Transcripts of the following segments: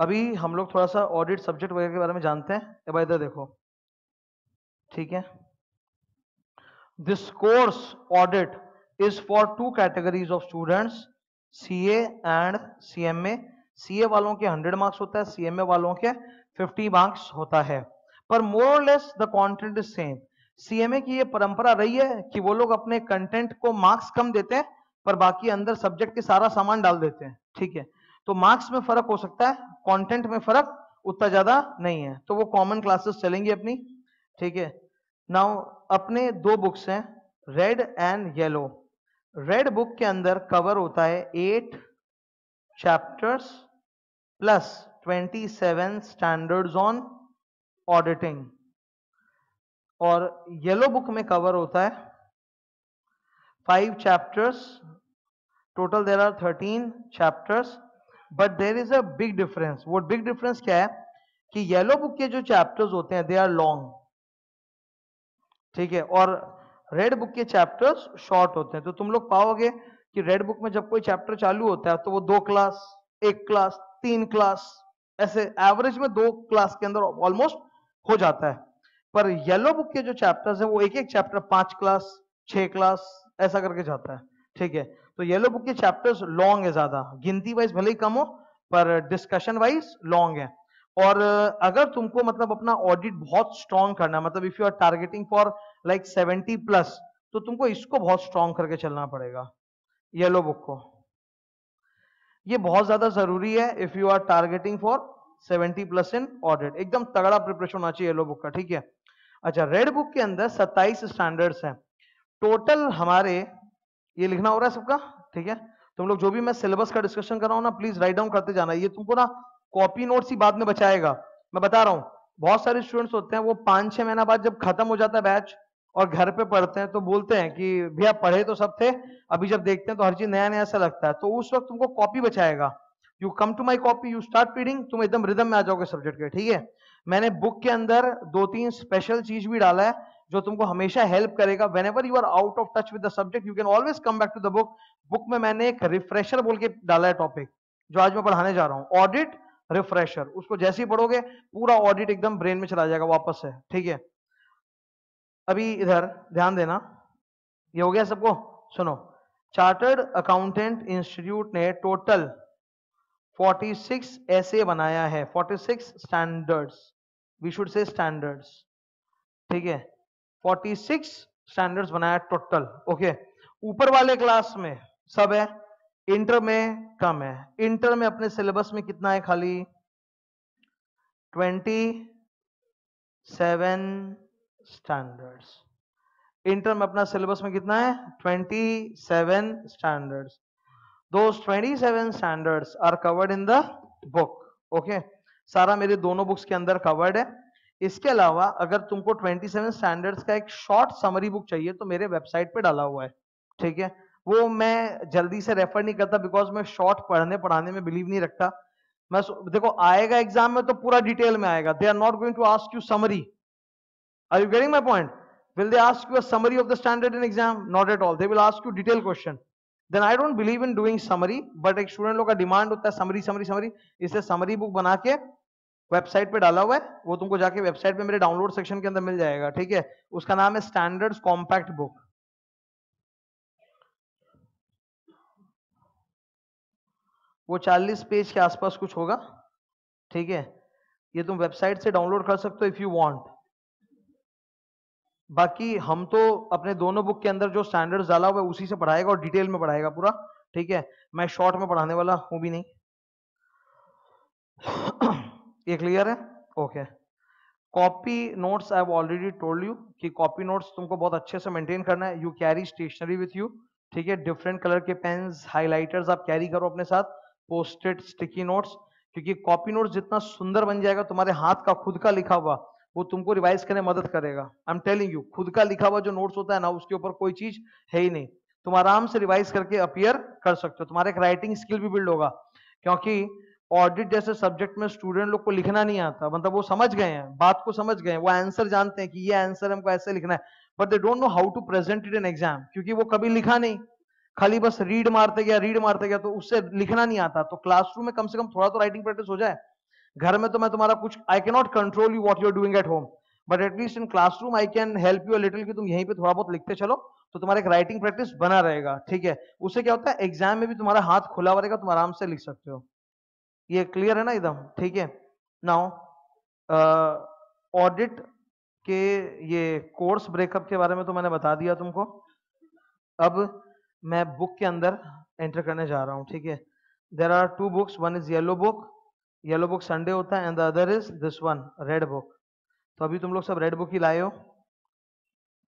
अभी हम लोग थोड़ा सा ऑडिट सब्जेक्ट वगैरह के बारे में जानते हैं अब इधर देखो। ठीक है? This course audit is for two categories of students CA and CMA CA वालों के 100 मार्क्स होता है सीएमए वालों के 50 मार्क्स होता है। पर more less the content is same CMA की ये परंपरा रही है कि वो लोग अपने कंटेंट को मार्क्स कम देते हैं, पर बाकी अंदर सब्जेक्ट के सारा सामान डाल देते हैं। ठीक है? तो मार्क्स में फ़र्क हो सकता है कंटेंट में फ़र्क उतना ज़्यादा नहीं है। तो वो कॉमन क्लासेस चलेंगी अपनी, ठीक है? नाउ अपने दो बुक्स हैं red and yellow red book के अंदर कवर होता है eight chapters plus twenty seven standards on auditing और येलो बुक में कवर होता है five chapters total there are thirteen chapters but there is a big difference वो बिग डिफरेंस क्या है कि येलो बुक के जो चैप्टर्स होते हैं दे आर लॉन्ग ठीक है और रेड बुक के चैप्टर्स शॉर्ट होते हैं तो तुम लोग पाओगे कि रेड बुक में जब कोई चैप्टर चालू होता है तो वो दो क्लास एक क्लास तीन क्लास ऐसे एवरेज में दो क्लास के अंदर ऑलमोस्ट हो जाता है पर येलो बुक के जो चैप्टर्स है वो एक एक चैप्टर पाँच क्लास छह क्लास ऐसा करके जाता है ठीक है तो येलो बुक के चैप्टर्स लॉन्ग है ज़्यादा। गिनती वाइज भले ही कम हो, पर डिस्कशन वाइज लॉन्ग है। और अगर तुमको मतलब अपना ऑडिट बहुत स्ट्रॉन्ग करना मतलब if you are targeting for like 70 plus तो तुमको इसको बहुत स्ट्रॉन्ग करके चलना पड़ेगा येलो बुक को। ये बहुत ज़्यादा ज़रूरी है if you are targeting for 70 plus in audit एकदम तगड़ा प्रिपरेशन होना चाहिए येलो बुक का, ठीक है? अच्छा रेड बुक के अंदर 27 स्टैंडर्ड्स हैं। टोटल हमारे ये लिखना हो रहा है सबका? ठीक है? तुम लोग जो भी मैं सिलेबस का डिस्कशन कर रहा हूँ ना प्लीज़ राइट डाउन करते जाना। ये तुमको ना कॉपी नोट्स ही बाद में बचाएगा। मैं बता रहा हूँ, बहुत सारे स्टूडेंट्स होते हैं, वो पाँच छह महीना बाद जब खत्म हो जाता है बैच और घर पे पढ़ते हैं तो बोलते हैं कि, भैया, पढ़े तो सब थे, अभी जब देखते हैं तो हर चीज़ नया नया सा लगता है। तो उस वक्त तुमको कॉपी बचाएगा। You come to my copy you start reading तुम एकदम रिदम में आ जाओगे सब्जेक्ट के, ठीक है? मैंने बुक के अंदर दो तीन स्पेशल चीज़ भी डाला है जो तुमको हमेशा हेल्प करेगा. Whenever you are out of touch with the subject you can always come back to the book book में मैंने एक रिफ्रेशर बोल के डाला है टॉपिक जो आज मैं पढ़ाने जा रहा हूँ. ऑडिट रिफ्रेशर उसको जैसे ही पढ़ोगे, पूरा ऑडिट एकदम ब्रेन में चला जाएगा, वापस से. ठीक है? अभी इधर, ध्यान देना. ये हो गया सबको? सुनो. चार्टर्ड अकाउंटेंट इंस्टीट्यूट ने टोटल 46 ऐसे बनाया है. 46 standards we should say standards ठीक है? 46 स्टैंडर्ड्स बनाया टोटल ओके ऊपर वाले क्लास में सब है इंटर में कम है। इंटर में अपने सिलेबस में कितना है खाली? 27 स्टैंडर्ड्स इंटर में अपना सिलेबस में कितना है? 27 standards those 27 standards are covered in the book, okay? सारा मेरे दोनों बुक्स के अंदर कवर्ड है। इसके अलावा अगर तुमको 27 स्टैंडर्ड्स का एक शॉर्ट समरी बुक चाहिए तो मेरे वेबसाइट पे डाला हुआ है, ठीक है? वो मैं जल्दी से रेफर नहीं करता बिकॉज़ मैं शॉर्ट पढ़ने, पढ़ाने में बिलीव नहीं रखता। मैं देखो, आएगा एग्ज़ाम में तो पूरा डिटेल में आएगा। They are not going to ask you summary are you getting my point will they ask you summary of the standard in exam not at all they will ask you detail question then I don't believe in doing summary but एक student लोग का demand होता है summary summary summary इसलिए summary book बना के website पे डाला हुआ है, वो तुमको जाके वेबसाइट पे मेरे डाउनलोड सेक्शन के अंदर मिल जाएगा, ठीक है? उसका नाम है स्टैंडर्ड्स कॉम्पैक्ट बुक। वो 40 पेज के आसपास कुछ होगा, ठीक है? ये तुम वेबसाइट से डाउनलोड कर सकते हो इफ़ यू वांट बाकी हम तो अपने दोनों बुक के अंदर जो स्टैंडर्ड्स डाला हुआ है, उसी से पढ़ाएगा और डिटेल में पढ़ाएगा पूरा, ठीक है? मैं शॉर्ट में पढ़ाने वाला हूँ भी नहीं। ये क्लियर है? Okay copy notes I already told you कि कॉपी नोट्स तुमको बहुत अच्छे से मेंटेन करना है। You carry stationery with you ठीक है? डिफरेंट कलर के पेन्स हाइलाइटर्स आप कैरी करो अपने साथ पोस्टेड स्टिकी नोट्स क्योंकि कॉपी नोट्स जितना सुंदर बन जाएगा, तुम्हारे हाथ का खुद का लिखा हुआ, वो तुमको रिवाइज करने मदद करेगा। आई एम टेलिंग यू खुद का लिखा हुआ जो नोट्स होता है ना, उसके ऊपर कोई चीज़ है ही नहीं। तुम आराम से रिवाइज करके अपियर कर सकते हो। तुम्हारा एक राइटिंग स्किल भी बिल्ड होगा, क्योंकि ऑडिट जैसे सब्जेक्ट में स्टूडेंट लोग को लिखना नहीं आता। मतलब वो समझ गए हैं, बात को समझ गए हैं, वो आंसर जानते हैं कि ये आंसर हमको ऐसे लिखना है। But they don't know how to present it in exam क्योंकि वो कभी लिखा नहीं। खाली बस रीड मारते गया रीड मारते गया तो उससे लिखना नहीं आता। तो क्लासरूम में कम से कम थोड़ा तो राइटिंग प्रैक्टिस हो जाए। घर में तो मैं तुम्हारा कुछ I can not control you what you're doing at home but at least in classroom I can help you little कि तुम यहीं पे थोड़ा बहुत लिखते चलो तो तुम्हारा एक राइटिंग प्रैक्टिस बना रहेगा। ठीक है? उससे क्या होता है? एग्ज़ाम में भी तुम्हारा हाथ खुला रहेगा, तुम आराम से लिख सकते हो। ये क्लियर है ना एकदम? ठीक है? नाउ ऑडिट के ये कोर्स ब्रेकअप के बारे में तो मैंने बता दिया तुमको। अब मैं बुक के अंदर एंटर करने जा रहा हूँ, ठीक है? There are two books one is yellow book yellow book Sunday होता है and the other is this one red book तो अभी तुम लोग सब रेड बुक ही लाए हो,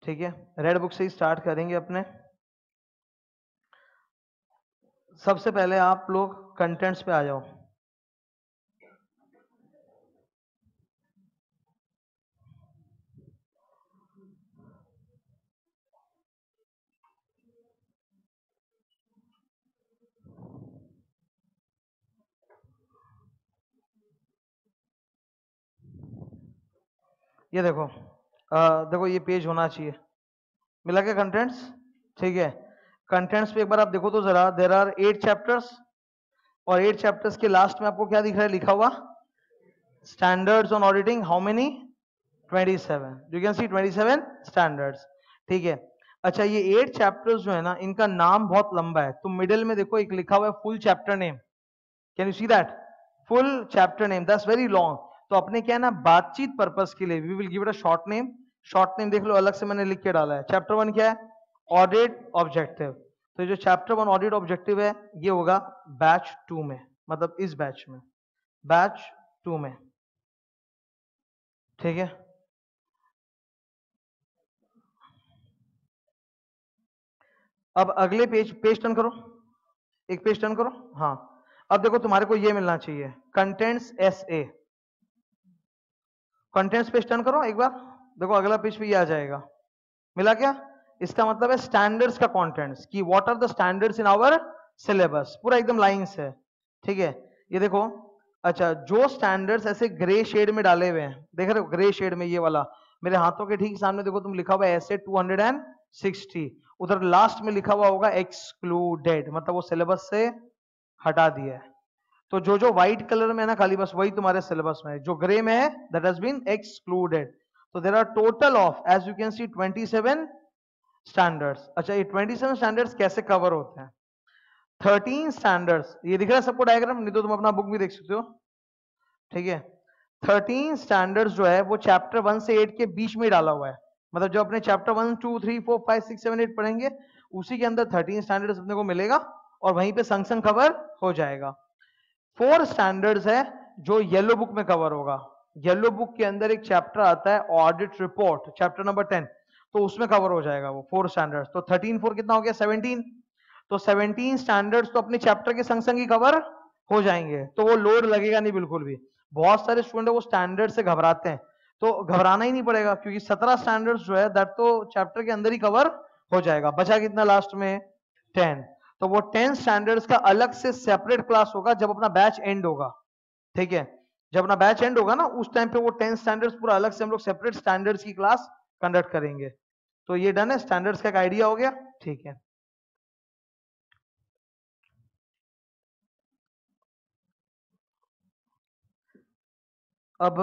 ठीक है? रेड बुक से ही स्टार्ट करेंगे अपने। सबसे पहले आप लोग कंटेंट्स पे आ जाओ। ये देखो आ, देखो ये पेज होना चाहिए। मिला क्या कंटेंट्स ठीक है। कंटेंट्स पे एक बार आप देखो तो जरा देर आर एट चैप्टर्स और एट चैप्टर्स के लास्ट में आपको क्या दिख रहा है? लिखा हुआ? Standards on auditing how many 27 you can see 27 standards ठीक है। अच्छा ये एट चैप्टर्स जो है ना इनका नाम बहुत लंबा है। तो मिडिल में देखो एक लिखा हुआ है full chapter name can you see that full chapter name that's very long तो अपने क्या है ना, बातचीत पर्पज के लिए we will give it a short name short name देख लो, अलग से मैंने लिख के डाला है। चैप्टर वन क्या है? ऑडिट ऑब्जेक्टिव तो जो चैप्टर वन ऑडिट ऑब्जेक्टिव है, ये होगा बैच टू में मतलब इस बैच में। बैच टू में। ठीक है? अब अगले पेज पेज टर्न करो। एक पेज टर्न करो। हाँ। अब देखो, तुम्हारे को ये मिलना चाहिए। कंटेंट्स एस ए कंटेंट्स पे टर्न करो, एक बार देखो अगला पेज पे ये आ जाएगा। मिला क्या? इसका मतलब है स्टैंडर्ड्स का कंटेंट्स कि what are the standards in our syllabus पूरा एकदम लाइंस है। ठीक है? ये देखो अच्छा जो स्टैंडर्ड्स ऐसे ग्रे शेड में डाले हुए हैं, देख रहे हो ग्रे शेड में ये वाला, मेरे हाथों के ठीक सामने देखो, तुम लिखा हुआ है ऐसे 260 उधर लास्ट में लिखा हुआ होगा एक्सक्लूडेड मतलब वो सिलेबस से हटा दिया है। तो जो जो व्हाइट कलर में है ना खाली, बस वही तुम्हारे सिलेबस में है। जो ग्रे में है दैट हैज़ बीन एक्सक्लूडेड तो there are total of as you can see 27 standards अच्छा ये 27 स्टैंडर्ड्स कैसे कवर होते हैं? 13 स्टैंडर्ड्स ये दिख रहा है सबको डायग्राम नहीं तो तुम अपना बुक भी देख सकते हो। ठीक है? 13 स्टैंडर्ड्स जो है, वो चैप्टर वन से एट के बीच में डाला हुआ है। मतलब जो अपने chapter one two three four five six seven eight पढ़ेंगे, उसी के अंदर थर्टीन स्टैंडर्ड्स अपने को मिलेगा और वहीं पे संग संग कवर हो जाएगा। फोर स्टैंडर्ड्स है जो येलो बुक में कवर होगा। येलो बुक के अंदर एक चैप्टर आता है audit report chapter number ten तो उसमें कवर हो जाएगा वो फोर स्टैंडर्ड्स तो थर्टीन फोर कितना हो गया? सेवनटीन तो सेवनटीन स्टैंडर्ड्स तो अपने चैप्टर के संग संग ही कवर हो जाएँगे। तो वो लोड लगेगा नहीं बिल्कुल भी। बहुत सारे स्टूडेंट वो स्टैंडर्ड से घबराते हैं। तो घबराना ही नहीं पड़ेगा, क्योंकि सत्रह स्टैंडर्ड्स जो है दैट तो चैप्टर के अंदर ही कवर हो जाएगा। बचा कितना लास्ट में? टेन तो वो टेंथ स्टैंडर्ड्स का अलग से सेपरेट क्लास होगा जब अपना बैच एंड होगा। ठीक है? जब अपना बैच एंड होगा ना, उस टाइम पे वो टेंथ स्टैंडर्ड्स पूरा अलग से हम लोग सेपरेट स्टैंडर्ड्स की क्लास कंडक्ट करेंगे। तो ये डन है स्टैंडर्ड्स का एक आइडिया हो गया। ठीक है। अब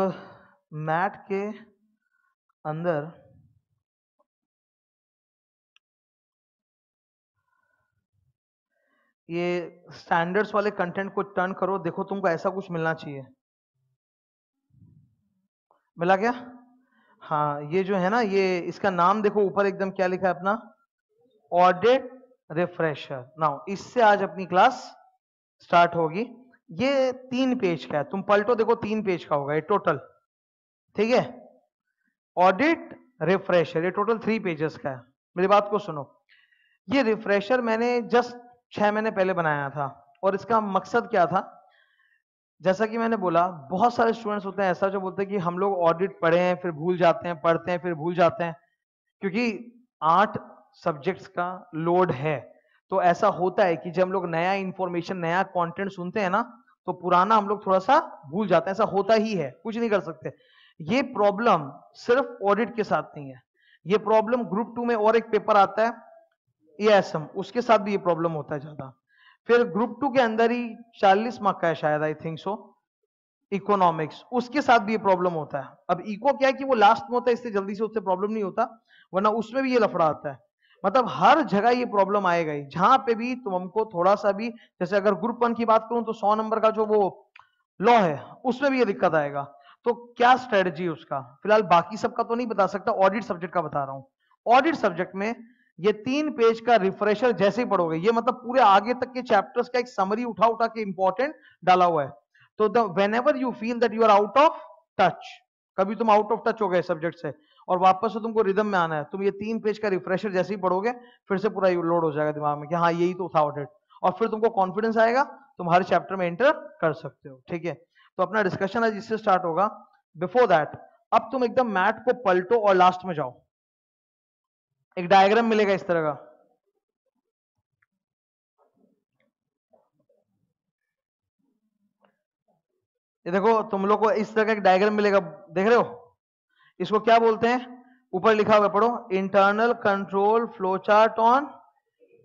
मैट के अंदर ये स्टैंडर्ड्स वाले कंटेंट को टर्न करो, देखो तुमको ऐसा कुछ मिलना चाहिए। मिला क्या? हाँ ये जो है ना, ये इसका नाम देखो, ऊपर एकदम क्या लिखा है अपना? ऑडिट रिफ्रेशर नाउ इससे आज अपनी क्लास स्टार्ट होगी। ये तीन पेज का है। तुम पलटो, देखो तीन पेज का होगा ये टोटल ठीक है? ऑडिट रिफ्रेशर ये टोटल थ्री पेजेस का है। मेरी बात को सुनो। ये रिफ्रेशर मैंने जस्ट छह महीने पहले बनाया था। और इसका मकसद क्या था? जैसा कि मैंने बोला, बहुत सारे स्टूडेंट्स होते हैं ऐसा जो बोलते हैं कि हम लोग ऑडिट पढ़े हैं, फिर भूल जाते हैं, पढ़ते हैं, फिर भूल जाते हैं। क्योंकि आठ सब्जेक्ट्स का लोड है। तो ऐसा होता है कि जब हम लोग नया इंफॉर्मेशन नया कंटेंट सुनते हैं ना तो पुराना हम लोग थोड़ा सा भूल जाते हैं। ऐसा होता ही है, कुछ नहीं कर सकते। ये प्रॉब्लम सिर्फ़ ऑडिट के साथ नहीं है। ये प्रॉब्लम ग्रुप टू में और एक पेपर आता है। एएसएम उसके साथ भी ये प्रॉब्लम होता है ज़्यादा। फिर ग्रुप टू के अंदर ही 40 मार्क का है शायद आई थिंक सो इकोनॉमिक्स उसके साथ भी ये प्रॉब्लम होता है। अब इको क्या है कि वो लास्ट में होता है, इससे जल्दी से उससे प्रॉब्लम नहीं होता, वरना उसमें भी ये लफड़ा आता है। मतलब हर जगह ये प्रॉब्लम आएगा ही, जहाँ पे भी तुम हमको थोड़ा सा भी, जैसे अगर ग्रुप वन की बात करूँ तो सौ नंबर का जो वो लॉ है, उसमें भी ये दिक्कत आएगा। तो क्या स्ट्रेटजी उसका? फ़िलहाल बाकी सबका तो नहीं बता सकता ऑडिट सब्जेक्ट का बता रहा हूँ। ऑडिट सब्जेक्ट में ये तीन पेज का रिफ्रेशर जैसे ही पढ़ोगे, ये मतलब पूरे आगे तक के चैप्टर्स का एक समरी उठा उठा के इंपॉर्टेंट डाला हुआ है। तो whenever you feel that you are out of touch कभी तुम आउट ऑफ़ टच हो गए सब्जेक्ट से, और वापस से तुमको रिदम में आना है, तुम ये तीन पेज का रिफ्रेशर जैसे ही पढ़ोगे, फिर से पूरा लोड हो जाएगा दिमाग में कि हाँ यही तो था ऑडिट और फिर तुमको कॉन्फिडेंस आएगा, तुम हर चैप्टर में एंटर कर सकते हो, ठीक है? तो अपना डिस्कशन आज इससे स्टार्ट होगा। बिफोर दैट अब तुम एकदम मैट को पलटो और लास्ट में जाओ। एक डायग्राम मिलेगा इस तरह का। ये देखो, तुम लोग को इस तरह का एक डायग्राम मिलेगा। देख रहे हो? इसको क्या बोलते हैं? ऊपर लिखा हुआ पढ़ो। Internal control flow chart on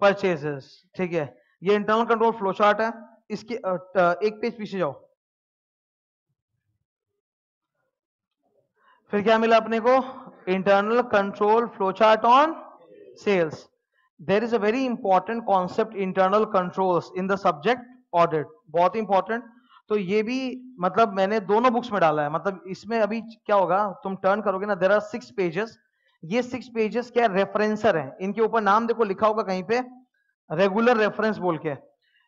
purchases ठीक है? ये इंटरनल कंट्रोल फ्लो चार्ट है। इसके एक पेज पीछे जाओ। फिर क्या मिला अपने को? Control flow chart on sales there is a very important concept internal controls in the subject audit बहुत इंपॉर्टेंट तो ये भी मतलब मैंने दोनों बुक्स में डाला है। मतलब इसमें अभी क्या होगा, तुम टर्न करोगे ना देर आर सिक्स पेजेस ये सिक्स पेजेस क्या रेफरेंसर है। इनके ऊपर नाम देखो, लिखा होगा कहीं पे रेगुलर रेफरेंस बोल के।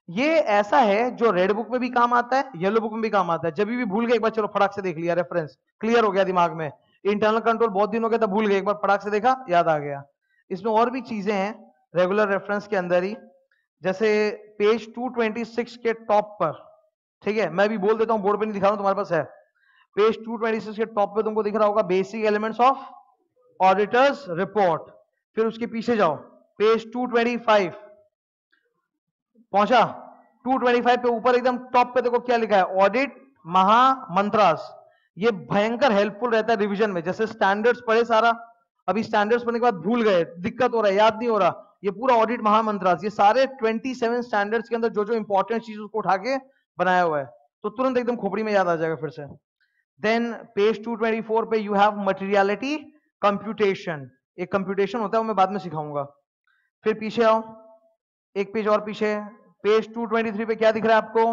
ये ऐसा है जो रेड बुक में भी काम आता है येलो बुक में भी काम आता है। जब भी भूल गए, एक बार चलो फटाक से देख लिया रेफरेंस क्लियर हो गया दिमाग में। इंटरनल कंट्रोल बहुत दिन हो गया था, भूल गए। एक बार फटाक से देखा, याद आ गया। इसमें और भी चीज़ें हैं रेगुलर रेफरेंस के अंदर ही। जैसे पेज 226 के टॉप पर, ठीक है? मैं भी बोल देता हूँ बोर्ड पे नहीं दिखा रहा हूँ, तुम्हारे पास है। पेज 226 के टॉप पे तुमको दिख रहा होगा basic elements of auditor's report फिर उसके पीछे जाओ पेज 225 पहुँचा? 225 पे ऊपर एकदम टॉप पे देखो क्या लिखा है ऑडिट महामंत्रास। ये भयंकर हेल्पफुल रहता है रिविजन में। जैसे स्टैंडर्ड्स पढ़े सारा, अभी स्टैंडर्ड्स पढ़ने के बाद भूल गए, दिक्कत हो रहा है, याद नहीं हो रहा। ये पूरा ऑडिट महामंत्रास ये सारे 27 स्टैंडर्ड्स के अंदर जो जो इंपॉर्टेंट चीज़ उसको उठा के बनाया हुआ है। तो तुरंत एकदम खोपड़ी में याद आ जाएगा फिर से। देन पेज 224 पे यू हैव मटेरियलिटी कंप्यूटेशन एक कंप्यूटेशन होता है, वो मैं बाद में सिखाऊँगा। फिर पीछे आओ। एक पेज और पीछे। पेज 223 पे क्या दिख रहा है आपको?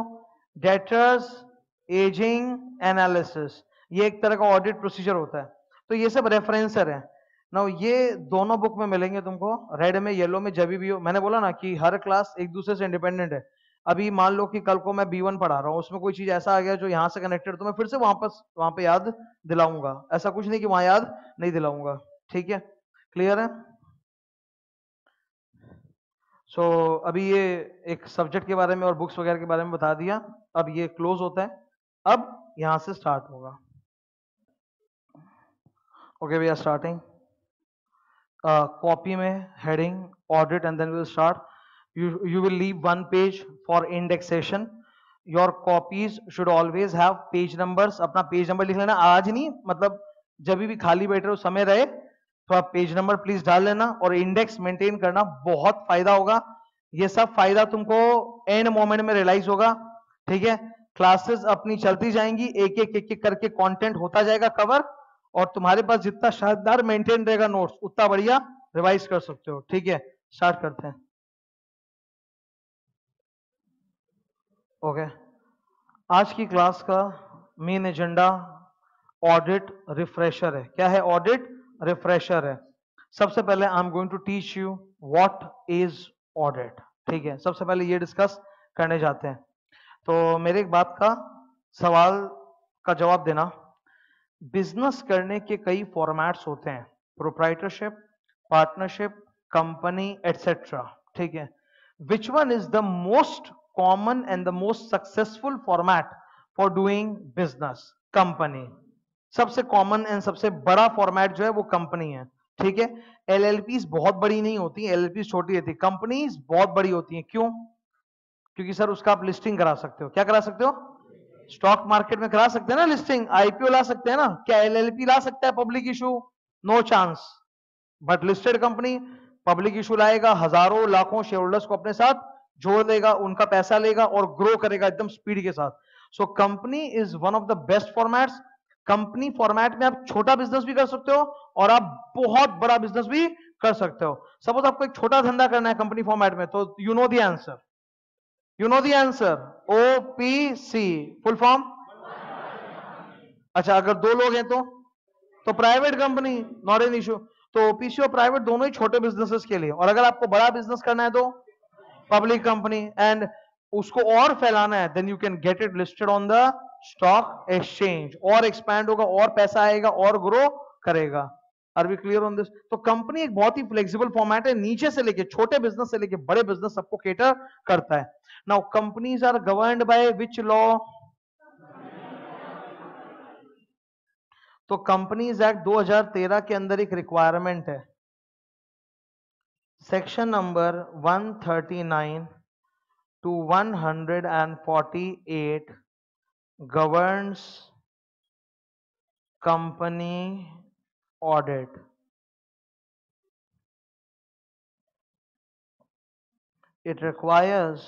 डेटर्स एजिंग एनालिसिस ये एक तरह का ऑडिट प्रोसीजर होता है। तो ये सब रेफरेंसर है। ना ये दोनों बुक में मिलेंगे तुमको। रेड में येलो में जब भी हो। मैंने बोला ना कि हर क्लास एक दूसरे से इंडिपेंडेंट है। अभी मान लो कि कल को मैं बी वन पढ़ा रहा हूँ। उसमें कोई चीज़ ऐसा आ गया जो यहाँ से कनेक्टेड तो मैं फिर से वापस वहाँ पे याद दिलाऊँगा। ऐसा कुछ नहीं कि वहाँ याद नहीं दिलाऊँगा। ठीक है? क्लियर है? सो so, अभी ये एक सब्जेक्ट के बारे में और बुक्स वगैरह के बारे में बता दिया। अब ये क्लोज होता है। अब यहाँ से स्टार्ट होगा। Okay we are starting copy में heading audit and then will start you, you will leave one page for indexation. Your copies should always have page numbers. अपना पेज नंबर लिख लेना। आज नहीं मतलब जब भी खाली बैठे हो समय रहे तो आप पेज नंबर प्लीज़ डाल लेना और इंडेक्स मेंटेन करना। बहुत फ़ायदा होगा। ये सब फ़ायदा तुमको एंड मोमेंट में रियलाइज़ होगा। ठीक है? क्लासेस अपनी चलती जाएँगी। एक एक एक एक करके कंटेंट होता जाएगा कवर और तुम्हारे पास जितना शानदार मेंटेन रहेगा नोट्स उतना बढ़िया रिवाइज कर सकते हो। ठीक है? स्टार्ट करते हैं। ओके आज की क्लास का मेन एजेंडा ऑडिट रिफ्रेशर है। क्या है ऑडिट रिफ्रेशर है। सबसे पहले I am going to teach you what is audit ठीक है? सबसे पहले ये डिस्कस करने जाते हैं। तो मेरे एक बात का सवाल का जवाब देना। बिज़नेस करने के कई फॉर्मेट्स होते हैं। प्रोप्राइटरशिप पार्टनरशिप कंपनी एटसेट्रा ठीक है? Which one is the most common and the most successful format for doing business company सबसे कॉमन एंड सबसे बड़ा फॉर्मेट जो है वो कंपनी है, ठीक है? एल बहुत बड़ी नहीं होती एल छोटी रहती कंपनीज़ बहुत बड़ी होती है। क्यों? क्योंकि सर उसका आप लिस्टिंग करा सकते हो। क्या करा सकते हो? स्टॉक मार्केट में करा सकते हैं ना लिस्टिंग आईपीओ ला सकते हैं ना, क्या एलएलपी ला सकता है public issue no chance but listed company public issue लाएगा, हज़ारों लाखों शेयर होल्डर्स को अपने साथ जोड़ देगा, उनका पैसा लेगा और ग्रो करेगा एकदम स्पीड के साथ. So company is one of the best formats company format में आप छोटा बिज़नेस भी कर सकते हो और आप बहुत बड़ा बिज़नेस भी कर सकते हो. सपोज़ आपको एक छोटा धंधा करना है कंपनी फॉर्मेट में तो you know the answer you know the answer O P C full form अच्छा अगर दो लोग हैं तो? तो private company not an issue तो ओपीसी और प्राइवेट दोनों ही छोटे बिजनेसेस के लिए। और अगर आपको बड़ा बिज़नेस करना है तो? पब्लिक कंपनी एंड उसको और फैलाना है then you can get it listed on the stock exchange और एक्सपैंड होगा, और पैसा आएगा, और ग्रो करेगा। Are we clear on this तो कंपनी एक बहुत ही फ्लेक्सिबल फॉर्मेट है, नीचे से लेके, छोटे बिज़नेस से लेके, बड़े बिज़नेस सबको केटर करता है। Now companies are governed by which law तो कंपनीज़ एक्ट 2013 के अंदर एक रिक्वायरमेंट है। Section number 139 to 148 governs company audit it requires,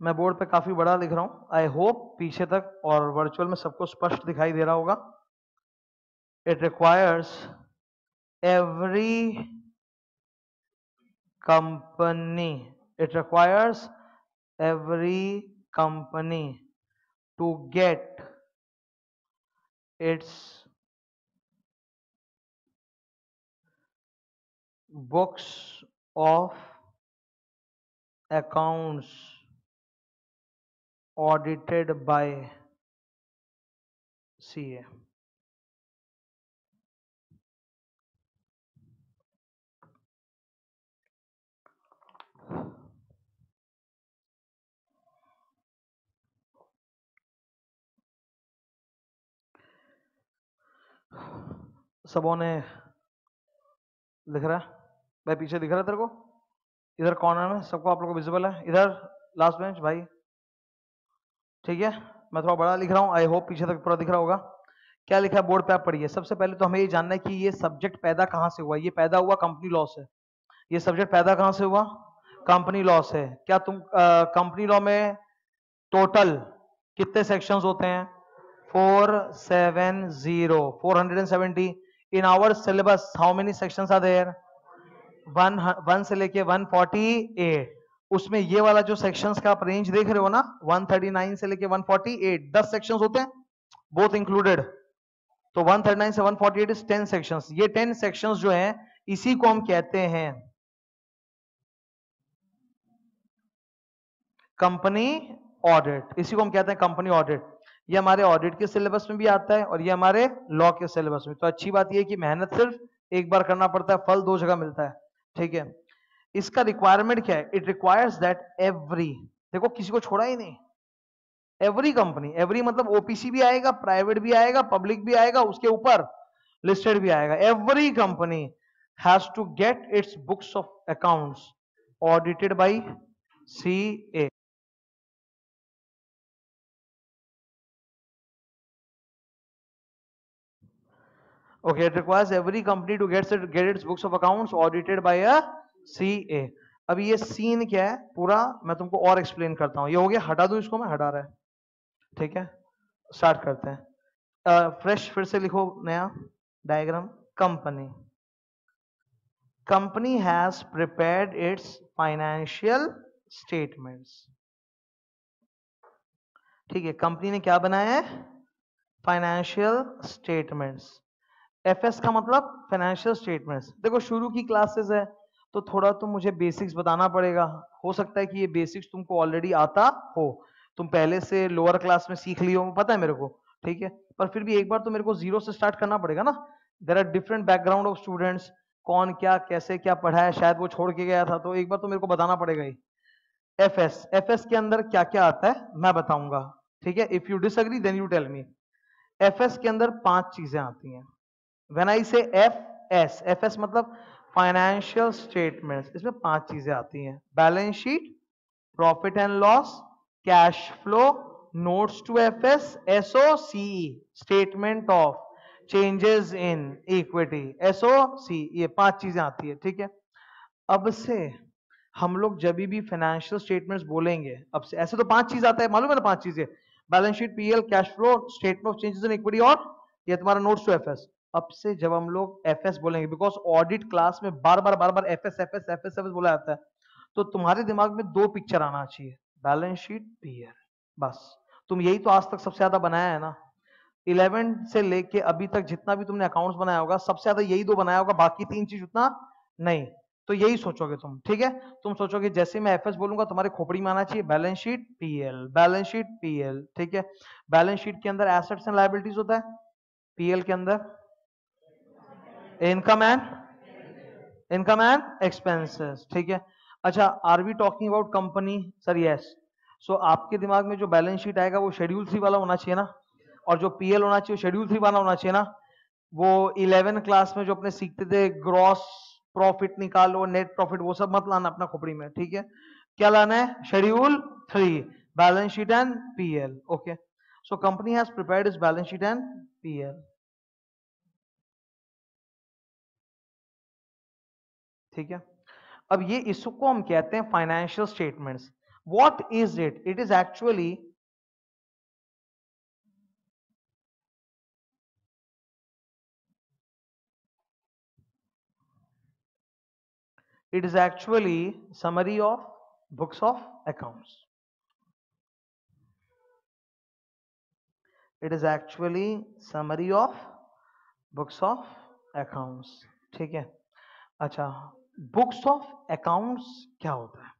मैं बोर्ड पे काफ़ी बड़ा लिख रहा हूँ। आई होप पीछे तक और वर्चुअल में सबको स्पष्ट दिखाई दे रहा होगा। It requires every company it requires every company to get its books of accounts audited by CA. सबों ने लिख रहा भाई पीछे दिख रहा है तेरे को? इधर कॉर्नर में सबको आप लोग को विजिबल है। इधर लास्ट बेंच भाई। ठीक है? मैं थोड़ा बड़ा लिख रहा हूँ। आई होप पीछे तक पूरा दिख रहा होगा। क्या लिखा है? बोर्ड पे आप पढ़िए। सबसे पहले तो हमें ये जानना है कि ये सब्जेक्ट पैदा कहाँ से हुआ? ये पैदा हुआ कंपनी लॉ से। ये सब्जेक्ट पैदा कहाँ से हुआ? कंपनी लॉ से। क्या तुम कंपनी लॉ में टोटल कितने सेक्शंस होते हैं? Four seven zero four hundred and seventy in our syllabus how many sections are there one one से लेके वन फोर्टी एट उसमें ये वाला जो सेक्शंस का आप रेंज देख रहे हो ना 139 से लेके 148 10 सेक्शंस होते हैं बोथ इंक्लूडेड तो 139 से 148 इज़ 10 सेक्शंस ये 10 सेक्शंस जो हैं, इसी को हम कहते हैं कंपनी ऑडिट इसी को हम कहते हैं कंपनी ऑडिट ये हमारे ऑडिट के सिलेबस में भी आता है और ये हमारे लॉ के सिलेबस में. तो अच्छी बात यह कि मेहनत सिर्फ़ एक बार करना पड़ता है, फल दो जगह मिलता है। ठीक है? इसका रिक्वायरमेंट क्या है? इट रिक्वायर्स दैट एवरी देखो किसी को छोड़ा ही नहीं। एवरी कंपनी एवरी मतलब ओपीसी भी आएगा प्राइवेट भी आएगा पब्लिक भी आएगा, उसके ऊपर लिस्टेड भी आएगा। Every company has to get its books of accounts audited by C A okay, it requires every company to get get its books of accounts audited by a C अब ये scene क्या है? पूरा मैं तुमको और एक्सप्लेन करता हूँ। ये हो गया, हटा दू इसको मैं, हटा रहा है। ठीक है? स्टार्ट करते हैं। फ्रेश फिर से लिखो नया diagram company company has prepared its financial statements ठीक है कंपनी ने क्या बनाया है? फाइनेंशियल स्टेटमेंट्स एफएस का मतलब फाइनेंशियल स्टेटमेंट्स देखो, शुरू की क्लासेस है तो थोड़ा तो मुझे बेसिक्स बताना पड़ेगा। हो सकता है कि ये बेसिक्स तुमको ऑलरेडी आता हो। तुम पहले से लोअर क्लास में सीख लियो पता है मेरे को? ठीक है? पर फिर भी एक बार तो मेरे को ज़ीरो से स्टार्ट करना पड़ेगा ना। There are different background of students कौन क्या, कैसे क्या पढ़ा है, शायद वो छोड़ के गया था तो एक बार तो मेरे को बताना पड़ेगा ही एफ़ एस एफ़ एस के अंदर क्या क्या आता है, मैं बताऊँगा। ठीक है? If you disagree then you tell me F S के अंदर पाँच चीज़ें आती हैं। When I say F S F S मतलब फाइनेंशियल स्टेटमेंट्स इसमें पाँच चीज़ें आती हैं. Balance sheet profit and loss cash flow notes to F S S O C statement of changes in equity S O C ये पाँच चीज़ें आती है, ठीक है? अब से हम लोग जब भी फाइनेंशियल स्टेटमेंट्स बोलेंगे, अब से, ऐसे तो पाँच चीज़ आता है, मालूम है ना पाँच चीज़ें? Balance sheet PL cash flow statement of changes in equity और ये तुम्हारा नोट्स टू एफएस अब से जब हम लोग एफएस बोलेंगे बिकॉज़ ऑडिट क्लास में बार बार बार बार एफएस एफएस एफएस एफएस बोला जाता है। तो तुम्हारे दिमाग में दो पिक्चर आना चाहिए बैलेंस शीट पीएल बस। तुम यही तो आज तक सबसे ज़्यादा बनाया है ना। इलेवन से लेके अभी तक जितना भी तुमने अकाउंट्स बनाया होगा, सबसे ज़्यादा यही दो बनाया होगा, बाकी तीन चीज़ उतना नहीं। तो यही सोचोगे तुम, ठीक है? तुम सोचोगे जैसे मैं एफएस बोलूँगा, तुम्हारे खोपड़ी में आना चाहिए balance sheet PL balance sheet PL ठीक है? बैलेंस शीट के अंदर एसेट्स एंड लाइबिलिटीज होता है पीएल के अंदर। Income and income and expenses ठीक है? अच्छा are we talking about company sir yes so आपके दिमाग में जो बैलेंस शीट आएगा, वो शेड्यूल थ्री वाला होना चाहिए ना? और जो पीएल होना चाहिए शेड्यूल थ्री वाला होना चाहिए ना? वो इलेवन क्लास में जो अपने सीखते थे ग्रॉस प्रॉफिट निकालो नेट प्रॉफिट वो सब मत लाना अपना खोपड़ी में, ठीक है? क्या लाना है? Schedule three balance sheet and PL okay so company has prepared is balance sheet and PL ठीक है? अब ये इसको हम कहते हैं financial statements what is it it is actually it is actually summary of books of accounts it is actually summary of books of accounts ठीक है? अच्छा बुक्स ऑफ़ अकाउंट्स क्या होता है?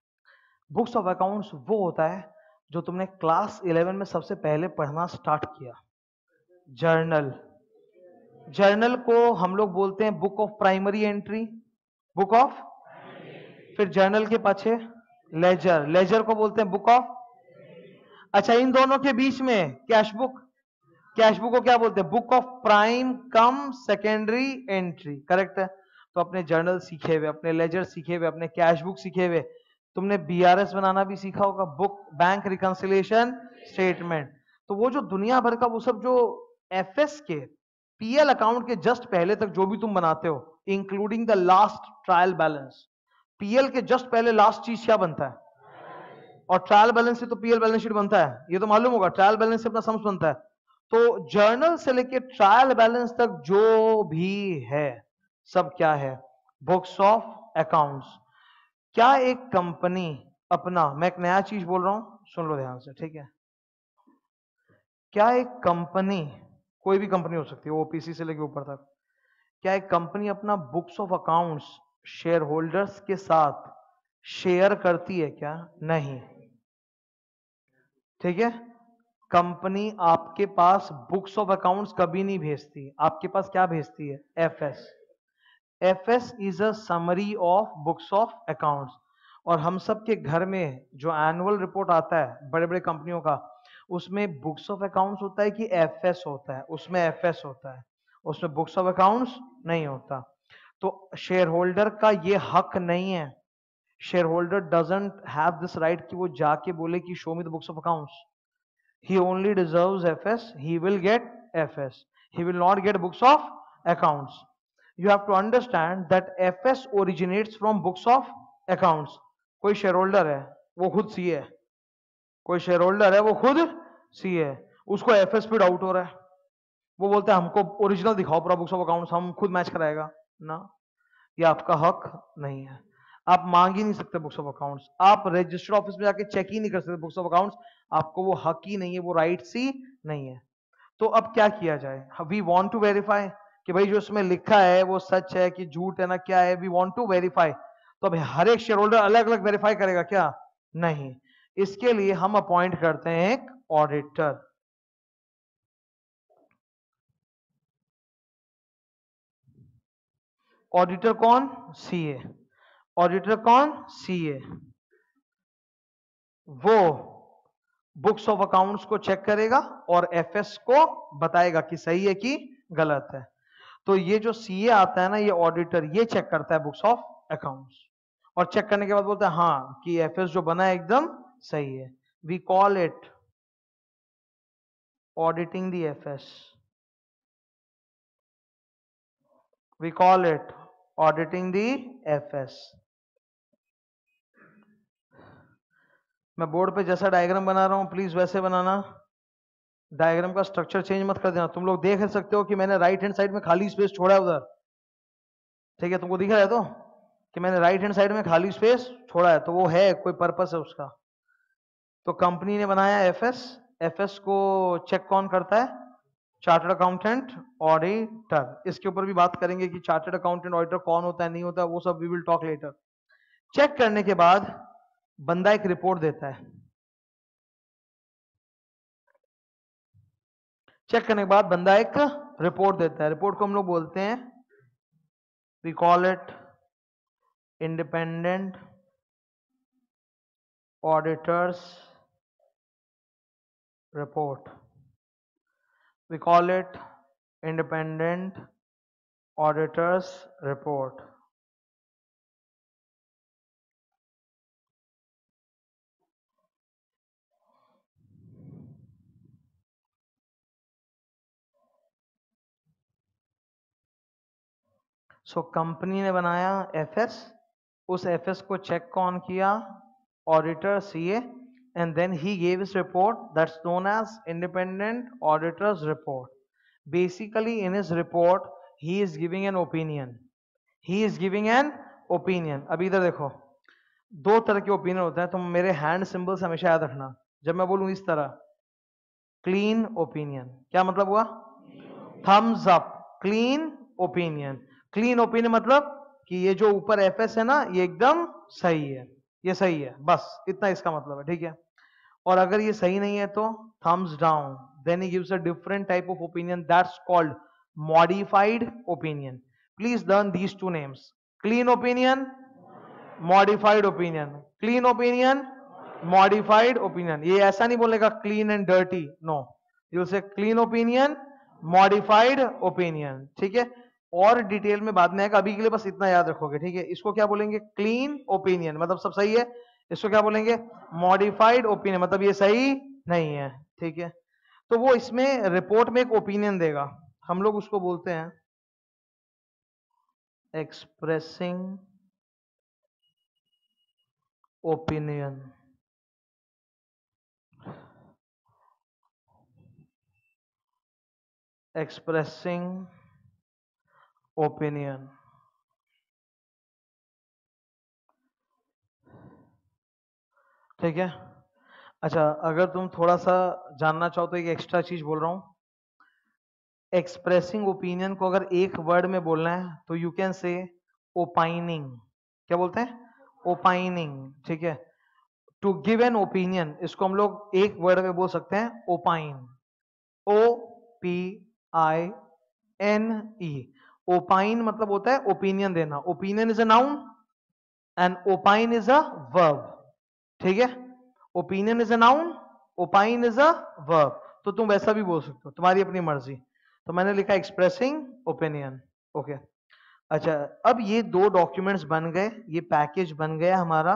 बुक्स ऑफ़ अकाउंट्स वो होता है जो तुमने क्लास 11 में सबसे पहले पढ़ना स्टार्ट किया। जर्नल। जर्नल को हम लोग बोलते हैं book of primary entry. Book of? फिर जर्नल के पाछे लेजर। लेजर को बोलते हैं बुक ऑफ़? अच्छा इन दोनों के बीच में कैश बुक? कैश बुक को क्या बोलते हैं? Book of prime cum secondary entry. Correct है? तो अपने जर्नल सीखे हुए, अपने लेजर सीखे हुए, अपने कैश बुक सीखे हुए। तुमने बीआरएस बनाना भी सीखा होगा बुक बैंक रिकंसिलेशन स्टेटमेंट तो वो जो दुनिया भर का वो सब जो एफएस के पीएल अकाउंट के जस्ट पहले तक जो भी तुम बनाते हो including the last trial balance PL के जस्ट पहले लास्ट चीज़ क्या बनता है? और ट्रायल बैलेंस से तो पीएल बैलेंस शीट बनता है, ये तो मालूम होगा ट्रायल बैलेंस से अपना सम्स बनता है। तो जर्नल से लेके ट्रायल बैलेंस तक जो भी है सब क्या है? बुक्स ऑफ़ अकाउंट्स क्या एक कंपनी अपना, मैं एक नया चीज़ बोल रहा हूँ, सुन लो ध्यान से, ठीक है? क्या एक कंपनी कोई भी कंपनी हो सकती है ओपीसी से लेके ऊपर तक, क्या एक कंपनी अपना books of accounts share holders के साथ शेयर करती है क्या? नहीं। ठीक है? कंपनी आपके पास बुक्स ऑफ़ अकाउंट्स कभी नहीं भेजती। आपके पास क्या भेजती है? F S F S is a summary of books of accounts और हम सब के घर में जो एनुअल रिपोर्ट आता है बड़े बड़े कंपनियों का, उसमें बुक्स ऑफ़ अकाउंट्स होता है कि एफ़ एस होता है, उसमें एफ़ एस होता है। उसमें बुक्स ऑफ़ अकाउंट्स नहीं होता। तो शेयर होल्डर का ये हक नहीं है। Share holder doesn't have this right कि वो जाके बोले कि show me the books of accounts he only deserves fs he will F S he will not get books of accounts you have to understand that fs originates from books of accounts. कोई holder है, वो खुद सी है। कोई holder है, वो खुद सी है। उसको एफएस पे डाउट हो रहा है। वो बोलते हैं, हमको ओरिजिनल दिखाओ पूरा बुक्स ऑफ़ अकाउंट्स हम खुद मैच कराएगा। ना। ये आपका हक नहीं है। आप मांग ही नहीं सकते बुक्स ऑफ़ अकाउंट्स आप रजिस्टर्ड ऑफ़िस में जाके चेक ही नहीं कर सकते बुक्स ऑफ़ अकाउंट्स आपको वो हक ही नहीं है, वो राइट्स ही नहीं है। तो अब क्या किया जाए? वी वांट टू वेरीफाई कि भाई जो उसमें लिखा है, वो सच है कि झूठ है ना, क्या है वी वांट टू वेरीफाई तो अब हर एक शेयर होल्डर अलग अलग वेरीफाई करेगा, क्या? नहीं। इसके लिए हम अपॉइंट करते हैं एक ऑडिटर ऑडिटर कौन? सीए ऑडिटर कौन? सीए वो बुक्स ऑफ़ अकाउंट्स को चेक करेगा और एफएस को बताएगा कि सही है कि गलत है। तो ये जो सीए आता है ना, ये ऑडिटर ये चेक करता है बुक्स ऑफ़ अकाउंट्स और चेक करने के बाद बोलता है हाँ कि एफएस जो बना है एकदम सही है. We call it auditing the FS we call it auditing the FS. मैं बोर्ड पे जैसा डायग्राम बना रहा हूँ प्लीज़ वैसे बनाना। डायग्राम का स्ट्रक्चर चेंज मत कर देना। तुम लोग देख सकते हो कि मैंने राइट हैंड साइड में खाली स्पेस छोड़ा है उधर। ठीक है, तुमको दिख रहा है तो? कि मैंने राइट हैंड साइड में खाली स्पेस छोड़ा है तो वो है, कोई पर्पस है उसका। तो कंपनी ने बनाया एफएस एफएस को चेक कौन करता है? चार्टर्ड अकाउंटेंट ऑडिटर इसके ऊपर भी बात करेंगे कि चार्टर्ड अकाउंटेंट ऑडिटर कौन होता है, नहीं होता, वो सब we will talk later check करने के बाद बंदा एक रिपोर्ट देता है। चेक करने के बाद बंदा एक रिपोर्ट देता है। रिपोर्ट को हम लोग बोलते हैं we call it independent auditor's report we call it independent auditor's report. So company ने बनाया एफएस उस एफएस को चेक कौन किया? Auditor see and then he gave his report that's known as independent auditor's report basically in his report he is giving an opinion he is giving an opinion अभी इधर देखो। दो तरह के ओपिनियन होते हैं तो मेरे हैंड सिंबल्स हमेशा याद रखना। जब मैं बोलूँ इस तरह क्लीन ओपिनियन क्या मतलब हुआ? Thumbs up clean opinion clean opinion मतलब कि ये जो ऊपर एफएस है ना, ये एकदम सही है। ये सही है, बस, इतना इसका मतलब है, ठीक है? और अगर ये सही नहीं है तो thumbs down then he gives a different type of opinion that's called modified opinion please learn these two names clean opinion modified opinion clean opinion modified opinion ये ऐसा नहीं बोलेगा clean and dirty no you say clean opinion modified opinion ठीक है? और detail में बाद में आएगा, अभी के लिए बस इतना याद रखोगे, ठीक है? इसको क्या बोलेंगे? क्लीन ओपिनियन मतलब सब सही है? इसको क्या बोलेंगे? मॉडिफाइड ओपिनियन मतलब ये सही नहीं है, ठीक है? तो वो इसमें रिपोर्ट में एक ओपिनियन देगा। हम लोग उसको बोलते हैं एक्सप्रेसिंग ओपिनियन। एक्सप्रेसिंग ओपिनियन ठीक है? अच्छा अगर तुम थोड़ा सा जानना चाहो तो एक एक्स्ट्रा चीज़ बोल रहा हूँ। एक्सप्रेसिंग ओपिनियन को अगर एक वर्ड में बोलना है तो यू कैन से ओपाइनिंग क्या बोलते हैं? ओपाइनिंग ठीक है? टू गिव एन ओपिनियन इसको हम लोग एक वर्ड में बोल सकते हैं opine O P I N E opine मतलब होता है ओपिनियन देना। Opinion is a noun and opine is a verb ठीक है? Opinion is a noun opine is a verb तो तुम वैसा भी बोल सकते हो, तुम्हारी अपनी मर्ज़ी। तो मैंने लिखा एक्सप्रेसिंग ओपिनियन ओके अच्छा अब ये दो डॉक्यूमेंट्स बन गए, ये पैकेज बन गया हमारा।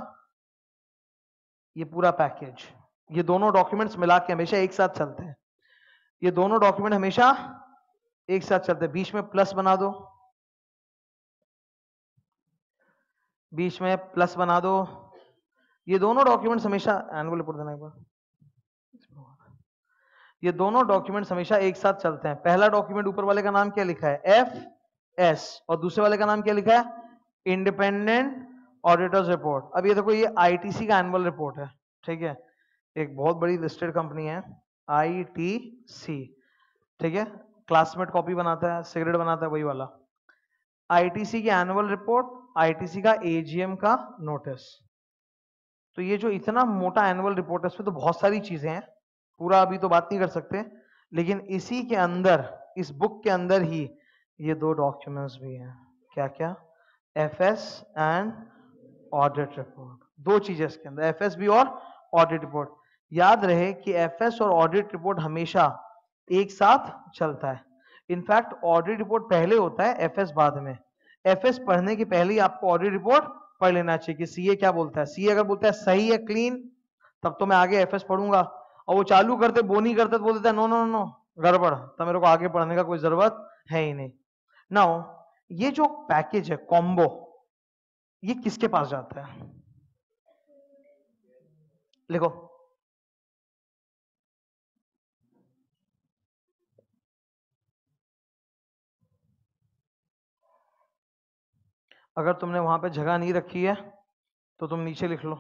ये पूरा पैकेज ये दोनों डॉक्यूमेंट्स मिला के हमेशा एक साथ चलते हैं। ये दोनों डॉक्यूमेंट हमेशा एक साथ चलते, बीच में प्लस बना दो। बीच में प्लस बना दो। ये दोनों डॉक्यूमेंट्स हमेशा एनुअल रिपोर्ट देना एक बार। ये दोनों डॉक्यूमेंट्स हमेशा एक साथ चलते हैं। पहला डॉक्यूमेंट ऊपर वाले का नाम क्या लिखा है? एफ़ एस और दूसरे वाले का नाम क्या लिखा है? इंडिपेंडेंट ऑडिटर्स रिपोर्ट अब ये देखो, ये आईटीसी का एनुअल रिपोर्ट है। ठीक है? एक बहुत बड़ी लिस्टेड कंपनी है आईटीसी ठीक है? क्लासमेट कॉपी बनाता है सिगरेट बनाता है, वही वाला। आईटीसी की एनुअल रिपोर्ट आईटीसी का एजीएम का नोटिस तो ये जो इतना मोटा एनुअल रिपोर्ट है इसमें तो बहुत सारी चीज़ें हैं। पूरा अभी तो बात नहीं कर सकते, लेकिन इसी के अंदर, इस बुक के अंदर ही ये दो डॉक्यूमेंट्स भी हैं। क्या क्या F S and audit report दो चीज़ें इसके अंदर एफ़ एस भी और ऑडिट रिपोर्ट याद रहे कि एफ़ एस और ऑडिट रिपोर्ट हमेशा एक साथ चलता है। इनफैक्ट ऑडिट रिपोर्ट पहले होता है एफएस बाद में। एफएस पढ़ने के पहले ही आपको ऑडिट रिपोर्ट पढ़ लेना चाहिए कि सीए क्या बोलता है। सीए अगर बोलता है सही है क्लीन तब तो मैं आगे एफएस पढ़ूँगा। और वो चालू करते, बोनी करते तो बोल देता है नो नो नो गड़बड़ तो मेरे को आगे पढ़ने का कोई ज़रूरत है ही नहीं। नाउ ये जो पैकेज है कॉम्बो ये किसके पास जाता है? लिखो। अगर तुमने वहाँ पे जगह नहीं रखी है तो तुम नीचे लिख लो।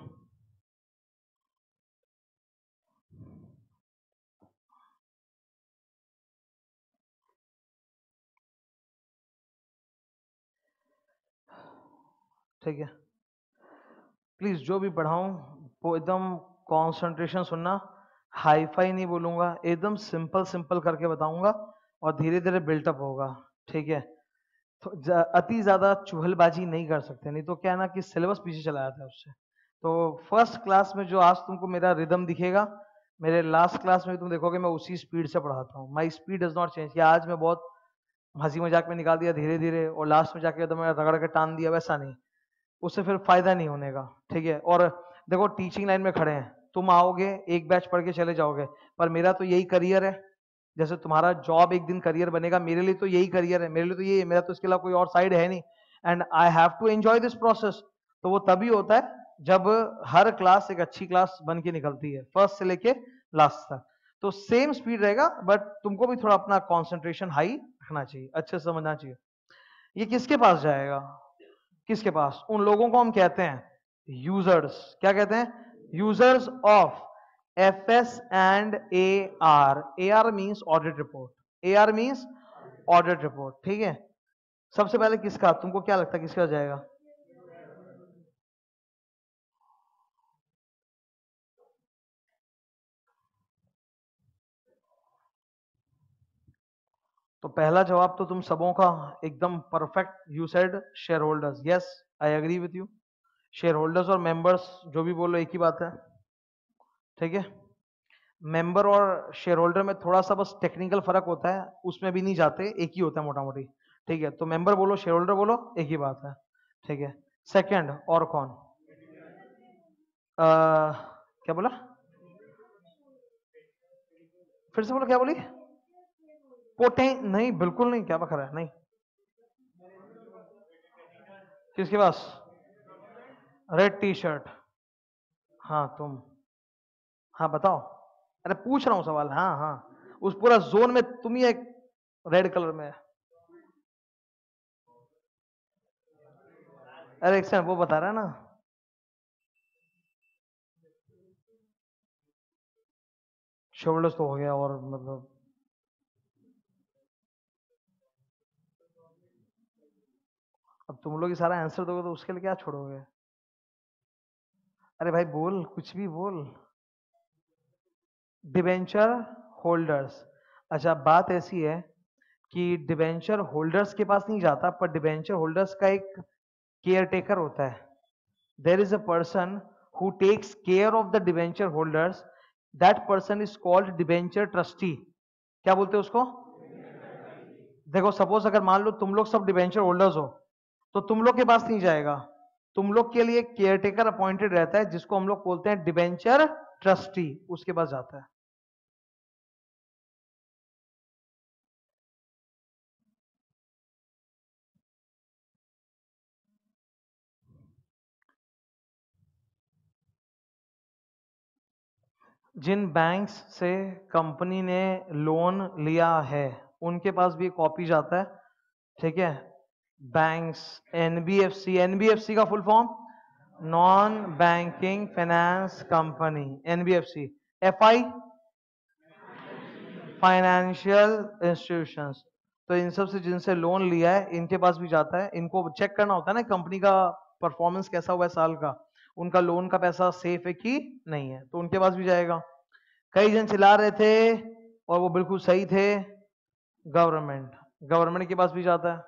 ठीक है। प्लीज़ जो भी पढ़ाऊं, वो एकदम कंसंट्रेशन सुनना। हाई फाई नहीं बोलूँगा, एकदम सिंपल सिंपल करके बताऊँगा और धीरे धीरे बिल्टअप होगा। ठीक है? अति ज़्यादा चुहलबाजी नहीं कर सकते। नहीं तो क्या ना कि सिलेबस पीछे चला जाता है उससे। तो फ़र्स्ट क्लास में जो आज तुमको मेरा रिदम दिखेगा, मेरे लास्ट क्लास में तुम देखोगे, मैं उसी स्पीड से पढ़ाता हूँ। My speed does not change या आज मैं बहुत हँसी मज़ाक में निकाल दिया धीरे धीरे और लास्ट में जाके तो मैं रगड़ के टान दिया, वैसा नहीं। उससे फिर फ़ायदा नहीं होने का, ठीक है? और देखो टीचिंग लाइन में खड़े हैं। तुम आओगे, एक बैच पढ़ के चले जाओगे, पर मेरा तो यही करियर है। जैसे तुम्हारा जॉब एक दिन करियर बनेगा, मेरे लिए तो यही करियर है, मेरे लिए तो है, मेरा तो इसके अलावा कोई और साइड है नहीं। And I have to enjoy this process तो वो तभी होता है जब हर क्लास एक अच्छी क्लास बन के निकलती है फ़र्स्ट से लेके लास्ट तक। तो सेम स्पीड रहेगा बट तुमको भी थोड़ा अपना कॉन्सेंट्रेशन हाई रखना चाहिए, अच्छे से समझना चाहिए। ये किसके पास जाएगा? किसके पास? उन लोगों को हम कहते हैं यूज़र्स क्या कहते हैं? Users of F S and A R A R means audit report A R means audit report ठीक है? सबसे पहले किसका? तुमको क्या लगता है किसका जाएगा? तो पहला जवाब तो तुम सबों का एकदम perfect you said share holders yes I agree with you share holders और मेंबर्स जो भी बोलो एक ही बात है। ठीक है? मेंबर और शेयर होल्डर में थोड़ा सा बस टेक्निकल फ़र्क होता है उसमें भी नहीं जाते एक ही होता है मोटा मोटी ठीक है तो मेंबर बोलो शेयर होल्डर बोलो एक ही बात है। ठीक है सेकंड और कौन? आ, क्या बोला? फिर से बोलो क्या बोली? पोटे नहीं बिल्कुल नहीं क्या बखरा है नहीं। किसके पास? रेड टी शर्ट हाँ तुम। हाँ बताओ। अरे, पूछ रहा हूँ सवाल। हाँ हाँ। उस पूरा जोन में तुम ही एक रेड कलर में। अरे, एक वो बता रहा है ना। शोल्डर्स तो हो गया और मतलब अब तुम लोग ही सारा आंसर दोगे तो उसके लिए क्या छोड़ोगे? अरे भाई, बोल, कुछ भी बोल। डिवेंचर होल्डर्स अच्छा बात ऐसी है कि डिवेंचर होल्डर्स के पास नहीं जाता, पर डिवेंचर होल्डर्स का एक केयर टेकर होता है। There is a person who takes care of the debenture holders that person is called debenture trustee क्या बोलते हैं उसको? देखो सपोज़ अगर मान लो तुम लोग सब डिवेंचर होल्डर्स हो तो तुम लोग के पास नहीं जाएगा। तुम लोग के लिए केयर टेकर अपॉइंटेड रहता है, जिसको हम लोग बोलते हैं डिवेंचर ट्रस्टी उसके पास जाता है। जिन बैंक्स से कंपनी ने लोन लिया है, उनके पास भी कॉपी जाता है, ठीक है? बैंक्स एनबीएफसी एनबीएफसी का full form non banking finance company NBFC FI financial institutions तो इन सबसे जिनसे लोन लिया है, इनके पास भी जाता है। इनको चेक करना होता है ना कंपनी का परफॉर्मेंस कैसा हुआ है साल का। उनका लोन का पैसा सेफ़ है कि नहीं है? तो उनके पास भी जाएगा। कई जन चिल्ला रहे थे और वो बिल्कुल सही थे। गवर्नमेंट गवर्नमेंट के पास भी जाता है।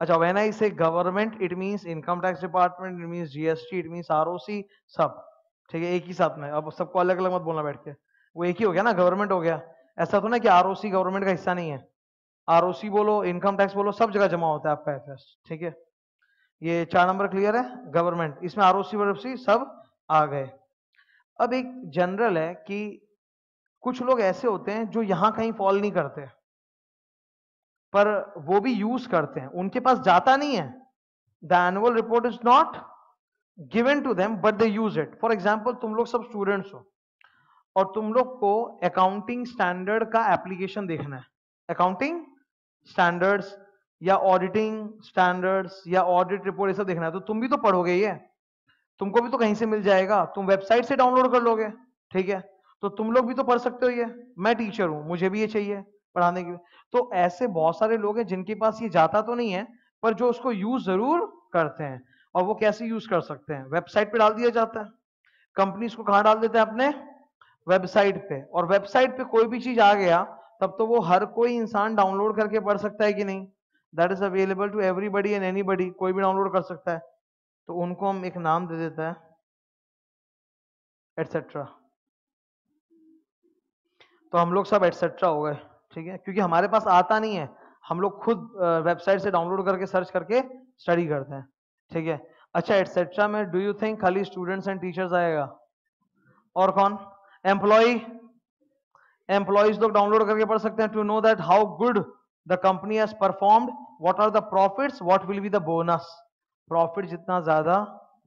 अच्छा when I say government it means income tax department it means GST it means ROC सब। ठीक है, एक ही साथ में। अब सबको अलग अलग मत बोलना बैठ के। वो एक ही हो गया ना, गवर्नमेंट हो गया। ऐसा तो ना कि आरओसी गवर्नमेंट का हिस्सा नहीं है। आरओसी बोलो इनकम टैक्स बोलो, सब जगह जमा होता है आपका एफएस ठीक है? ये चार नंबर क्लियर है? गवर्नमेंट। इसमें आर ओ सी सब आ गए। अब एक जनरल है कि कुछ लोग ऐसे होते हैं जो यहाँ कहीं फॉल नहीं करते। पर वो भी यूज़ करते हैं। उनके पास जाता नहीं है। The annual report is not given to them but they use it for example तुम लोग सब स्टूडेंट्स हो, और तुम लोग को अकाउंटिंग स्टैंडर्ड का एप्लीकेशन देखना है। अकाउंटिंग स्टैंडर्ड्स या ऑडिटिंग स्टैंडर्ड्स या ऑडिट रिपोर्ट ये सब देखना है। तो तुम भी तो पढ़ोगे ये। तुमको भी तो कहीं से मिल जाएगा। तुम वेबसाइट से डाउनलोड कर लोगे। ठीक है? तो तुम लोग भी तो पढ़ सकते हो ये। मैं टीचर हूँ। मुझे भी ये चाहिए पढ़ाने के लिए। तो ऐसे बहुत सारे लोग हैं जिनके पास ये जाता तो नहीं है, पर जो उसको यूज़ ज़रूर करते हैं और वो कैसे यूज़ कर सकते हैं? वेबसाइट पे डाल दिया जाता है। कंपनी को कहा डाल देते हैं अपने? वेबसाइट पे। और वेबसाइट पे कोई भी चीज़ आ गया, तब तो वो हर कोई इंसान डाउनलोड करके पढ़ सकता है कि नहीं? That is available to everybody and anybody कोई भी डाउनलोड कर सकता है। तो उनको हम एक नाम दे देते हैं एटसेट्रा तो हम लोग सब एटसेट्रा हो गए, ठीक है? क्योंकि हमारे पास आता नहीं है। हम लोग खुद वेबसाइट से डाउनलोड करके सर्च करके स्टडी करते हैं, ठीक है? अच्छा एटसेट्रा में डू यू थिंक खाली स्टूडेंट्स एंड टीचर्स आएगा? और कौन? एम्प्लॉय एम्प्लॉयज़ लोग डाउनलोड करके पढ़ सकते हैं। To know that how good the company has performed what are the profits what will be the bonus profit जितना ज़्यादा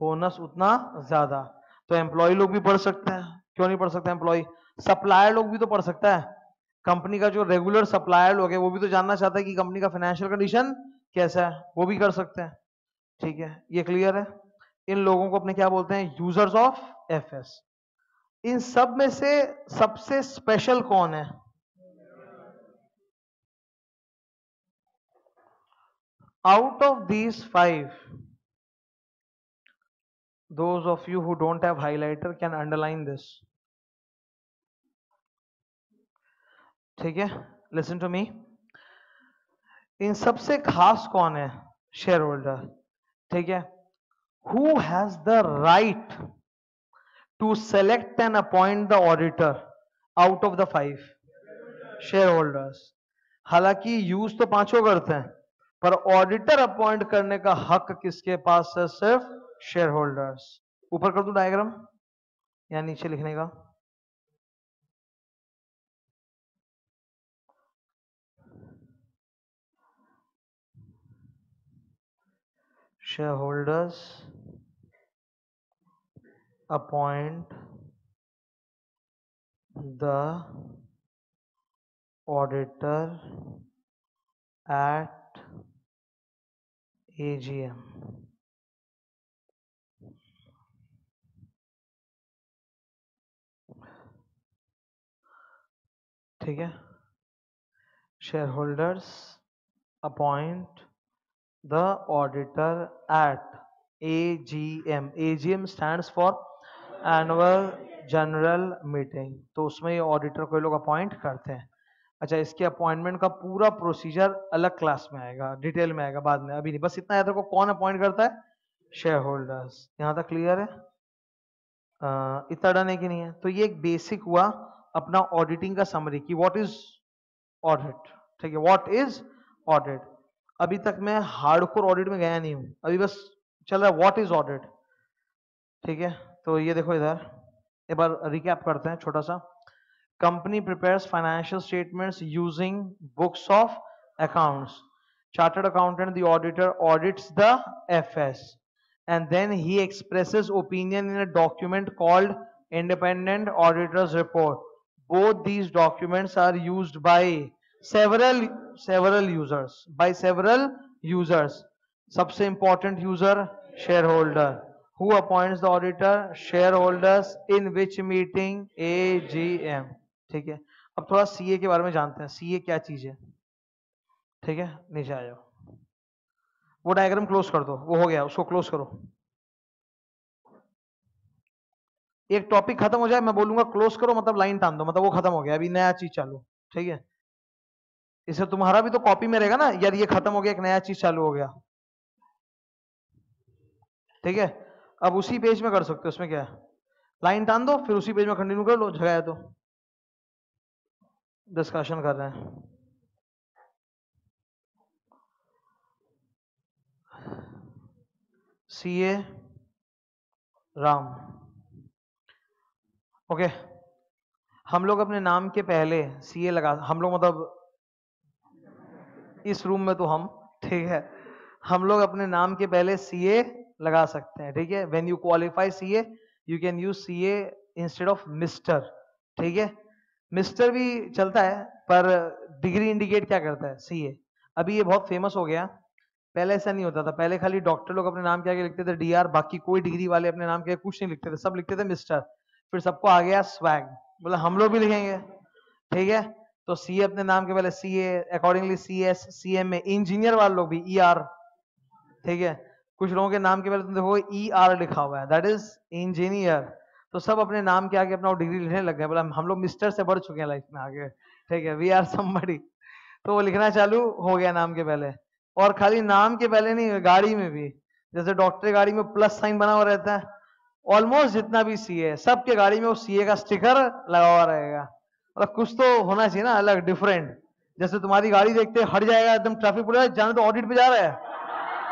बोनस उतना ज़्यादा। तो एम्प्लॉय लोग भी पढ़ सकते हैं। क्यों नहीं पढ़ सकते एम्प्लॉय सप्लायर लोग भी तो पढ़ सकता है। कंपनी का जो रेगुलर सप्लायर लोग है, वो भी तो जानना चाहता है कि कंपनी का फाइनेंशियल कंडीशन कैसा है। वो भी कर सकते हैं। ठीक है? ये क्लियर है? इन लोगों को अपने क्या बोलते हैं? यूज़र्स ऑफ़ एफ़ इन सब में से सबसे स्पेशल कौन है? Out of these five, those of you who don't have highlighter can underline this. ठीक है? लिसन टू मी इन सबसे खास कौन है? शेयर होल्डर ठीक है? Who has the right to select and appoint the auditor out of the five share holders हालाँकि use तो पाँचों करते हैं। पर ऑडिटर अपॉइंट करने का हक किसके पास है? सिर्फ़ शेयर होल्डर्स ऊपर कर दू डायग्राम या नीचे लिखने का? Share holders appoint the auditor at AGM. ठीक है। Share holders appoint the auditor at AGM AGM stands for annual general meeting तो उसमें ये ऑडिटर कोई लोग अपॉइंट करते हैं। अच्छा इसके अपॉइंटमेंट का पूरा प्रोसीजर अलग क्लास में आएगा डिटेल में आएगा बाद में अभी नहीं बस इतना याद रखो कौन अपॉइंट करता है? शेयर होल्डर्स यहाँ तक क्लियर है? आ, इतना डन है कि नहीं है? तो ये एक बेसिक हुआ अपना ऑडिटिंग का समरी की व्हाट इज़ ऑडिट ठीक है व्हाट इज़ ऑडिट अभी तक मैं हार्डकोर ऑडिट में गया नहीं हूँ अभी बस चल रहा है व्हाट इज़ ऑडिट ठीक है तो ये देखो इधर एक बार रिकैप करते हैं छोटा सा। company prepares financial statements using books of accounts chartered accountant the auditor audits the fs and then he expresses opinion in a document called independent auditor's report both these documents are used by several several users by several users सबसे important user shareholder who appoints the auditor shareholders in which meeting agm ठीक है? अब थोड़ा CA के बारे में जानते हैं। सीए क्या चीज़ है? ठीक है? नीचे आ जाओ। वो डायग्राम क्लोज कर दो। वो हो गया। उसको क्लोज करो। एक टॉपिक खत्म हो जाए, मैं बोलूँगा क्लोज करो मतलब लाइन टान दो। मतलब वो खत्म हो गया। अभी नया चीज़ चालू। ठीक है? इसे तुम्हारा भी तो कॉपी में रहेगा ना? यार, ये खत्म हो गया, एक नया चीज़ चालू हो गया। ठीक है? अब उसी पेज में कर सकते हो। उसमें क्या है? लाइन टान दो, फिर उसी पेज में कंटिन्यू कर लो। जगह तो। डिस्कशन कर रहे हैं। सी ए राम। ओके हम लोग अपने नाम के पहले सी ए लगा, हम लोग मतलब इस रूम में तो हम, ठीक है। हम लोग अपने नाम के पहले सी ए लगा सकते हैं, ठीक है। When you qualify C A you can use C A instead of mister ठीक है। मिस्टर भी चलता है, पर डिग्री इंडिकेट क्या करता है? सी ए अभी ये बहुत फ़ेमस हो गया। पहले ऐसा नहीं होता था। पहले खाली डॉक्टर लोग अपने नाम के लिखते थे? डी आर बाकी कोई डिग्री वाले अपने नाम के कुछ नहीं लिखते थे। सब लिखते थे मिस्टर। फिर सबको आ गया स्वैग बोला, हम लोग भी लिखेंगे। ठीक है? तो सी ए अपने नाम के पहले C A accordingly C S C M A engineer वाले लोग भी ई e आर ठीक है? कुछ लोगों के नाम के पहले तुम देखो ई e आर लिखा हुआ है। दैट इज़ इंजीनियर तो सब अपने नाम के आगे अपना डिग्री लिखने लग गए। बोला, हम लोग मिस्टर से बढ़ चुके हैं लाइफ में आगे। ठीक है वी आर समबडी तो वो लिखना चालू हो गया नाम के पहले। और खाली नाम के पहले नहीं, गाड़ी में भी। जैसे डॉक्टर गाड़ी में प्लस साइन बना हुआ रहता है। ऑलमोस्ट जितना भी सी है, सबके गाड़ी में वो सी का स्टिकर लगा हुआ रहेगा। मतलब कुछ तो होना चाहिए ना अलग डिफरेंट जैसे तुम्हारी गाड़ी देखते हट जाएगा, एकदम ट्रैफ़िक पुलिस जाने तो ऑडिट पे जा रहा है।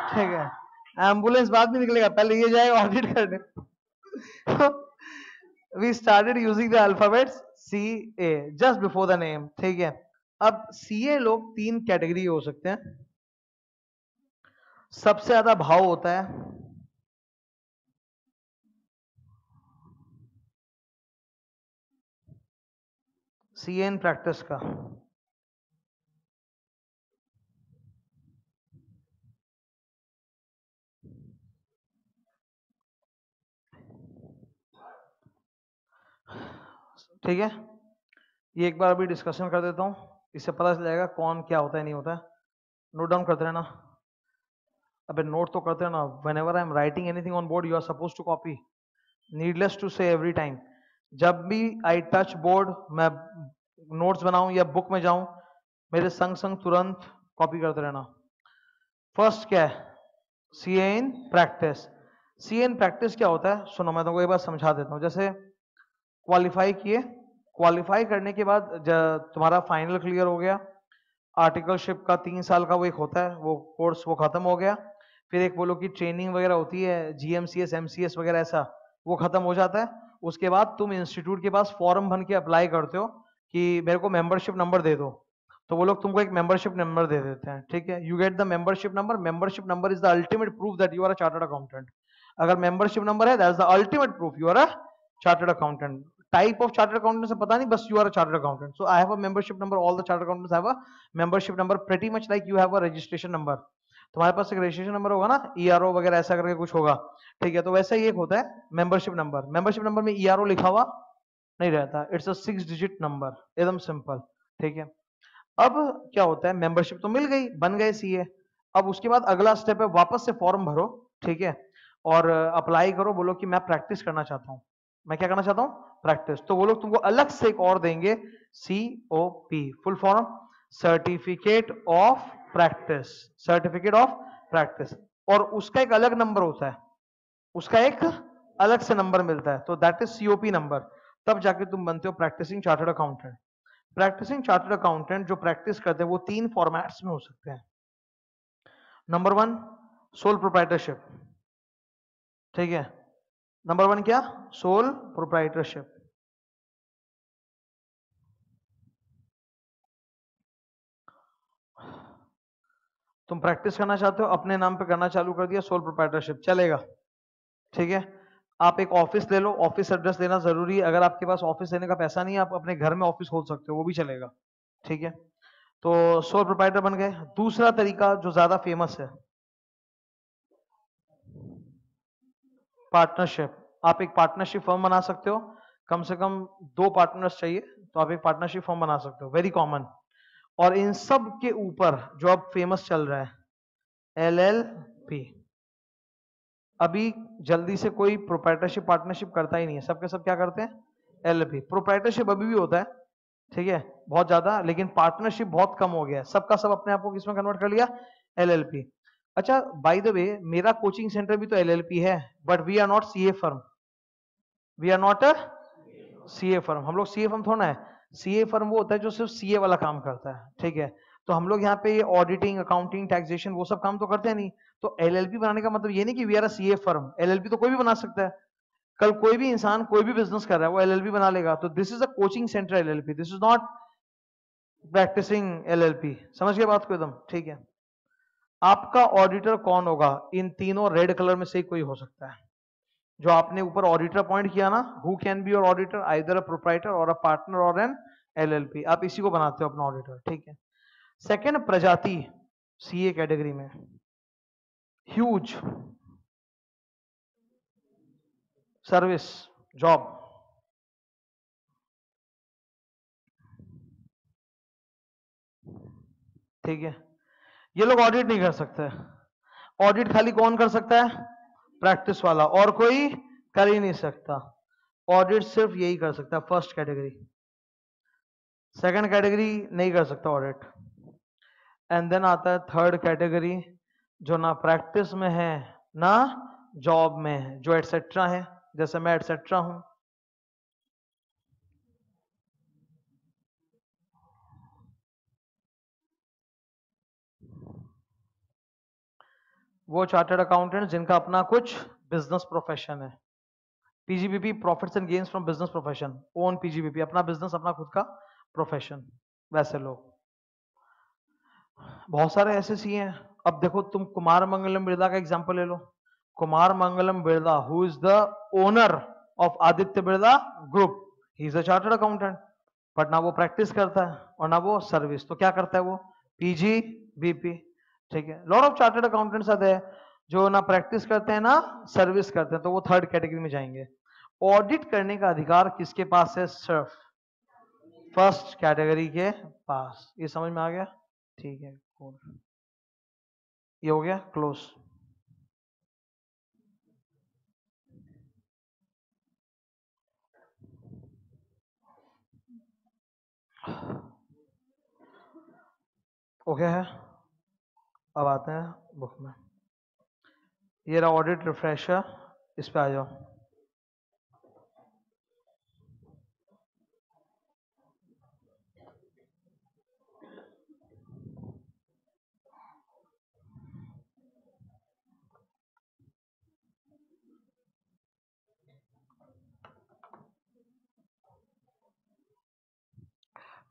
ठीक है एंबुलेंस बाद में निकलेगा, पहले ये जाएगा ऑडिट करने। We started using the alphabet C A just before the name ठीक है? अब सी ए लोग तीन कैटेगरी हो सकते हैं। सबसे ज़्यादा भाव होता है। सी एन प्रैक्टिस का। ठीक है? ये एक बार अभी डिस्कशन कर देता हूँ। इससे पता चल जाएगा कौन क्या होता है, नहीं होता है। नोट डाउन करते रहना। अबे नोट तो करते रहना। Whenever I am writing anything on board you are suppose to copy needless to say every time जब भी आई टच बोर्ड मैं नोट्स बनाऊँ या बुक में जाऊँ, मेरे संग संग तुरंत कॉपी करते रहना। फ़र्स्ट क्या है? C in practice C N practice क्या होता है? सुनो, मैं तुमको एक बार समझा देता हूँ। जैसे क्वालिफाई किए। क्वालिफाई करने के बाद तुम्हारा फाइनल क्लियर हो गया। आर्टिकलशिप का तीन साल का वो एक होता है, वो कोर्स वो खत्म हो गया। फिर एक बोलो कि ट्रेनिंग वगैरह होती है जीएमसीएस एमसीएस वगैरह ऐसा, वो खत्म हो जाता है। उसके बाद तुम इंस्टीट्यूट के पास फॉर्म भर के अप्लाई करते हो कि मेरे को मेंबरशिप नंबर दे दो। तो वो लोग तुमको एक मेंबरशिप नंबर दे देते हैं, ठीक है? You get the membership number membership number is the ultimate proof that you are a chartered accountant अगर मेंबरशिप नंबर है that is the ultimate proof you are a chartered accountant type of chartered accountant से पता नहीं, बस you are a chartered accountant. So, I have a membership number, all the chartered accountants have a membership number, pretty much like you have a registration number. तुम्हारे पास एक registration number होगा ना ERO वगैरह ऐसा करके कुछ होगा। ठीक है तो वैसा ही एक होता है मेंबरशिप नंबर मेंबरशिप नंबर में ईआरओ लिखा हुआ नहीं रहता। It's a six digit number एकदम सिंपल ठीक है, अब क्या होता है? मेंबरशिप तो मिल गई, बन गए सीए अब उसके बाद अगला स्टेप है, वापस से फॉर्म भरो। ठीक है, और अप्लाई करो, बोलो कि मैं प्रैक्टिस करना चाहता हूँ। मैं क्या करना चाहता हूँ? प्रैक्टिस तो वो लोग तुमको अलग से एक और देंगे C O P full form certificate of practice certificate of practice और उसका एक अलग नंबर होता है। उसका एक अलग से नंबर मिलता है। तो दैट इज़ सीओपी नंबर तब जाके तुम बनते हो practising chartered accountant practising chartered accountant जो प्रैक्टिस करते हैं, वो तीन फॉर्मेट्स में हो सकते हैं। नंबर वन सोल प्रोप्राइटरशिप ठीक है? नंबर वन क्या? सोल प्रोप्राइटरशिप तुम प्रैक्टिस करना चाहते हो, अपने नाम पे करना चालू कर दिया सोल प्रोप्राइटरशिप चलेगा। ठीक है? आप एक ऑफ़िस ले लो ऑफ़िस एड्रेस लेना ज़रूरी है। अगर आपके पास ऑफ़िस लेने का पैसा नहीं है, आप अपने घर में ऑफ़िस खोल सकते हो, वो भी चलेगा। ठीक है? तो सोल प्रोप्राइटर बन गए। दूसरा तरीका जो ज़्यादा फ़ेमस है पार्टनरशिप आप एक पार्टनरशिप फर्म बना सकते हो। कम से कम दो पार्टनर्स चाहिए तो आप एक पार्टनरशिप फर्म बना सकते हो। वेरी कॉमन और इन सब के ऊपर जो अब फ़ेमस चल रहा है एल एल पी अभी जल्दी से कोई प्रोप्राइटरशिप पार्टनरशिप करता ही नहीं है। सबके सब क्या करते हैं? एल पी प्रोप्राइटरशिप अभी भी होता है, ठीक है? बहुत ज़्यादा, लेकिन पार्टनरशिप बहुत कम हो गया है। सबका सब अपने आप को किसमें कन्वर्ट कर लिया? एल एल पी अच्छा बाय द वे मेरा कोचिंग सेंटर भी तो एलएलपी है but we are not C A firm we are not a C A firm हम लोग सी ए फर्म थोड़ा है. सी ए फर्म वो होता है जो सिर्फ़ सी ए वाला काम करता है, ठीक है? तो हम लोग यहाँ पे ऑडिटिंग अकाउंटिंग टैक्सेशन वो सब काम तो करते हैं नहीं. तो एलएलपी बनाने का मतलब ये नहीं कि we are a C A firm LLP तो कोई भी बना सकता है. कल कोई भी इंसान, कोई भी बिज़नेस कर रहा है, वो एलएलपी बना लेगा. तो this is a coaching centre LLP this is not practising LLP समझ गए बात को एकदम? ठीक है? आपका ऑडिटर कौन होगा? इन तीनों रेड कलर में से कोई हो सकता है। जो आपने ऊपर ऑडिटर पॉइंट किया ना who can be your auditor either a proprietor or a partner or an LLP आप इसी को बनाते हो अपना ऑडिटर ठीक है? सेकेंड प्रजाति सीए कैटेगरी में। ह्यूज सर्विस जॉब ठीक है? ये लोग ऑडिट नहीं कर सकते। ऑडिट खाली कौन कर सकता है? प्रैक्टिस वाला। और कोई कर ही नहीं सकता। ऑडिट सिर्फ़ यही कर सकता है फ़र्स्ट कैटेगरी सेकंड कैटेगरी नहीं कर सकता ऑडिट एंड देन आता है थर्ड कैटेगरी जो ना प्रैक्टिस में है, ना जॉब में है, जो एटसेट्रा है। जैसे मैं एटसेट्रा हूँ। वो चार्टर्ड अकाउंटेंट जिनका अपना कुछ बिज़नेस प्रोफेशन है। PGBP profits and gains from business profession own PGBP अपना बिज़नेस अपना खुद का प्रोफेशन वैसे लोग। बहुत सारे ऐसे सी हैं। अब देखो, तुम कुमार मंगलम बिरला का एग्ज़ाम्पल ले लो। Kumar Mangalam Birla who is the owner of Aditya Birla group he is a chartered accountant but ना वो प्रैक्टिस करता है और ना वो सर्विस तो क्या करता है वो? पीजी बीपी ठीक है? लॉट ऑफ़ चार्टर्ड अकाउंटेंट्स आते हैं जो ना प्रैक्टिस करते हैं, ना सर्विस करते हैं तो वो थर्ड कैटेगरी में जाएँगे। ऑडिट करने का अधिकार किसके पास है? सिर्फ़ फ़र्स्ट कैटेगरी के पास। ये समझ में आ गया? ठीक है ये हो गया? क्लोज ओके है? अब आते हैं बुक में। ये रहा ऑडिट रिफ्रेशर इस पे आ जाओ।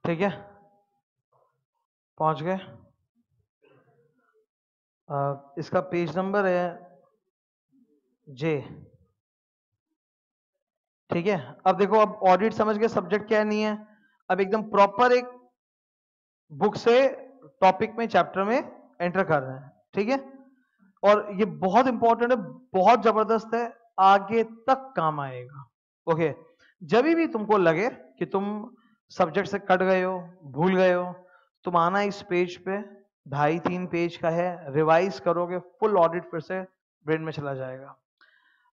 ठीक है? पहुँच गए? इसका पेज नंबर है जे ठीक है? अब देखो, अब ऑडिट समझ गए सब्जेक्ट क्या नहीं है। अब एकदम प्रॉपर एक बुक से टॉपिक में चैप्टर में एंटर कर रहे हैं। ठीक है? और ये बहुत इंपॉर्टेंट है, बहुत ज़बरदस्त है, आगे तक काम आएगा। ओके जब भी तुमको लगे कि तुम सब्जेक्ट से कट गए हो, भूल गए हो, तुम आना इस पेज पे ढाई तीन पेज का है रिवाइज करोगे फुल ऑडिट फिर से ब्रेन में चला जाएगा।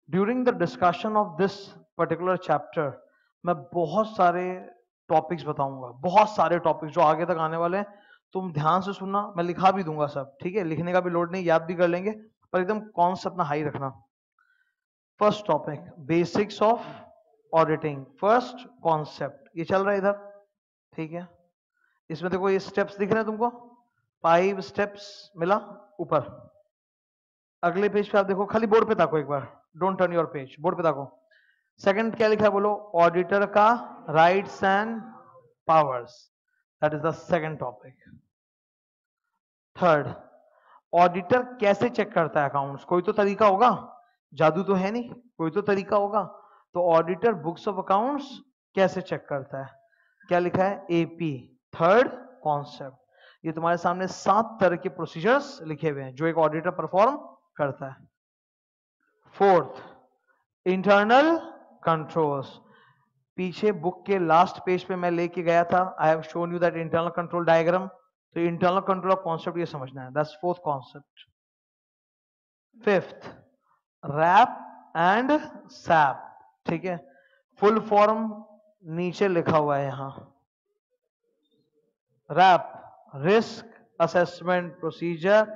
During the discussion of this particular chapter मैं बहुत सारे टॉपिक्स बताऊँगा, बहुत सारे टॉपिक्स जो आगे तक आने वाले हैं, तुम ध्यान से सुनना, मैं लिखा भी दूँगा सब, ठीक है? लिखने का भी लोड नहीं, याद भी कर लेंगे, पर एकदम कॉन्सेप्ट अपना हाई रखना। First topic basics of auditing first concept ये चल रहा है इधर, ठीक है? इसमें देखो ये स्टेप्स दिख रहे हैं तुमको? फाइव स्टेप्स मिला ऊपर। अगले पेज पे आप देखो, खाली बोर्ड पे ताको एक बार। Don't turn your page board पे ताको। सेकंड क्या लिखा है बोलो? ऑडिटर का rights and powers that is the second topic third auditor कैसे चेक करता है अकाउंट्स कोई तो तरीका होगा। जादू तो है नहीं, कोई तो तरीका होगा। तो ऑडिटर बुक्स ऑफ़ अकाउंट्स कैसे चेक करता है? क्या लिखा है? एपी थर्ड कॉन्सेप्ट ये तुम्हारे सामने सात तरह के प्रोसीजर्स लिखे हुए हैं, जो एक ऑडिटर परफॉर्म करता है। फोर्थ इंटरनल कंट्रोल्स पीछे बुक के लास्ट पेज पे मैं लेके गया था। I have shown you that internal control diagram तो इंटरनल कंट्रोल ऑफ़ कॉन्सेप्ट ये समझना है। That's fourth concept fifth RAP and SAP ठीक है? फुल फॉर्म नीचे लिखा हुआ है यहाँ। RAP risk assessment procedure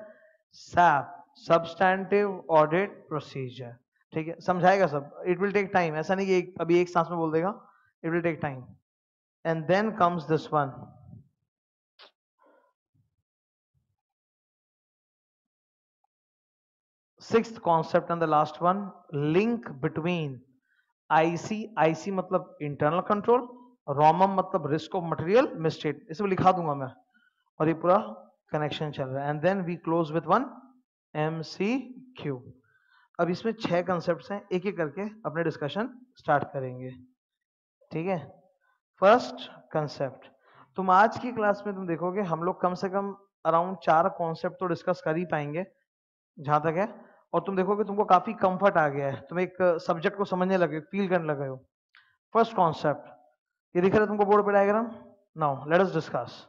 SAP substantive audit procedure ठीक है? समझाएगा सब? इट विल टेक टाइम ऐसा नहीं कि एक, अभी एक सांस में बोल देगा। It will take time and then comes this one sixth concept and the last one link between IC IC मतलब इंटरनल कंट्रोल रोमम मतलब रिस्क ऑफ़ मटेरियल मिस्टेट इसमें लिखा दूँगा मैं। और ये पूरा कनेक्शन चल रहा है। And then we close with one M C Q अब इसमें छह कंसेप्ट हैं, एक एक करके अपने डिस्कशन स्टार्ट करेंगे। ठीक है? फ़र्स्ट कंसेप्ट तुम आज की क्लास में तुम देखोगे, हम लोग कम से कम अराउंड चार कॉन्सेप्ट तो डिस्कस कर ही पाएँगे, जहाँ तक है। और तुम देखोगे तुमको काफ़ी कंफर्ट आ गया है। तुम एक सब्जेक्ट को समझने लगे फील करने लगे हो। फ़र्स्ट कॉन्सेप्ट ये दिख रहा है तुमको बोर्ड पे diagram now let us discuss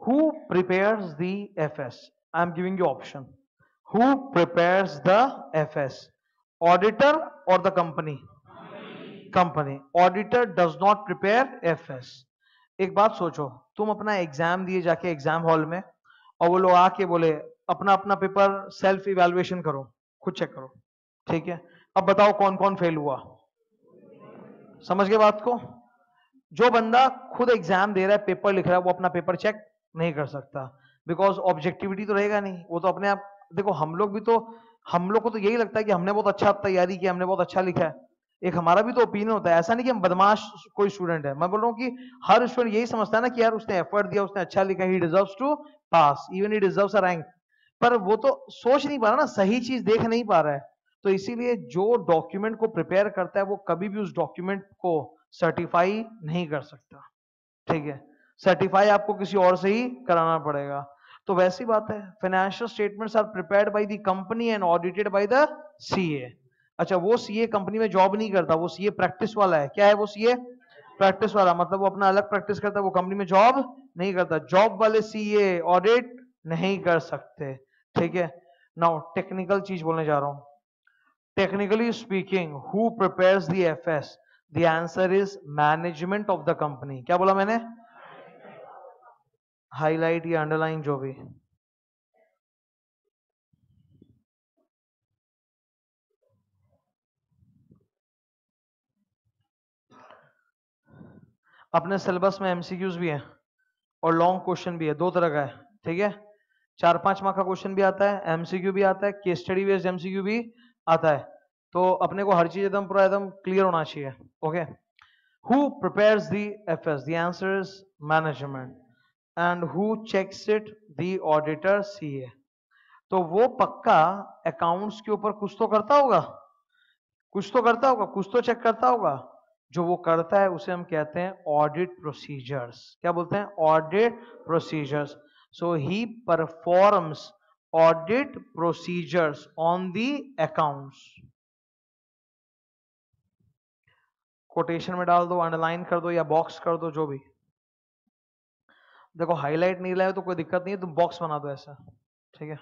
who prepares the fs i am giving you option. Who prepares the fs auditor or the company? Company. Auditor does not prepare fs एक बात सोचो, तुम अपना एग्ज़ाम दिए जाके एग्ज़ाम हॉल में, और वो लोग आके बोले, अपना अपना पेपर सेल्फ इवेल्युएशन करो, खुद चेक करो. ठीक है? अब बताओ कौन कौन फेल हुआ? समझ गए बात को? जो बंदा खुद एग्ज़ाम दे रहा है पेपर लिख रहा है, वो अपना पेपर चेक नहीं कर सकता। बिकॉज़ ऑब्जेक्टिविटी तो रहेगा नहीं। वो तो अपने आप, देखो, हम लोग भी तो हम लोग को तो यही लगता है कि हमने बहुत अच्छा तैयारी किया हमने बहुत अच्छा लिखा है। एक हमारा भी तो ओपिनियन होता है। ऐसा नहीं कि हम बदमाश कोई स्टूडेंट है। मैं बोल रहा हूँ कि हर स्टूडेंट यही समझता है ना कि यार उसने एफर्ट दिया, उसने अच्छा लिखा he deserve to pass even he deserve a rank पर वो तो सोच नहीं पा रहा ना, सही चीज़ देख नहीं पा रहा है। तो इसीलिए जो डॉक्यूमेंट को प्रिपेयर करता है, वो कभी भी उस डॉक्यूमेंट को सर्टिफाई नहीं कर सकता। ठीक है? सर्टिफाई आपको किसी और से ही कराना पड़ेगा। तो वैसी बात है। Financial statements are prepared by the company and audited by the CA अच्छा वो सीए कंपनी में जॉब नहीं करता, वो सीए प्रैक्टिस वाला है। क्या है वो सीए प्रैक्टिस वाला मतलब वो अपना अलग प्रैक्टिस करता है, वो कंपनी में जॉब नहीं करता। जॉब वाले सीए ऑडिट नहीं कर सकते। ठीक है? नाउ टेक्निकल चीज़ बोलने जा रहा हूँ। Technically speaking who prepares the FS the answer is management of the company क्या बोला मैंने? हाईलाइट या अंडरलाइन जो भी। अपने सिलेबस में एमसीक्यूज भी है और लॉन्ग क्वेश्चन भी है, दो तरह का है, ठीक है? चार पाँच मार्क का क्वेश्चन भी आता है एमसीक्यू भी आता है केस स्टडी बेस्ड एमसीक्यू भी आता है। तो अपने को हर चीज़ एकदम पूरा एकदम क्लियर होना चाहिए okay who prepares the FS the answer is management and who checks it the auditor CA तो वो पक्का अकाउंट्स के ऊपर कुछ तो करता होगा। कुछ तो करता होगा, कुछ तो चेक करता होगा। जो वो करता है, उसे हम कहते हैं ऑडिट प्रोसीजर्स क्या बोलते हैं? Audit procedures so he performs audit procedures on the accounts quotation में डाल दो अंडरलाइन कर दो या बॉक्स कर दो, जो भी। देखो हाईलाइट नहीं लाए तो कोई दिक्कत नहीं है, तुम बॉक्स बना दो ऐसा, ठीक है?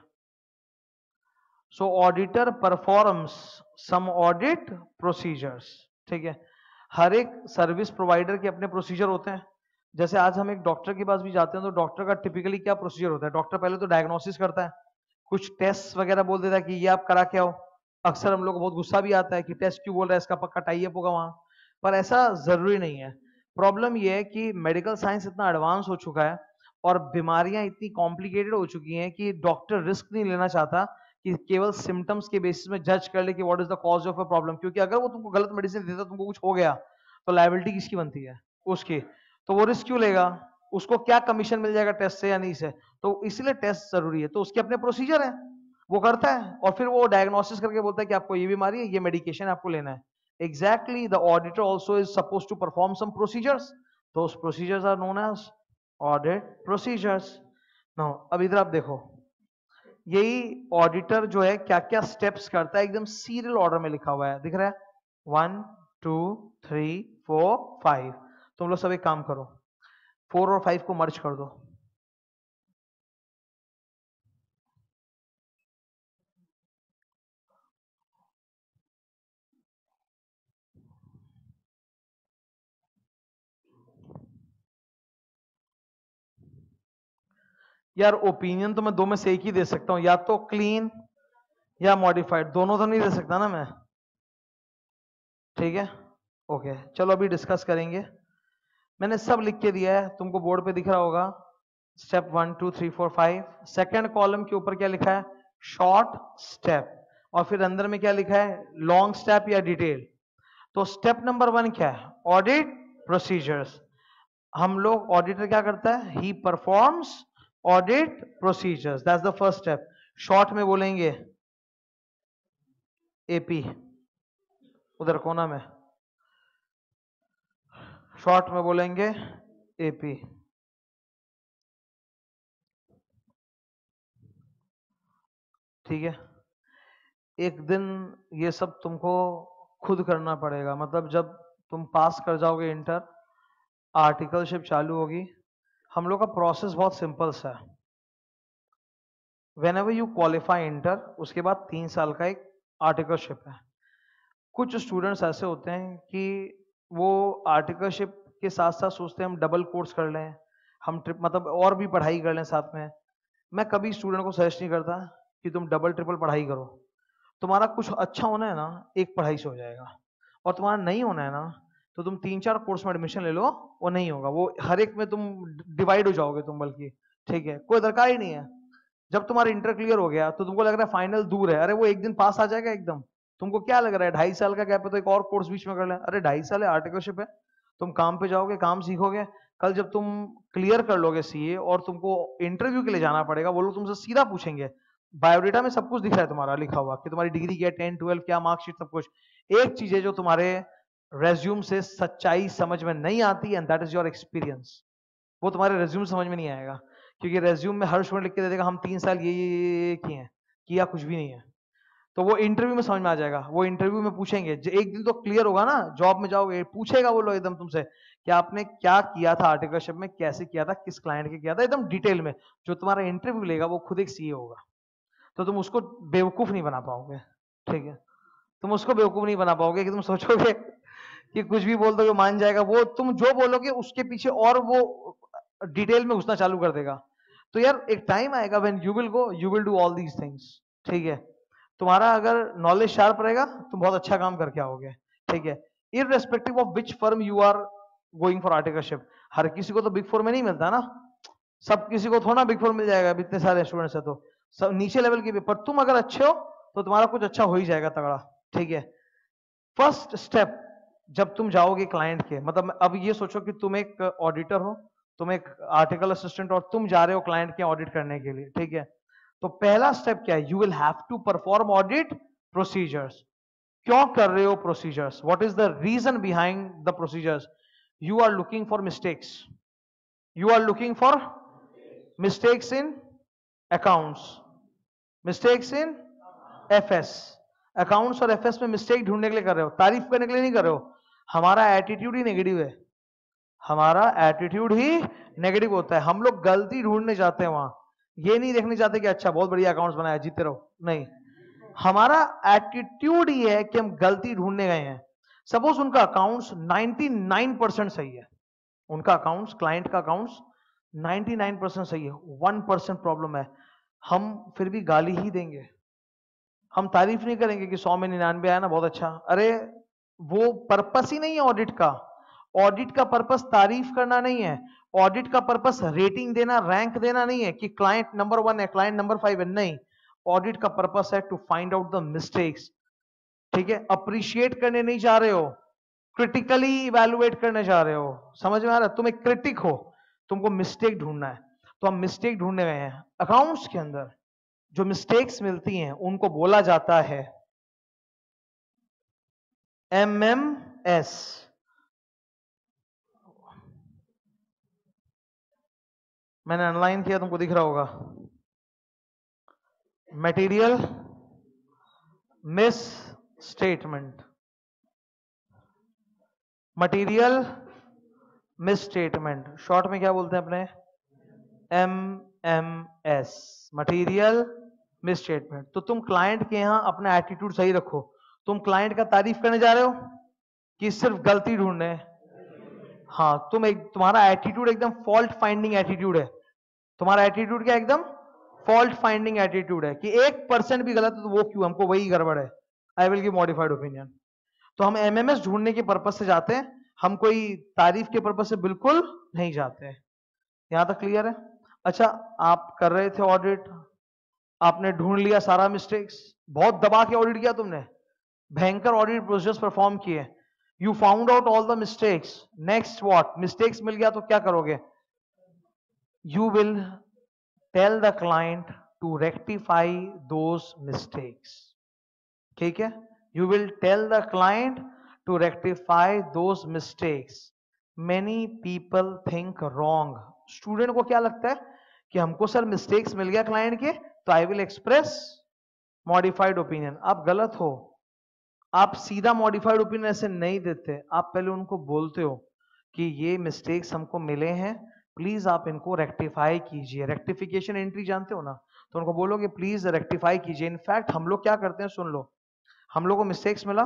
So auditor performs some audit procedures ठीक है? हर एक सर्विस प्रोवाइडर के अपने प्रोसीजर होते हैं। जैसे आज हम एक डॉक्टर के पास भी जाते हैं तो डॉक्टर का टिपिकली क्या प्रोसीजर होता है? डॉक्टर पहले तो डायग्नोसिस करता है, कुछ टेस्ट वगैरह बोल देता है कि ये आप करा के आओ। अक्सर हम लोग को बहुत गुस्सा भी आता है कि टेस्ट क्यों बोल रहा है, इसका पक्का टाइप होगा वहाँ। पर ऐसा ज़रूरी नहीं है। प्रॉब्लम ये है कि मेडिकल साइंस इतना एडवांस हो चुका है और बीमारियाँ इतनी कॉम्प्लिकेटेड हो चुकी हैं कि डॉक्टर रिस्क नहीं लेना चाहता कि केवल सिम्टम्स के बेसिस में जज कर ले कि what is the cause of a problem क्योंकि अगर वो तुमको गलत मेडिसिन देता, तुमको कुछ हो गया तो लाइबिलिटी किसकी बनती है? उसकी। तो वो रिस्क क्यों लेगा? उसको क्या कमीशन मिल जाएगा टेस्ट से या नहीं से? तो इसलिए टेस्ट ज़रूरी है। तो उसके अपने प्रोसीजर है। वो करता है और फिर वो डायग्नोसिस करके बोलता है कि आपको ये बीमारी है, ये मेडिकेशन आपको लेना है। Exactly the auditor also is suppose to perform some procedures those procedures are known as audit procedures. Now, अब इधर आप देखो। यही ऑडिटर जो है क्या क्या स्टेप्स करता है? एकदम सीरियल ऑर्डर में लिखा हुआ है। दिख रहा है? One two three four five तुम लोग सब एक काम करो। फोर और फाइव को मर्ज कर दो। यार ओपिनियन तो मैं दो में से एक ही दे सकता हूँ। या तो क्लीन या मॉडिफाइड दोनों तो नहीं दे सकता ना मैं। ठीक है? ओके चलो अभी डिस्कस करेंगे। मैंने सब लिख के दिया है, तुमको बोर्ड पे दिख रहा होगा। Step one two three four five second column के ऊपर क्या लिखा है? शॉर्ट स्टेप और फिर अंदर में क्या लिखा है? लॉन्ग स्टेप या डिटेल तो स्टेप नंबर वन क्या है? ऑडिट प्रोसीजर्स हम लोग ऑडिटर क्या करता है? He performs audit procedures that's the first step short में बोलेंगे एपी उधर कोना में? शॉर्ट में बोलेंगे एपी ठीक है? एक दिन ये सब तुमको खुद करना पड़ेगा। मतलब जब तुम पास कर जाओगे इंटर आर्टिकलशिप चालू होगी हम लोग का प्रोसेस बहुत सिंपल सा है। Whenever you qualify inter उसके बाद तीन साल का एक आर्टिकलशिप है। कुछ स्टूडेंट्स ऐसे होते हैं कि वो आर्टिकलशिप के साथ साथ सोचते हैं, हम डबल कोर्स कर लें, हम ट्रिप मतलब और भी पढ़ाई कर लें साथ में। मैं कभी स्टूडेंट को सजेस्ट नहीं करता कि तुम डबल ट्रिपल पढ़ाई करो। तुम्हारा कुछ अच्छा होना है ना, एक पढ़ाई से हो जाएगा। और तुम्हारा नहीं होना है ना तो तुम तीन चार कोर्स में एडमिशन ले लो, वो नहीं होगा। वो हर एक में तुम डिवाइड हो जाओगे तुम बल्कि। ठीक है? कोई दरकार ही नहीं है। जब तुम्हारा इंटर क्लियर हो गया तो तुमको लग रहा है फाइनल दूर है। अरे, वो एक दिन पास आ जाएगा एकदम। तुमको क्या लग रहा है? ढाई साल का गैप है तो एक और कोर्स बीच में कर ले। अरे, ढाई साल है आर्टिकलशिप है। तुम काम पे जाओगे, काम सीखोगे। कल जब तुम क्लियर कर लोगे सीए और तुमको इंटरव्यू के लिए जाना पड़ेगा, वो लोग तुमसे सीधा पूछेंगे। बायोडेटा में सब कुछ दिख रहा है तुम्हारा, लिखा हुआ, कि तुम्हारी डिग्री क्या टेन ट्वेल्व क्या मार्कशीट सब कुछ। एक चीज़ है जो तुम्हारे रेज्यूम से सच्चाई समझ में नहीं आती and that is your experience वो तुम्हारे रेज्यूम समझ में नहीं आएगा क्योंकि रेज्यूम में हर स्टूडेंट लिख के दे देगा हम तीन साल ये ये ये, ये किए हैं किया कुछ भी नहीं है। तो वो इंटरव्यू में समझ में आ जाएगा वो इंटरव्यू में पूछेंगे। एक दिन तो क्लियर होगा ना जॉब में जाओगे पूछेगा वो लोग एकदम तुमसे कि आपने क्या किया था आर्टिकलशिप में कैसे किया था किस क्लाइंट के किया था एकदम डिटेल में। जो तुम्हारा इंटरव्यू लेगा वो खुद एक सीए होगा। तो तुम उसको बेवकूफ़ नहीं बना पाओगे ठीक है? तुम उसको बेवकूफ़ नहीं बना पाओगे कि तुम सोचोगे कि कुछ भी बोल दोगे मान जाएगा, वो तुम जो बोलोगे, उसके पीछे और वो डिटेल में घुसना चालू कर देगा। तो यार, एक टाइम आएगा when you will go you will do all these things ठीक है? तुम्हारा अगर नॉलेज शार्प रहेगा, तुम बहुत अच्छा काम करके आओगे, ठीक है? Irrespective of which firm you are going for articleship हर किसी को तो बिग फोर में नहीं मिलता ना। सब किसी को थोड़ा बिग फोर मिल जाएगा इतने सारे स्टूडेंट्स है तो। सब नीचे लेवल के भी, पर तुम अगर अच्छे हो तो तुम्हारा कुछ अच्छा हो ही जाएगा तगड़ा, ठीक है? फ़र्स्ट स्टेप जब तुम जाओगे क्लाइंट के मतलब अब ये सोचो कि तुम एक ऑडिटर हो, तुम एक आर्टिकल असिस्टेंट और तुम जा रहे हो क्लाइंट के ऑडिट करने के लिए, ठीक है? तो पहला स्टेप क्या है? You will have to perform audit procedures क्यों कर रहे हो procedures what is the reason behind the procedures you are looking for mistakes you are looking for mistakes in accounts mistakes in FS accounts और FS में mistake ढूँढने के लिए कर रहे हो। तारीफ़ करने के लिए नहीं कर रहे हो। हमारा एटीट्यूड ही नेगेटिव है। हमारा एटीट्यूड ही नेगेटिव होता है। हम लोग गलती ढूँढने जाते हैं वहाँ। ये नहीं देखने चाहते कि अच्छा बहुत बढ़िया अकाउंट्स बनाया जीते रहो। नहीं। हमारा एटीट्यूड ये है कि हम गलती ढूँढने गए हैं। सपोज़ उनका अकाउंट्स 99 परसेंट सही है। उनका अकाउंट्स क्लाइंट का अकाउंट्स 99 परसेंट सही है। वन परसेंट प्रॉब्लम है। हम फिर भी गाली ही देंगे। हम तारीफ़ नहीं करेंगे कि सौ में निन्यानवे आया ना, बहुत अच्छा। अरे वो पर्पस ही नहीं है ऑडिट का। ऑडिट का पर्पस तारीफ़ करना नहीं है। ऑडिट का पर्पस रेटिंग देना रैंक देना नहीं है कि क्लाइंट नंबर वन है क्लाइंट नंबर फाइव है। नहीं। ऑडिट का पर्पस है to find out the mistakes ठीक है? अप्रिशिएट करने नहीं जा रहे हो। क्रिटिकली इवेलुएट करने जा रहे हो। समझ में आ रहा है? तुम एक क्रिटिक हो। तुमको मिस्टेक ढूंढना है। तो हम मिस्टेक ढूँढने गए हैं। अकाउंट्स के अंदर जो मिस्टेक्स मिलती हैं, उनको बोला जाता है। एम एम एस मैंने अनलाइन किया, तुमको दिख रहा होगा। Material miss statement material miss statement short में क्या बोलते हैं अपने? M M S material misstatement तो तुम क्लाइंट के यहाँ अपना एटीट्यूड सही रखो। तुम क्लाइंट का तारीफ़ करने जा रहे हो कि सिर्फ़ गलती ढूँढने हाँ? तुम एक, तुम्हारा एटीट्यूड एकदम फॉल्ट फाइंडिंग एटीट्यूड है। तुम्हारा एटीट्यूड क्या एकदम? फॉल्ट फाइंडिंग एटीट्यूड है कि एक परसेंट भी गलत है तो वो क्यों? हमको वही गड़बड़ है। I will give modified opinion तो हम एमएमएस ढूँढने के पर्पज से जाते हैं। हम कोई तारीफ़ के पर्पज से बिल्कुल नहीं जाते हैं। यहाँ तक क्लियर है? अच्छा आप कर रहे थे ऑडिट आपने ढूंढ लिया सारा मिस्टेक्स बहुत दबा के ऑडिट किया तुमने। भयंकर ऑडिट प्रोसेस परफॉर्म किए। You found out all the mistakes next what mistakes मिल गया तो क्या करोगे? You will tell the client to rectify those mistakes ठीक है? You will tell the client to rectify those mistakes many people think wrong student को क्या लगता है? कि हमको सर मिस्टेक्स मिल गया क्लाइंट के तो I will express modified opinion आप गलत हो। आप सीधा मॉडिफाइड ओपिनियन ऐसे नहीं देते। आप पहले उनको बोलते हो कि ये मिस्टेक्स हमको मिले हैं प्लीज़ आप इनको रेक्टिफाई कीजिए। रेक्टिफिकेशन एंट्री जानते हो ना? तो उनको बोलोगे प्लीज़ रेक्टिफाई कीजिए। इनफैक्ट हम लोग क्या करते हैं, सुन लो। हम लोग को मिस्टेक्स मिला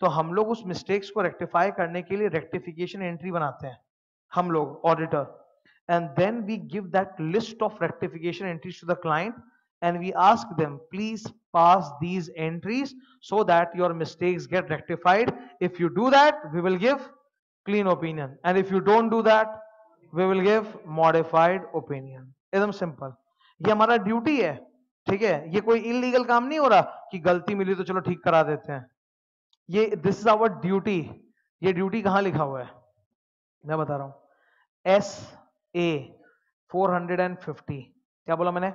तो हम लोग उस मिस्टेक्स को रेक्टिफाई करने के लिए रेक्टिफिकेशन एंट्री बनाते हैं, हम लोग auditor and then we give that list of rectification entries to the client and we ask them please pass these entries so that your mistakes get rectified if you do that we will give clean opinion and if you don't do that we will give modified opinion एकदम simple ये हमारा duty है ठीक है ये कोई illegal काम नहीं हो रहा कि गलती मिली तो चलो ठीक करा देते हैं ये दिस इज़ आवर ड्यूटी ये ड्यूटी कहाँ लिखा हुआ है मैं बता रहा हूँ एस ए 450 क्या बोला मैंने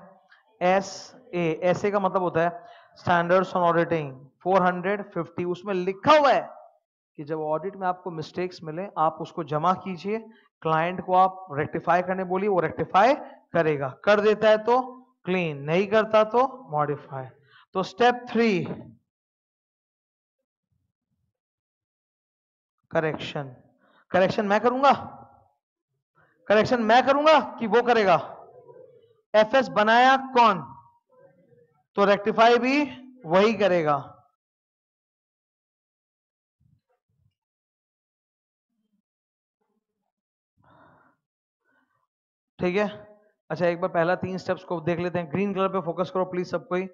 एस ए एस ए का मतलब होता है स्टैंडर्ड्स ऑन ऑडिटिंग 450 उसमें लिखा हुआ है कि जब ऑडिट में आपको मिस्टेक्स मिले, आप उसको जमा कीजिए क्लाइंट को आप रेक्टिफाई करने बोलिए, वो रेक्टिफाई करेगा। कर देता है तो क्लीन नहीं करता तो मॉडिफाई तो स्टेप थ्री करेक्शन करेक्शन मैं करूँगा? करेक्शन मैं करूँगा कि वो करेगा? एफ़ एस बनाया कौन? तो रेक्टिफाई भी वही करेगा। ठीक है? अच्छा एक बार पहला तीन स्टेप्स को देख लेते हैं। ग्रीन कलर पे फोकस करो प्लीज़ सब कोई।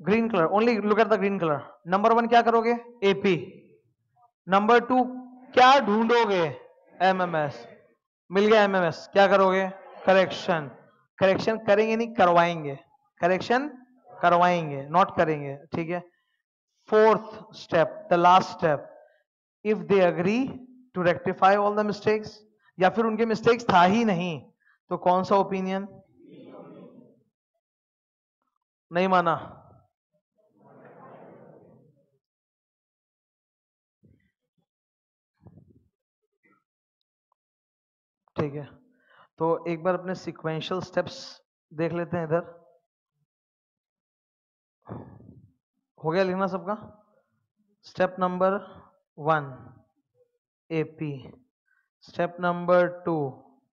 Green colour only look at the green colour number one क्या करोगे? एपी नंबर टू क्या ढूंढोगे? एमएमएस मिल गया एमएमएस क्या करोगे? करेक्शन करेक्शन करेंगे नहीं, करवाएँगे। करेक्शन करवाएँगे नॉट करेंगे, ठीक है? Fourth step the last step if they agree to rectify all the mistakes या फिर उनके मिस्टेक्स था ही नहीं तो कौन सा ओपिनियन नहीं माना। ठीक है। तो एक बार अपने सिक्वेंशियल स्टेप्स देख लेते हैं इधर। हो गया लिखना सबका? Step number one A P step number two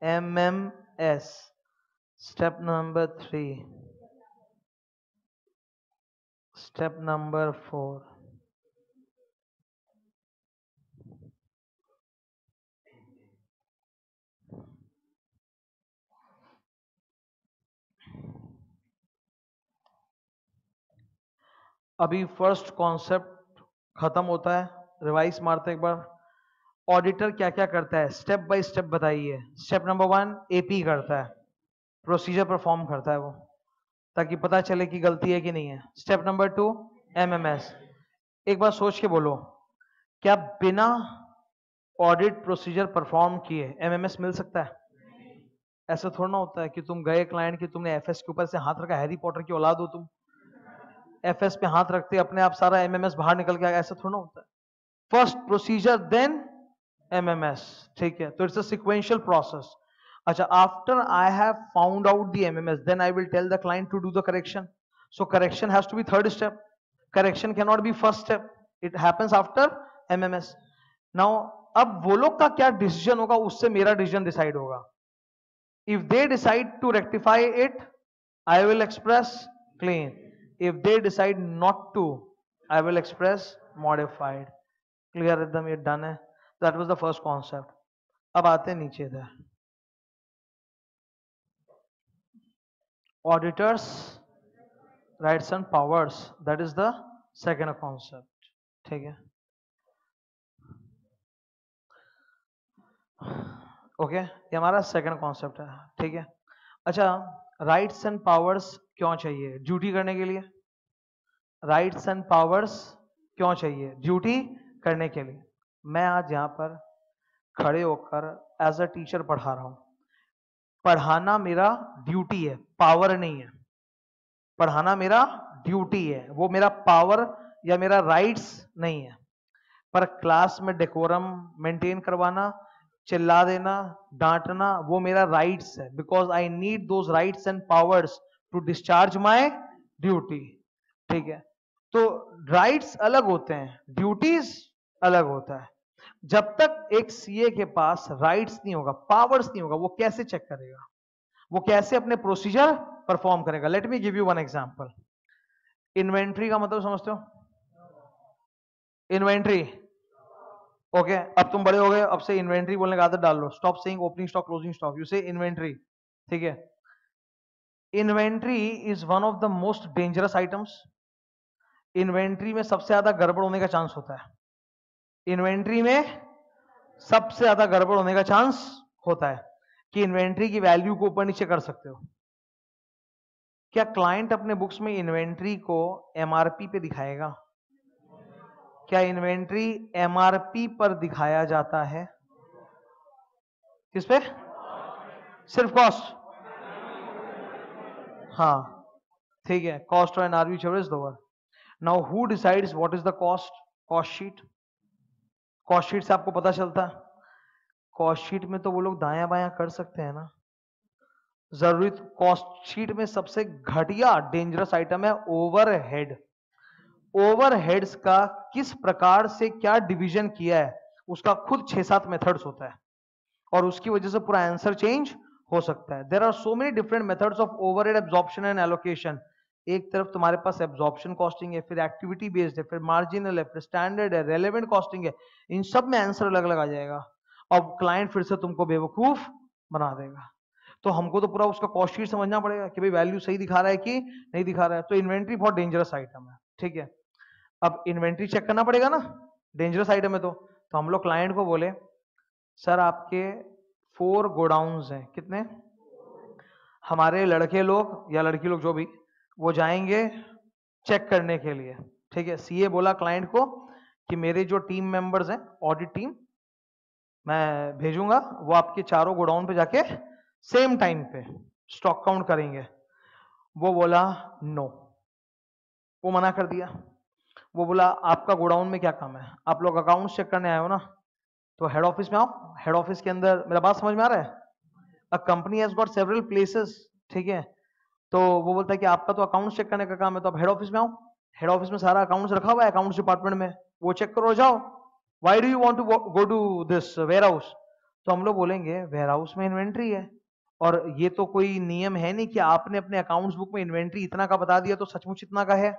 M M S step number three step number four अभी फ़र्स्ट कॉन्सेप्ट खत्म होता है रिवाइज मारते एक बार। ऑडिटर क्या क्या करता है? स्टेप बाय स्टेप बताइए। स्टेप नंबर वन एपी करता है। प्रोसीजर परफॉर्म करता है वो, ताकि पता चले कि गलती है कि नहीं है। स्टेप नंबर टू एमएमएस एक बार सोच के बोलो, क्या बिना ऑडिट प्रोसीजर परफॉर्म किए एमएमएस मिल सकता है? ऐसा थोड़ा ना होता है कि तुम गए क्लाइंट की तुमने एफएस के ऊपर से हाथ रखा हैरी पॉटर की औलाद हो तुम। एफ़ एस पे हाथ रखते अपने आप सारा एमएमएस बाहर निकल के ऐसा थोड़ा होता है। फ़र्स्ट प्रोसीजर देन एमएमएस ठीक है? तो इट्स अ सिक्वेंशियल प्रोसेस अच्छा after I have found out the MMS then I will tell the client to do the correction so correction has to be third step correction can not be first step it happens after MMS now अब वो लोग का क्या decision होगा, उससे मेरा decision decide होगा। If they decide to rectify it I will express clean if they decide not to i will express modified clear एकदम ये डन है that was the first concept अब आते हैं नीचे इधर auditors rights and powers that is the second concept ठीक है ओके okay, ये हमारा सेकंड कॉन्सेप्ट है ठीक है अच्छा राइट्स एंड पावर्स क्यों चाहिए? ड्यूटी करने के लिए? राइट्स एंड पावर्स क्यों चाहिए? ड्यूटी करने के लिए। मैं आज यहाँ पर खड़े होकर एज अ टीचर पढ़ा रहा हूँ। पढ़ाना मेरा ड्यूटी है पावर नहीं है। पढ़ाना मेरा ड्यूटी है, वो मेरा पावर या मेरा राइट्स नहीं है। पर क्लास में डेकोरम मेंटेन करवाना चिल्ला देना, डांटना, वो मेरा राइट्स है because I need those rights and powers to discharge my duty ठीक है? तो राइट्स अलग होते हैं ड्यूटीज़ अलग होता है। जब तक एक सीए के पास राइट्स नहीं होगा पावर्स नहीं होगा, वो कैसे चेक करेगा? वो कैसे अपने प्रोसीजर परफॉर्म करेगा? Let me give you one example inventory का मतलब समझते हो? इन्वेंट्री ओके अब तुम बड़े हो गए, अब से इन्वेंट्री बोलने का आदत डाल लो। Stop saying opening stock closing stock you say inventory ठीक है? Inventory is one of the most dangerous items inventory में सबसे ज़्यादा गड़बड़ होने का चांस होता है। इन्वेंट्री में सबसे ज़्यादा गड़बड़ होने का चांस होता है कि इन्वेंट्री की वैल्यू को ऊपर नीचे कर सकते हो। क्या क्लाइंट अपने बुक्स में इन्वेंट्री को एमआरपी पे दिखाएगा? क्या इन्वेंट्री एमआरपी पर दिखाया जाता है? किस पे? सिर्फ़ कॉस्ट हाँ ठीक है कॉस्ट और NRV whichever दोवर now who decides what is the cost cost sheet cost sheet से आपको पता चलता है। कॉस्ट शीट में तो वो लोग दाया बाया कर सकते हैं ना। ज़रूरी कॉस्ट शीट में सबसे घटिया डेंजरस आइटम है ओवरहेड ओवरहेड्स का किस प्रकार से क्या डिवीज़न किया है, उसका खुद छह सात मेथड्स होता है। और उसकी वजह से पूरा आंसर चेंज हो सकता है। There are so many different methods of overhead absorption and allocation एक तरफ़ तुम्हारे पास एब्जॉर्प्शन कॉस्टिंग है, फिर एक्टिविटी बेस्ड है, फिर मार्जिनल है, फिर स्टैंडर्ड है रेलेवेंट कॉस्टिंग है। इन सब में आंसर अलग अलग आ जाएगा। और क्लाइंट फिर से तुमको बेवकूफ़ बना देगा। तो हमको तो पूरा उसका कॉस्ट शीट समझना पड़ेगा कि भाई वैल्यू सही दिखा रहा है कि नहीं दिखा रहा है। तो इन्वेंट्री बहुत डेंजरस आइटम है। ठीक है? अब इन्वेंट्री चेक करना पड़ेगा ना? डेंजरस आइटम है तो। तो हम लोग क्लाइंट को बोले, सर, आपके फोर गोडाउन्स हैं। कितने? हमारे लड़के लोग या लड़की लोग जो भी, वो जाएँगे चेक करने के लिए। ठीक है? सीए बोला क्लाइंट को कि मेरे जो टीम मेंबर्स हैं ऑडिट टीम मैं भेजूँगा, वो आपके चारों गोडाउन पे जाके सेम टाइम पे स्टॉक काउंट करेंगे। वो बोला नो वो मना कर दिया। वो बोला, आपका गोडाउन में क्या काम है? आप लोग अकाउंट चेक करने आए हो ना? तो हेड ऑफ़िस में आओ। हेड ऑफ़िस के अंदर, मेरा बात समझ में आ रहा है? A company has got several places ठीक है? तो वो बोलता है कि आपका तो अकाउंट चेक करने का काम है तो आप हेड ऑफ़िस में आओ। हेड ऑफ़िस में सारा अकाउंट्स रखा हुआ है अकाउंट्स डिपार्टमेंट में। वो चेक करो, जाओ। Why do you want to go to this warehouse तो हम लोग बोलेंगे वेयर हाउस में इन्वेंट्री है। और ये तो कोई नियम है नहीं कि आपने अपने अकाउंट्स बुक में इन्वेंट्री इतना का बता दिया तो सचमुच इतना का है।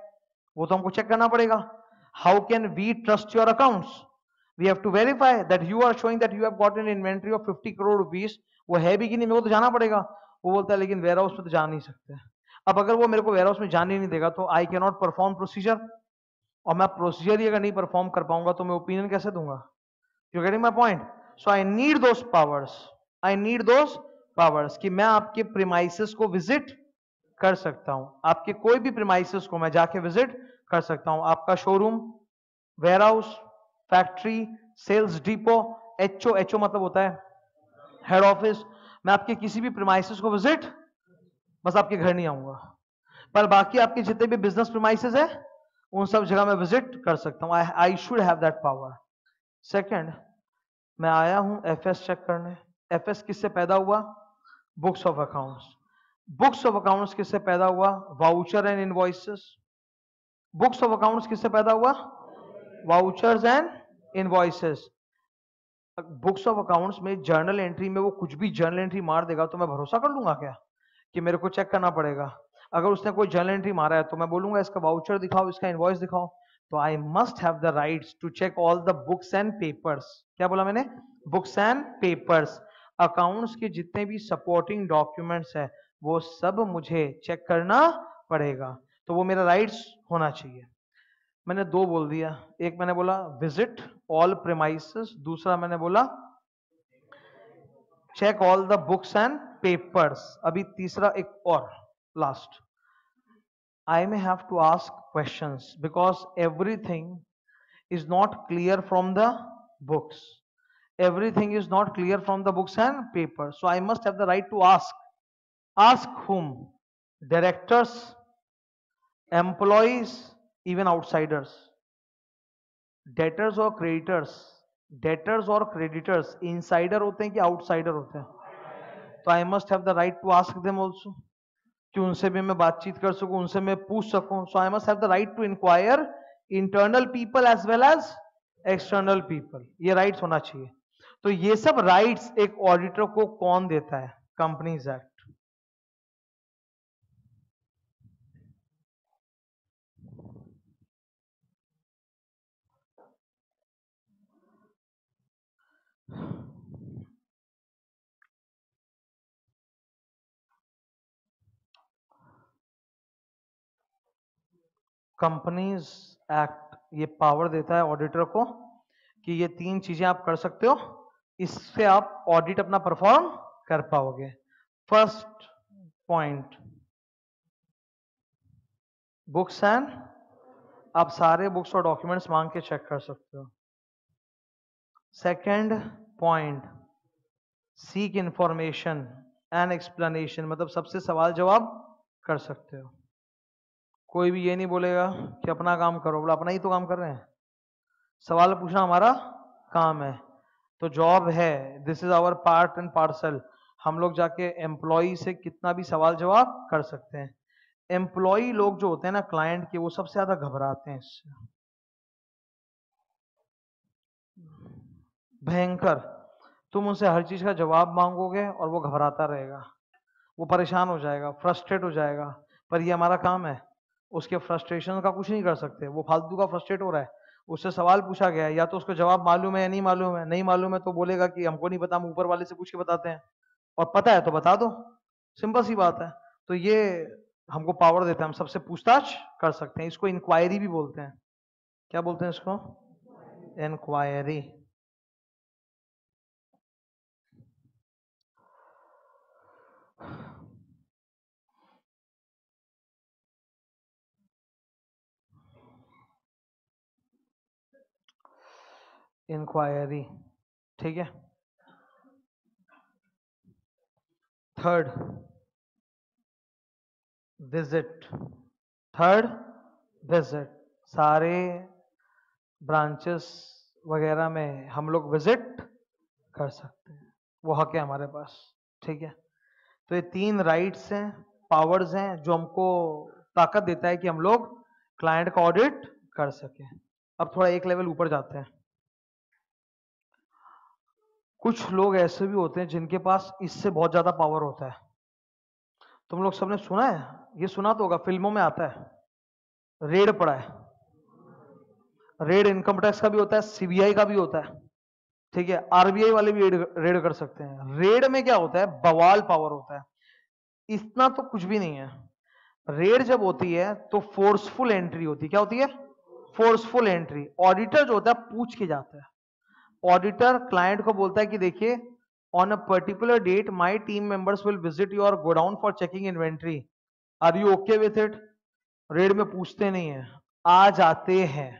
वो तो हमको चेक करना पड़ेगा। How can we trust your accounts we have to verify that you are showing that you have got an inventory of 50 crore rupees वो है भी कि नहीं, मेरे को तो जाना पड़ेगा। वो बोलता है, लेकिन वेयर हाउस में तो जा नहीं सकते अब अगर वो मेरे को वेयर हाउस में जाने नहीं देगा तो I can not perform procedure और मैं प्रोसीजर ही अगर नहीं परफॉर्म कर पाऊँगा तो मैं ओपिनियन कैसे दूँगा? You getting my point so I need those powers I need those powers कि मैं आपके प्रीमाइसिस को विज़िट कर सकता हूँ। आपके कोई भी प्रीमाइसिस को मैं जाके विज़िट कर सकता हूँ। आपका showroom warehouse factory sales depot HO HO मतलब होता है हेड ऑफ़िस मैं आपके किसी भी प्रीमाइसिस को विज़िट बस आपके घर नहीं आऊँगा। पर बाकी आपके जितने भी बिज़नेस प्रीमाइसिस है, उन सब जगह मैं विज़िट कर सकता हूँ। I should have that power second मैं आया हूँ एफएस चेक करने। एफएस किससे पैदा हुआ? Books of accounts books of accounts किससे पैदा हुआ? Voucher and invoices books of accounts किससे पैदा हुआ? Vouchers and invoices books of accounts में जर्नल एंट्री में वो कुछ भी जर्नल एंट्री मार देगा तो मैं भरोसा कर लूँगा क्या? कि मेरे को चेक करना पड़ेगा। अगर उसने कोई जर्नल एंट्री मारा है तो मैं बोलूँगा, इसका वाउचर दिखाओ, इसका इनवॉइस दिखाओ। तो I must have the rights to check all the books and papers क्या बोला मैंने? बुक्स एंड पेपर्स अकाउंट्स के जितने भी सपोर्टिंग डॉक्यूमेंट्स है, वो सब मुझे चेक करना पड़ेगा। तो वो मेरा राइट होना चाहिए। मैंने दो बोल दिया। एक मैंने बोला विज़िट ऑल प्रेमाइस दूसरा मैंने बोला check all the books and papers अभी तीसरा एक और last I may have to ask question because everything is not clear from the books everything is not clear from the books and paper so I must have right to ask ask whom directors employees even outsiders debtors or creditors debtors or creditors insider होते हैं कि outsider होते हैं तो I must have the right to ask them also कि उनसे भी मैं बातचीत कर सकूँ उनसे मैं पूछ सकूँ so I must have the right to inquire internal people as well as external people ये rights होना चाहिए तो ये सब राइट्स एक ऑडिटर को कौन देता है कंपनीज़ एक्ट कंपनीज़ एक्ट, ये पावर देता है ऑडिटर को कि ये तीन चीज़ें आप कर सकते हो, इससे आप ऑडिट अपना परफॉर्म कर पाओगे। फ़र्स्ट पॉइंट, बुक्स एंड, आप सारे बुक्स और डॉक्यूमेंट्स मांग के चेक कर सकते हो। Second point, seek information and explanation मतलब सबसे सवाल जवाब कर सकते हो। कोई भी ये नहीं बोलेगा कि अपना काम करो। बोला, अपना ही तो काम कर रहे हैं। सवाल पूछना हमारा काम है। तो जॉब है। This is our part and parcel हम लोग जाके एम्प्लॉय से कितना भी सवाल जवाब कर सकते हैं। एम्प्लॉय लोग जो होते हैं ना क्लाइंट के, वो सबसे ज़्यादा घबराते हैं इससे। भयंकर। तुम उनसे हर चीज़ का जवाब मांगोगे और वो घबराता रहेगा। वो परेशान हो जाएगा, फ्रस्ट्रेट हो जाएगा। पर ये हमारा काम है। उसके फ्रस्ट्रेशन का कुछ नहीं कर सकते। वो फालतू का फ्रस्ट्रेट हो रहा है। उससे सवाल पूछा गया है, या तो उसको जवाब मालूम है या नहीं मालूम है। नहीं मालूम है तो बोलेगा कि हमको नहीं पता, हम ऊपर वाले से पूछ के बताते हैं। और पता है तो बता दो। सिंपल सी बात है। तो ये हमको पावर देता है। हम सबसे पूछताछ कर सकते हैं। इसको इंक्वायरी भी बोलते हैं। क्या बोलते हैं इसको? इंक्वायरी इंक्वायरी ठीक है? थर्ड विज़िट थर्ड विज़िट सारे ब्रांचेस वगैरह में हम लोग विज़िट कर सकते हैं। वो हक है हमारे पास, ठीक है? तो ये तीन राइट्स हैं पावर्स हैं, जो हमको ताकत देता है कि हम लोग क्लाइंट का ऑडिट कर सके। अब थोड़ा एक लेवल ऊपर जाते हैं। कुछ लोग ऐसे भी होते हैं जिनके पास इससे बहुत ज़्यादा पावर होता है। तुम लोग सबने सुना है? ये सुना तो होगा, फ़िल्मों में आता है। रेड पड़ा है। रेड इनकम टैक्स का भी होता है सीबीआई का भी होता है। ठीक है आरबीआई वाले भी रेड कर सकते हैं। रेड में क्या होता है? बवाल पावर होता है। इतना तो कुछ भी नहीं है। रेड जब होती है तो फोर्सफुल एंट्री होती है। क्या होती है? फोर्सफुल एंट्री ऑडिटर जो होता है, पूछ के जाता है। ऑडिटर क्लाइंट को बोलता है कि देखिए on a particular date my team members will visit your godown for checking inventory are you okay with it raid में पूछते नहीं है। आ जाते हैं।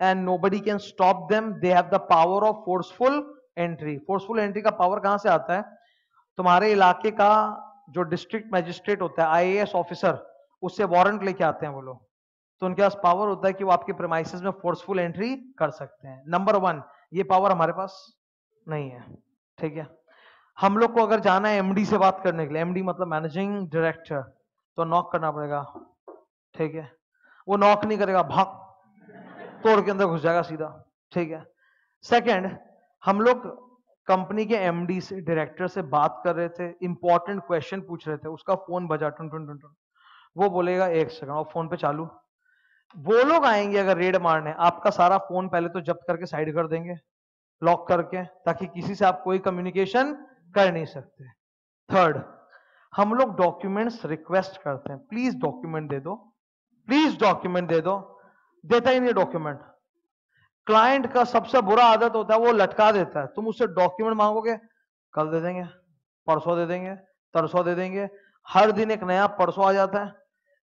And nobody can stop them they have the power of forceful entry forceful entry का power कहाँ से आता है? तुम्हारे इलाके का जो डिस्ट्रिक्ट मैजिस्ट्रेट होता है आईएएस ऑफिसर उससे वारंट लेके आते हैं वो लोग। तो उनके पास पावर होता है कि वो आपके प्रेमाइसिस में फोर्सफुल एंट्री कर सकते हैं। नंबर वन ये पावर हमारे पास नहीं है, ठीक है? हम लोग को अगर जाना है एमडी से बात करने के लिए एमडी मतलब मैनेजिंग डायरेक्टर तो नॉक करना पड़ेगा, ठीक है? वो नॉक नहीं करेगा, भाग, तोड़ के अंदर घुस जाएगा सीधा, ठीक है? सेकंड हम लोग कंपनी के एमडी से डायरेक्टर से बात कर रहे थे इंपॉर्टेंट क्वेश्चन पूछ रहे थे, उसका फ़ोन बजा, टुन टुन टुन वो बोलेगा, एक सेकंड और फ़ोन पे चालू। वो लोग आएँगे अगर रेड मारने। आपका सारा फ़ोन पहले तो जब्त करके साइड कर देंगे, लॉक करके, ताकि किसी से आप कोई कम्युनिकेशन कर नहीं सकते। थर्ड हम लोग डॉक्यूमेंट्स रिक्वेस्ट करते हैं। प्लीज़ डॉक्यूमेंट दे दो। प्लीज़ डॉक्यूमेंट दे दो। देता ही नहीं डॉक्यूमेंट क्लाइंट का सबसे बुरा आदत होता है, वो लटका देता है। तुम उससे डॉक्यूमेंट मांगोगे, कल दे देंगे, परसों दे देंगे, तरसों दे देंगे। हर दिन एक नया परसों आ जाता है।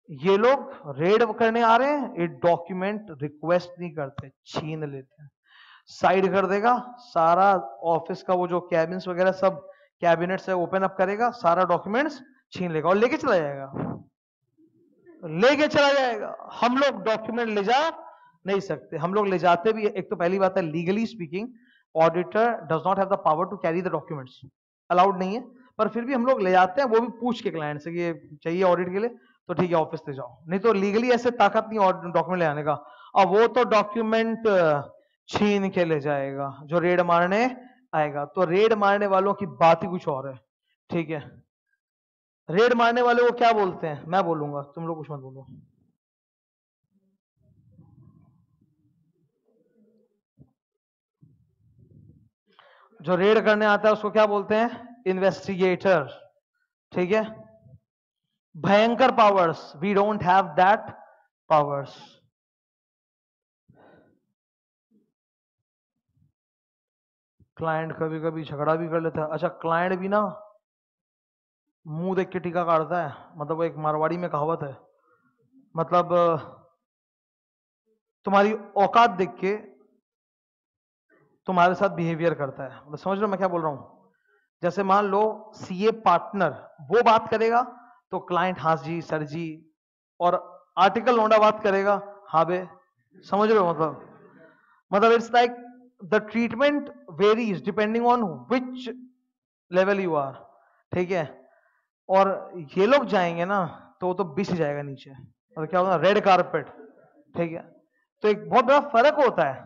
ये लोग रेड करने आ रहे हैं ये डॉक्यूमेंट रिक्वेस्ट नहीं करते, छीन लेते हैं। साइड कर देगा, सारा ऑफ़िस का वो जो कैबिन्स वगैरह सब कैबिनेट है ओपन अप करेगा, सारा डॉक्यूमेंट्स छीन लेगा और लेके चला जाएगा। लेके चला जाएगा। हम लोग डॉक्यूमेंट ले जा नहीं सकते। हम लोग ले जाते भी एक तो पहली बात है legally speaking auditor does not have the power to carry the documents allowed नहीं है। पर फिर भी हम लोग ले जाते हैं, वो भी पूछ के क्लाइंट से कि चाहिए ऑडिट के लिए। तो ठीक है ऑफ़िस ले जाओ। नहीं तो लीगली ऐसे ताकत नहीं डॉक्यूमेंट ले आने का। और वो तो डॉक्यूमेंट छीन के ले जाएगा, जो रेड मारने आएगा। तो रेड मारने वालों की बात ही कुछ और है। ठीक है? रेड मारने वाले को क्या बोलते हैं? मैं बोलूँगा, तुम लोग कुछ मत बोलो। जो रेड करने आता है, उसको क्या बोलते हैं? इन्वेस्टिगेटर ठीक है? भयंकर powers we don't have that powers client कभी कभी झगड़ा भी कर लेता है। अच्छा क्लाइंट भी ना मुँह देख के टीका काटता है। मतलब वो एक मारवाड़ी में कहावत है। मतलब तुम्हारी औकात देख के तुम्हारे साथ बिहेवियर करता है। मतलब समझ लो मैं क्या बोल रहा हूँ? जैसे मान लो सीए पार्टनर वो बात करेगा तो क्लाइंट हाँ जी सर जी, और आर्टिकल लोडा बात करेगा हाँ बे, समझ रहे हो मतलब? मतलब it's like the treatment varies depending on which level you are ठीक है? और ये लोग जाएँगे ना तो वो तो बिछ जाएगा नीचे और क्या होगा रेड कारपेट ठीक है? तो एक बहुत बड़ा फ़र्क होता है।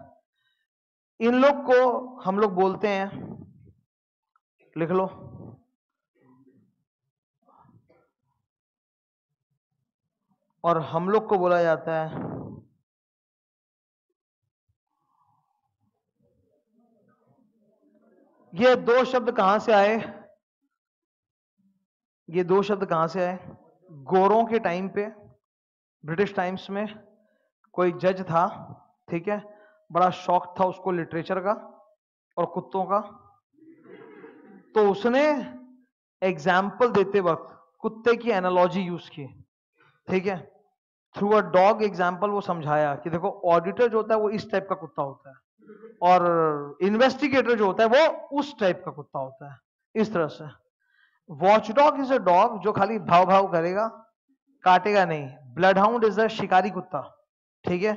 इन लोग को हम लोग बोलते हैं, लिख लो। और हम लोग को बोला जाता है, ये दो शब्द कहाँ से आए? ये दो शब्द कहाँ से आए? गोरों के टाइम पे, ब्रिटिश टाइम्स में कोई जज था, ठीक है? बड़ा शौक था उसको लिटरेचर का और कुत्तों का। तो उसने एग्ज़ाम्पल देते वक्त कुत्ते की एनालॉजी यूज़ की। ठीक है? थ्रू अ डॉग एग्ज़ाम्पल वो समझाया कि देखो ऑडिटर जो होता है वो इस टाइप का कुत्ता होता है और इन्वेस्टिगेटर जो होता है वो उस टाइप का कुत्ता होता है, इस तरह से। Watch dog is a dog जो खाली भाव भाव करेगा, काटेगा नहीं। ब्लड हाउंड इज़ अ शिकारी कुत्ता, ठीक है?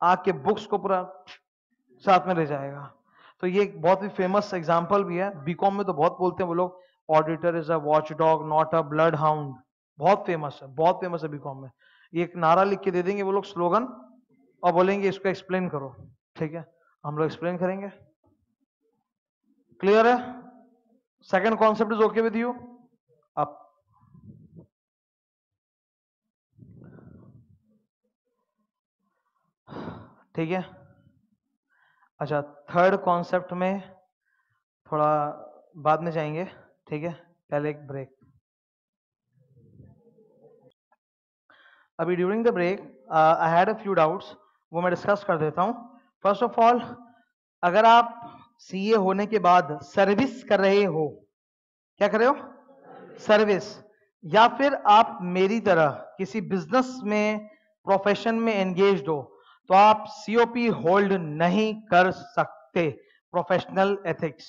आपके बुक्स को पूरा साथ में ले जाएगा। तो ये एक बहुत ही फ़ेमस एग्ज़ाम्पल भी है। बीकॉम में तो बहुत बोलते हैं वो लोग auditor is a watch dog not a blood hound बहुत फ़ेमस है, बहुत फ़ेमस है बीकॉम में। ये एक नारा लिख के दे देंगे वो लोग स्लोगन और बोलेंगे इसको एक्सप्लेन करो, ठीक है? हम लोग एक्सप्लेन करेंगे। क्लियर है? Second concept is okay with you अब ठीक है? अच्छा थर्ड कॉन्सेप्ट में थोड़ा बाद में जाएँगे, ठीक है? पहले एक ब्रेक अभी during the break I had a few doubts वो मैं डिस्कस कर देता हूँ। फ़र्स्ट ऑफ़ ऑल अगर आप सीए होने के बाद सर्विस कर रहे हो, क्या कर रहे हो? सर्विस या फिर आप मेरी तरह किसी बिज़नेस में प्रोफेशन में एंगेज हो तो आप सीओपी होल्ड नहीं कर सकते प्रोफेशनल एथिक्स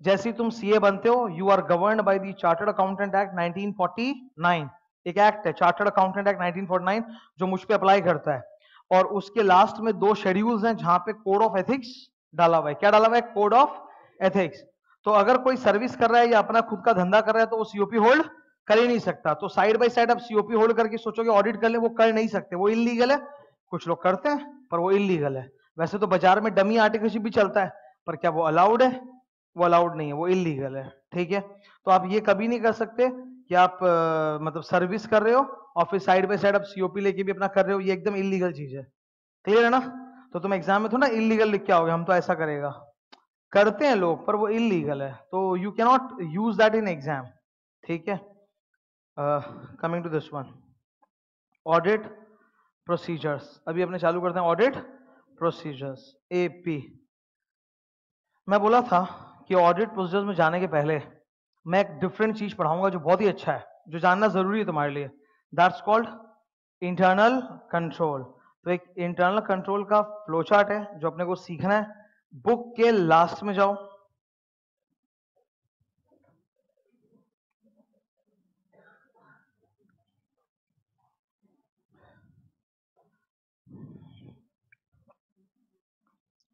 जैसे तुम सीए बनते हो you are govern by the chartered accountant act 1949 एक एक्ट है चार्टर्ड अकाउंटेंट एक्ट 1949 जो मुझ पे अप्लाई करता है। और उसके लास्ट में दो शेड्यूल्स हैं, जहाँ पे कोड ऑफ़ एथिक्स डाला हुआ है। क्या डाला हुआ है? कोड ऑफ़ एथिक्स तो अगर कोई सर्विस कर रहा है या अपना खुद का धंधा कर रहा है तो वो सीओपी होल्ड कर ही नहीं सकता। तो साइड बाय साइड आप सीओपी होल्ड करके सोचोगे ऑडिट कर ले, वो कर नहीं सकते। वो इलीगल है। कुछ लोग करते हैं, पर वो इलीगल है। वैसे तो बाज़ार में डमी आर्टिकलशिप भी चलता है, पर क्या वो अलाउड है? वो अलाउड नहीं है, वो इलीगल है। ठीक है? तो आप ये कभी नहीं कर सकते। कि आप आ, मतलब सर्विस कर रहे हो और फिर साइड बाई साइड आप सीओपी लेके भी अपना कर रहे हो ये एकदम इलीगल चीज़ है। क्लियर है ना? तो तुम एग्ज़ाम में थोड़ा इलीगल लिख के आओगे हम तो ऐसा करेगा। करते हैं लोग पर वो इलीगल है। तो you cannot use that in exam ठीक है? Coming to this one audit procedures अभी अपने चालू करते हैं ऑडिट प्रोसीजर्स एपी मैं बोला था कि ऑडिट प्रोसीजर्स में जाने के पहले मैं एक डिफरेंट चीज़ पढ़ाऊँगा जो बहुत ही अच्छा है, जो जानना ज़रूरी है तुम्हारे लिए। दैट्स कॉल्ड इंटरनल कंट्रोल तो एक इंटरनल कंट्रोल का फ्लो चार्ट है, जो अपने को सीखना है। बुक के लास्ट में जाओ।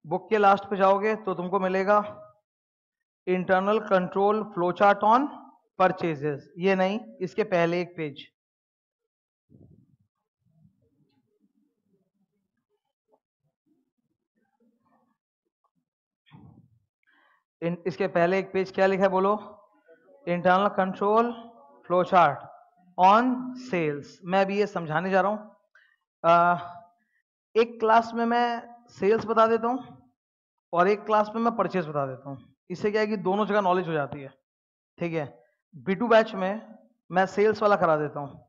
बुक के लास्ट पे जाओगे तो तुमको मिलेगा internal control flowchart on purchases ये नहीं इसके पहले एक पेज इन, इसके पहले एक पेज क्या लिखा है बोलो? Internal control flow chart on sales मैं अभी ये समझाने जा रहा हूँ. एक क्लास में मैं सेल्स बता देता हूँ और एक क्लास में मैं परचेज बता देता हूँ. इससे क्या है कि दोनों जगह नॉलेज हो जाती है। ठीक है? बी टू बैच में मैं सेल्स वाला करा देता हूँ।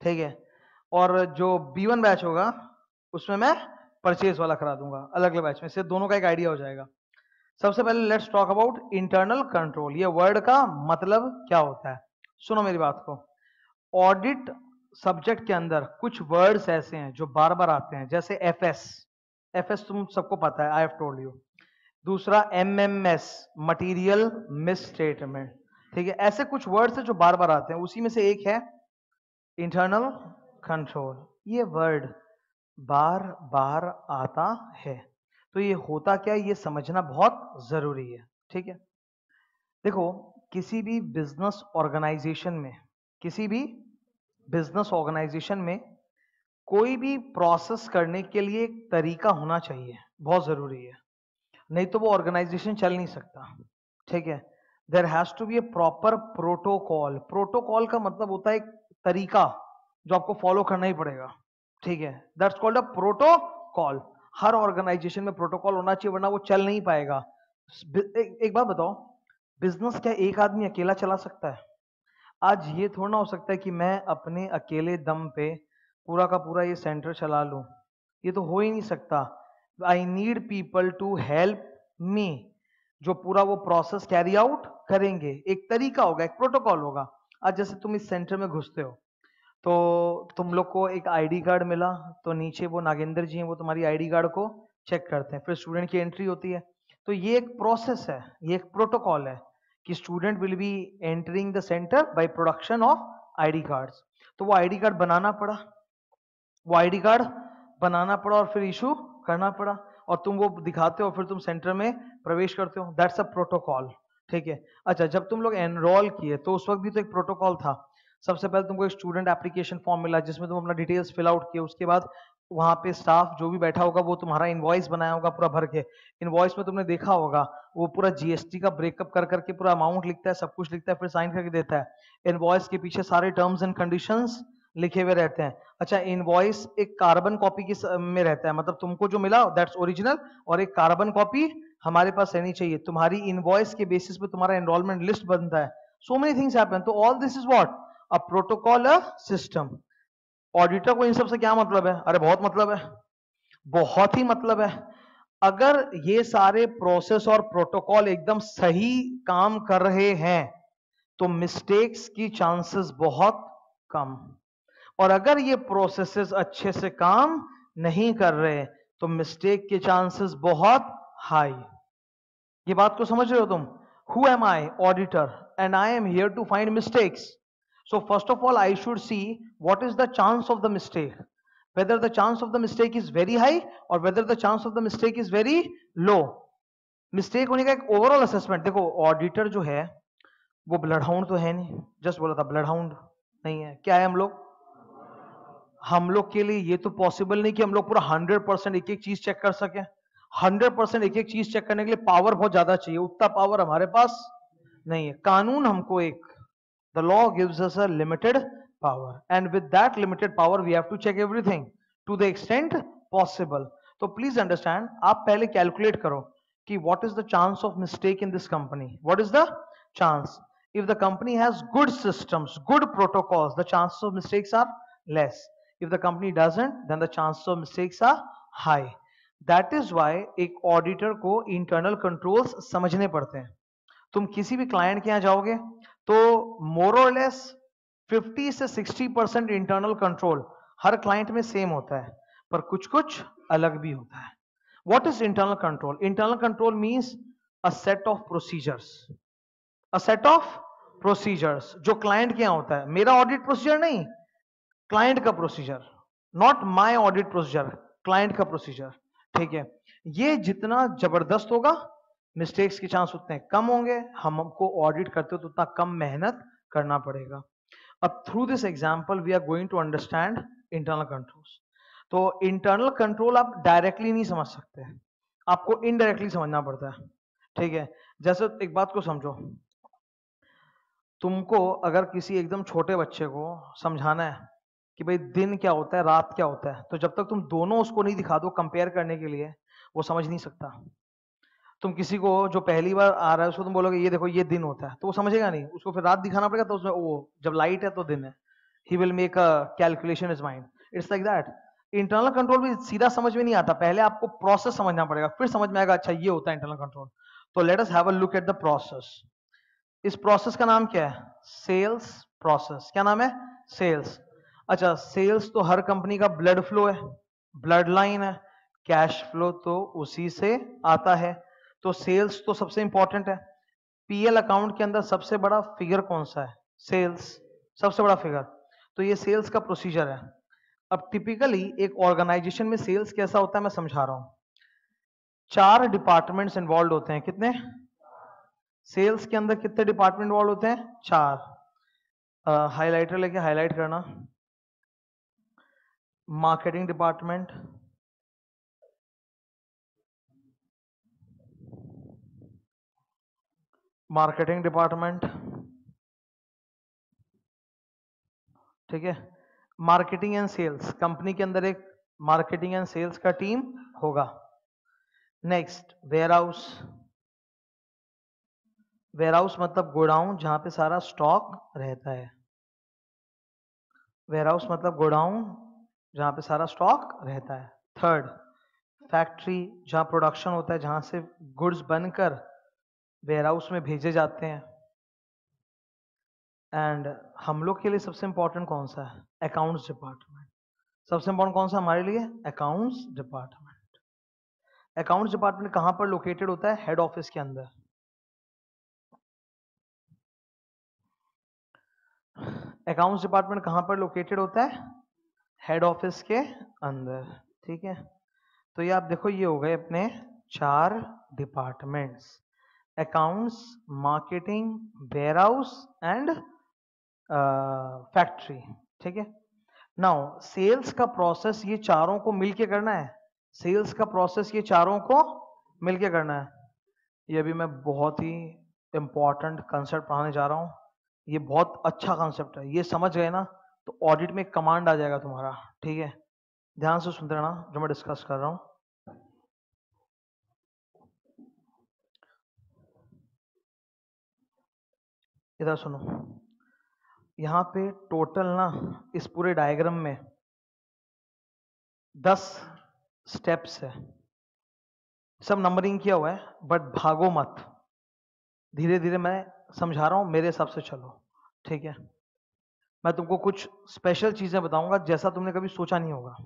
ठीक है? और जो बी वन बैच होगा, उसमें मैं परचेज वाला करा दूँगा अलग अलग बैच में। इससे दोनों का एक आइडिया हो जाएगा। सबसे पहले let's talk about internal control ये वर्ड का मतलब क्या होता है? सुनो मेरी बात को। ऑडिट सब्जेक्ट के अंदर कुछ वर्ड्स ऐसे हैं जो बार बार आते हैं, जैसे एफ़ एस एफ़ एस तुम सबको पता है आई हैव टोल्ड यू दूसरा M M S material misstatement ठीक है, ऐसे कुछ वर्ड्स हैं जो बार बार आते हैं, उसी में से एक है इंटरनल कंट्रोल ये वर्ड बार बार आता है। तो ये होता क्या ये समझना बहुत ज़रूरी है। ठीक है? देखो, किसी भी बिज़नेस ऑर्गेनाइजेशन में, किसी भी बिज़नेस ऑर्गेनाइजेशन में कोई भी प्रोसेस करने के लिए एक तरीका होना चाहिए, बहुत ज़रूरी है। नहीं तो वो ऑर्गेनाइजेशन चल नहीं सकता। ठीक है? There has to be a proper protocol protocol का मतलब होता है एक तरीका जो आपको फॉलो करना ही पड़ेगा। ठीक है? दैट्स कॉल्ड अ प्रोटोकॉल हर ऑर्गेनाइजेशन में प्रोटोकॉल होना चाहिए वरना वो चल नहीं पाएगा। एक, एक बात बताओ। बिज़नेस क्या एक आदमी अकेला चला सकता है? आज ये थोड़ा ना हो सकता है कि मैं अपने अकेले दम पे पूरा का पूरा ये सेंटर चला लूँ। ये तो हो ही नहीं सकता। I need people to help me जो पूरा वो प्रोसेस कैरी आउट करेंगे। एक तरीका होगा, एक प्रोटोकॉल होगा। आज जैसे तुम इस सेंटर में घुसते हो तो तुम लोग को एक आईडी कार्ड मिला तो नीचे वो नागेंद्र जी हैं, वो तुम्हारी आईडी कार्ड को चेक करते हैं। फिर स्टूडेंट की एंट्री होती है। तो ये एक प्रोसेस है, ये एक प्रोटोकॉल है कि student will be entering the centre by production of ID cards तो वो आईडी कार्ड बनाना पड़ा। वो आईडी कार्ड बनाना पड़ा और फिर इशू करना पड़ा और तुम वो दिखाते हो, फिर तुम सेंटर में प्रवेश करते हो। दैट्स अ प्रोटोकॉल ठीक है? अच्छा जब तुम लोग एनरोल किए तो उस वक्त भी तो एक प्रोटोकॉल था। सबसे पहले तुमको एक स्टूडेंट एप्लीकेशन फॉर्म मिला, जिसमें तुम अपना डिटेल्स फिल आउट किए। उसके बाद वहाँ पे स्टाफ जो भी बैठा होगा, वो तुम्हारा इनवॉइस बनाया होगा पूरा भर के। इनवॉइस में तुमने देखा होगा, वो पूरा जीएसटी का ब्रेकअप कर करके पूरा अमाउंट लिखता है, सब कुछ लिखता है, फिर साइन करके देता है। इनवॉइस के पीछे सारे टर्म्स एंड कंडीशंस लिखे हुए रहते हैं। अच्छा इनवॉइस एक कार्बन कॉपी की में रहता है। मतलब तुमको जो मिला दैट्स ओरिजिनल और एक कार्बन कॉपी हमारे पास रहनी चाहिए। तुम्हारी इनवॉइस के बेसिस पे तुम्हारा एनरोलमेंट लिस्ट बनता है। सो मेनी थिंग्स हैपन तो all this is what a protocol a system auditor को इन सबसे क्या मतलब है? अरे, बहुत मतलब है। बहुत ही मतलब है। अगर ये सारे प्रोसेस और प्रोटोकॉल एकदम सही काम कर रहे हैं तो मिस्टेक्स की चांसेस बहुत कम। और अगर ये प्रोसेसेस अच्छे से काम नहीं कर रहे तो मिस्टेक के चांसेस बहुत हाई ये बात को समझ रहे हो तुम? Who am I auditor and I am here to find mistakes so first of all I should see what is the chance of the mistake Whether the chance of the mistake is very high or whether the chance of the mistake is very low. Mistake होने का एक overall assessment देखो auditor जो है, वो blood hound तो है नहीं। जस्ट बोला था ब्लड हाउंड नहीं है। क्या है हम लोग? हम लोग के लिए ये तो पॉसिबल नहीं कि हम लोग पूरा हंड्रेड परसेंट एक एक चीज़ चेक कर सके। हंड्रेड परसेंट एक एक चीज़ चेक करने के लिए पावर बहुत ज़्यादा चाहिए। उतना पावर हमारे पास नहीं है। कानून हमको एक the law gives us limited power and with that limited power we have to check everything to the extent possible तो प्लीज़ अंडरस्टैंड आप पहले कैलकुलेट करो कि what is the chance of mistake in this company what is the chance if the company has good system good protocol the chance of mistakes are less If the company doesn't, then the chances of mistakes are high. That is why एक auditor को internal controls समझने पड़ते हैं तुम किसी भी client के यहाँ जाओगे तो मोरलेस 50 से 60 परसेंट इंटरनल कंट्रोल हर क्लाइंट में सेम होता है पर कुछ कुछ अलग भी होता है what is internal control internal control means a set of procedures a set of procedures जो client के यहाँ होता है मेरा audit procedure नहीं client का procedure not my audit procedure client का प्रोसीजर, ठीक है? ये जितना ज़बरदस्त होगा मिस्टेक्स के चांस उतने कम होंगे। हम हमको ऑडिट करते हो तो उतना कम मेहनत करना पड़ेगा। अब through this example we are going to understand internal controls तो इंटरनल कंट्रोल आप डायरेक्टली नहीं समझ सकते। आपको इनडायरेक्टली समझना पड़ता है, ठीक है? जैसे एक बात को समझो। तुमको अगर किसी एकदम छोटे बच्चे को समझाना है कि भाई दिन क्या होता है, रात क्या होता है? तो जब तक तुम दोनों उसको नहीं दिखा दो कंपेयर करने के लिए, वो समझ नहीं सकता। तुम किसी को जो पहली बार आ रहा है, उसको तुम बोलोगे, ये देखो, ये दिन होता है। तो वो समझेगा नहीं। उसको फिर रात दिखाना पड़ेगा तो उसमें वो जब लाइट है तो दिन है। He will make a calculation is mind it's like that internal control भी सीधा समझ में नहीं आता। पहले आपको प्रोसेस समझना पड़ेगा, फिर समझ में आएगा अच्छा ये होता है इंटरनल कंट्रोल तो let us have a look at the process इस प्रोसेस का नाम क्या है? सेल्स प्रोसेस क्या नाम है? सेल्स अच्छा सेल्स तो हर कंपनी का ब्लड फ्लो है ब्लड लाइन है कैश फ्लो तो उसी से आता है। तो सेल्स तो सबसे इंपॉर्टेंट है। पीएल अकाउंट के अंदर सबसे बड़ा फिगर कौन सा है? सेल्स सबसे बड़ा फिगर तो ये सेल्स का प्रोसीजर है। अब टिपिकली एक ऑर्गेनाइजेशन में सेल्स कैसा होता है मैं समझा रहा हूँ। चार डिपार्टमेंट्स इन्वॉल्व होते हैं। कितने? सेल्स के अंदर कितने डिपार्टमेंट इन्वॉल्व होते हैं? चार। हाईलाइटर लेके हाईलाइट करना। मार्केटिंग डिपार्टमेंट मार्केटिंग डिपार्टमेंट ठीक है? मार्केटिंग एंड सेल्स कंपनी के अंदर एक मार्केटिंग एंड सेल्स का टीम होगा। Next warehouse warehouse मतलब गोडाउन जहाँ पे सारा स्टॉक रहता है। वेयर हाउस मतलब गोडाउन जहाँ पे सारा स्टॉक रहता है। थर्ड फैक्ट्री जहाँ प्रोडक्शन होता है, जहाँ से गुड्स बनकर वेयर हाउस में भेजे जाते हैं। एंड हम लोग के लिए सबसे इंपॉर्टेंट कौन सा है? अकाउंट्स डिपार्टमेंट सबसे इंपॉर्टेंट कौन सा हमारे लिए? अकाउंट्स डिपार्टमेंट अकाउंट्स डिपार्टमेंट कहाँ पर लोकेटेड होता है? हेड ऑफ़िस के अंदर। अकाउंट्स डिपार्टमेंट कहाँ पर लोकेटेड होता है? हेड ऑफ़िस के अंदर, ठीक है? तो ये आप देखो, ये हो गए अपने चार departments accounts marketing warehouse and factory ठीक है? नाउ सेल्स का प्रोसेस ये चारों को मिलके करना है। सेल्स का प्रोसेस ये चारों को मिलके करना है। ये भी मैं बहुत ही इंपॉर्टेंट कंसेप्ट पढ़ाने जा रहा हूँ। ये बहुत अच्छा कंसेप्ट है। ये समझ गए ना? तो ऑडिट में कमांड आ जाएगा तुम्हारा, ठीक है? ध्यान से सुनते रहना जो मैं डिस्कस कर रहा हूँ। इधर सुनो। यहाँ पे टोटल ना, इस पूरे डायग्राम में दस स्टेप्स है। सब नंबरिंग किया हुआ है बट भागो मत। धीरे धीरे मैं समझा रहा हूँ, मेरे हिसाब से चलो, ठीक है? मैं तुमको कुछ स्पेशल चीज़ें बताऊँगा, जैसा तुमने कभी सोचा नहीं होगा।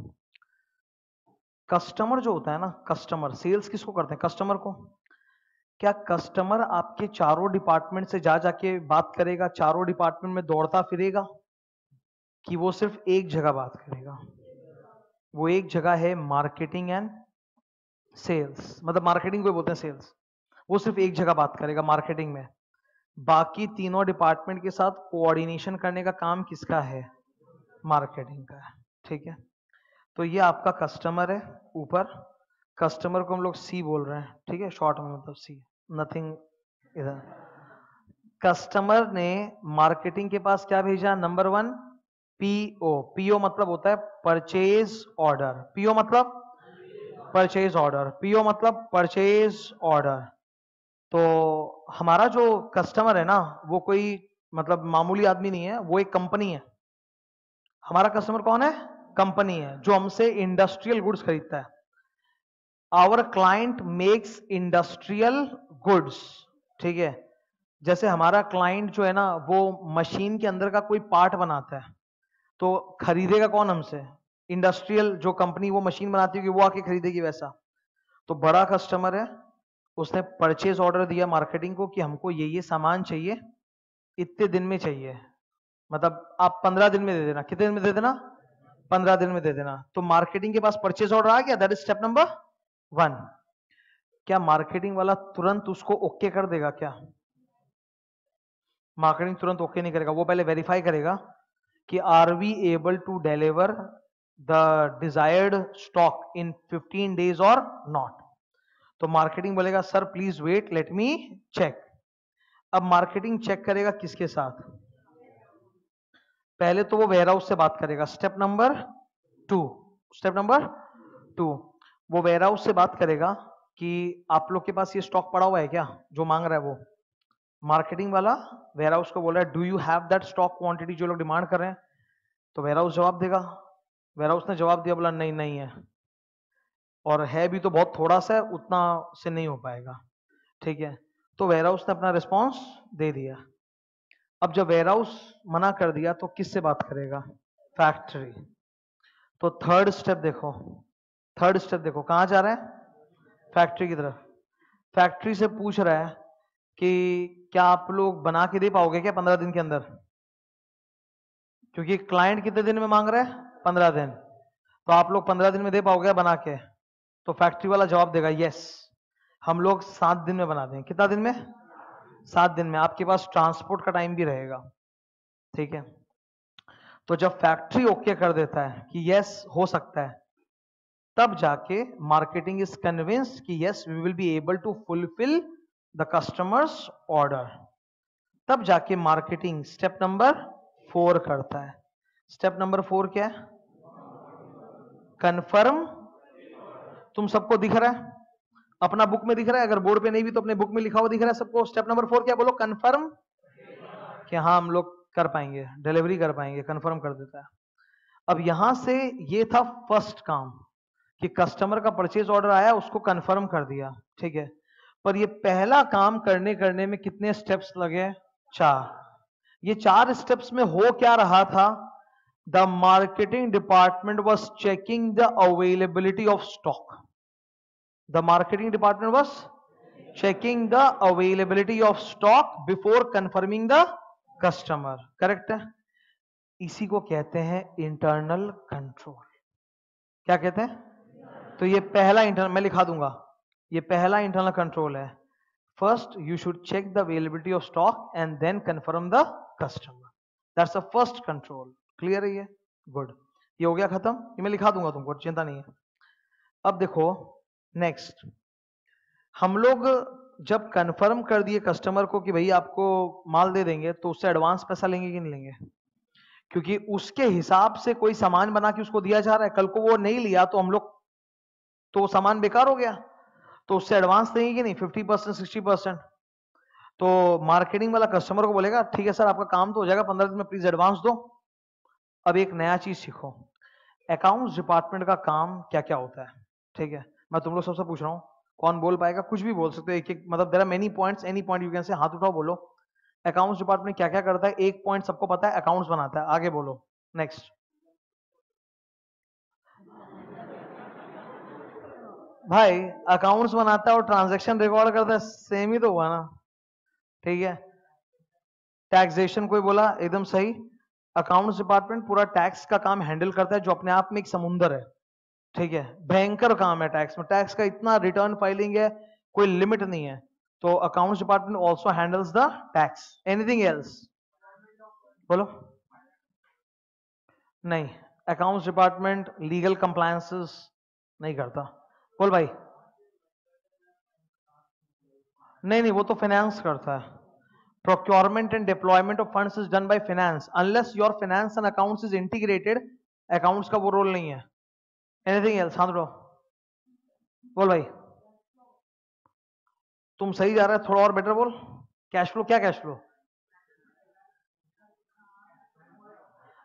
कस्टमर जो होता है ना कस्टमर सेल्स किसको करते हैं? कस्टमर को? क्या कस्टमर आपके चारों डिपार्टमेंट से जा जाके बात करेगा, चारों डिपार्टमेंट में दौड़ता फिरेगा, कि वो सिर्फ़ एक जगह बात करेगा? वो एक जगह है मार्केटिंग एंड सेल्स मतलब मार्केटिंग को बोलते हैं सेल्स वो सिर्फ़ एक जगह बात करेगा मार्केटिंग में। बाकी तीनों डिपार्टमेंट के साथ कोऑर्डिनेशन करने का काम किसका है? मार्केटिंग का ठीक है? तो ये आपका कस्टमर है, ऊपर। कस्टमर को हम लोग सी बोल रहे हैं, ठीक है? शॉर्ट में मतलब सी नथिंग इधर। कस्टमर ने मार्केटिंग के पास क्या भेजा? नंबर वन पीओ पीओ मतलब होता है परचेज ऑर्डर पीओ मतलब? परचेज ऑर्डर पीओ मतलब परचेज ऑर्डर तो हमारा जो कस्टमर है ना, वो कोई मतलब मामूली आदमी नहीं है, वो एक कंपनी है। हमारा कस्टमर कौन है? कंपनी है, जो हमसे इंडस्ट्रियल गुड्स खरीदता है। Our client makes industrial goods ठीक है? जैसे हमारा क्लाइंट जो है ना, वो मशीन के अंदर का कोई पार्ट बनाता है तो खरीदेगा कौन हमसे? इंडस्ट्रियल जो कंपनी वो मशीन बनाती होगी, वो आके खरीदेगी वैसा। तो बड़ा कस्टमर है उसने परचेज ऑर्डर दिया मार्केटिंग को कि हमको ये ये सामान चाहिए, इतने दिन में चाहिए। मतलब आप पंद्रह दिन में दे देना। कितने दिन में दे देना? पंद्रह दिन में दे देना। तो मार्केटिंग के पास परचेज ऑर्डर आ गया। That is step number one क्या मार्केटिंग वाला तुरंत उसको ओके कर देगा क्या? मार्केटिंग तुरंत ओके नहीं करेगा। वो पहले वेरीफाई करेगा कि are we able to deliver the desired stock in 15 days और नॉट तो मार्केटिंग बोलेगा sir please wait let me check अब मार्केटिंग चेक करेगा किसके साथ? पहले तो वो वेयर हाउस से बात करेगा। Step number two step number two वो वेयर हाउस से बात करेगा कि आप लोग के पास ये स्टॉक पड़ा हुआ है क्या? जो मांग रहा है वो। मार्केटिंग वाला वेयर हाउस को बोल रहा है do you have that stock quantity जो लोग डिमांड कर रहे हैं? तो वेयर हाउस जवाब देगा। वेयर हाउस ने जवाब दिया, बोला, नहीं नहीं है। और है भी तो बहुत थोड़ा सा, उतना से नहीं हो पाएगा। ठीक है? तो वेयर हाउस ने अपना रिस्पॉन्स दे दिया। अब जब वेयर हाउस मना कर दिया तो किससे बात करेगा? फैक्ट्री तो थर्ड स्टेप देखो। थर्ड स्टेप देखो। कहाँ जा रहा है? फैक्ट्री की तरफ़। फैक्ट्री से पूछ रहा है कि क्या आप लोग बना के दे पाओगे क्या पंद्रह दिन के अंदर? क्योंकि क्लाइंट कितने दिन में मांग रहा है? पंद्रह दिन। तो आप लोग पंद्रह दिन में दे पाओगे बना के? तो फैक्ट्री वाला जवाब देगा यस हम लोग सात दिन में बना देंगे। कितना दिन में? सात दिन में। आपके पास ट्रांसपोर्ट का टाइम भी रहेगा। ठीक है? तो जब फैक्ट्री ओके कर देता है कि यस हो सकता है, तब जाके मार्केटिंग इज़ कन्विंस कि yes we will be able to fulfil the customer's order तब जाके मार्केटिंग स्टेप नंबर फोर करता है। स्टेप नंबर फोर क्या है? कन्फर्म तुम सबको दिख रहा है? अपना बुक में दिख रहा है? अगर बोर्ड पे नहीं भी तो अपने बुक में लिखा हुआ दिख रहा है सबको? स्टेप नंबर फोर क्या बोलो? कंफर्म कि हाँ हम लोग कर पाएँगे डिलीवरी कर पाएँगे कंफर्म कर देता है। अब यहाँ से ये था फ़र्स्ट काम कि कस्टमर का परचेज ऑर्डर आया, उसको कंफर्म कर दिया, ठीक है? पर ये पहला काम करने करने में कितने स्टेप्स लगे? चार। ये चार स्टेप्स में हो क्या रहा था? The marketing department was checking the availability of stock The marketing department was checking the availability of stock before confirming the customer. Correct है? इसी को कहते हैं इंटरनल कंट्रोल क्या कहते हैं? तो ये पहला इंटरनल मैं लिखा दूँगा। ये पहला इंटरनल कंट्रोल है। First you should check the availability of stock and then confirm the customer that's the first control clear है ये? गुड ये हो गया खत्म। ये मैं लिखा दूँगा तुमको, चिंता नहीं है। अब देखो नेक्स्ट हम लोग जब कंफर्म कर दिए कस्टमर को कि भाई आपको माल दे देंगे तो उससे एडवांस पैसा लेंगे कि नहीं लेंगे? क्योंकि उसके हिसाब से कोई सामान बना के उसको दिया जा रहा है। कल को वो नहीं लिया तो हम लोग तो सामान बेकार हो गया। तो उससे एडवांस देंगे कि नहीं? फिफ्टी परसेंट सिक्सटी परसेंट तो मार्केटिंग वाला कस्टमर को बोलेगा, ठीक है सर, आपका काम तो हो जाएगा, पंद्रह दिन में प्लीज़ एडवांस दो। अब एक नया चीज़ सीखो। अकाउंट्स डिपार्टमेंट का काम क्या क्या होता है? ठीक है? मैं तुम लोग सबसे पूछ रहा हूँ, कौन बोल पाएगा? कुछ भी बोल सकते हो एक एक मतलब there are many points any point you can say हाथ उठाओ, बोलो। अकाउंट्स डिपार्टमेंट क्या क्या करता है? एक पॉइंट सबको पता है अकाउंट्स बनाता है। आगे बोलो। नेक्स्ट भाई अकाउंट्स बनाता है और ट्रांजेक्शन रिकॉर्ड करता है सेम ही तो हुआ ना। ठीक है? टैक्सेशन कोई बोला? एकदम सही। अकाउंट्स डिपार्टमेंट पूरा टैक्स का काम हैंडल करता है, जो अपने आप में एक समुंदर है। ठीक है? भयंकर काम है टैक्स में। टैक्स का इतना रिटर्न फाइलिंग है, कोई लिमिट नहीं है। तो accounts department also handles the tax anything else बोलो। नहीं अकाउंट्स डिपार्टमेंट लीगल कंप्लायंसेस नहीं करता। बोल भाई। नहीं नहीं, वो तो फाइनेंस करता है। Procurement and deployment of is done by finance unless your finance and accounts is integrated accounts का वो रोल नहीं है। एनीथिंग एल्स हाँ बोल भाई। तुम सही जा रहे है, थोड़ा और बेटर बोल। कैश फ्लो क्या कैश फ्लो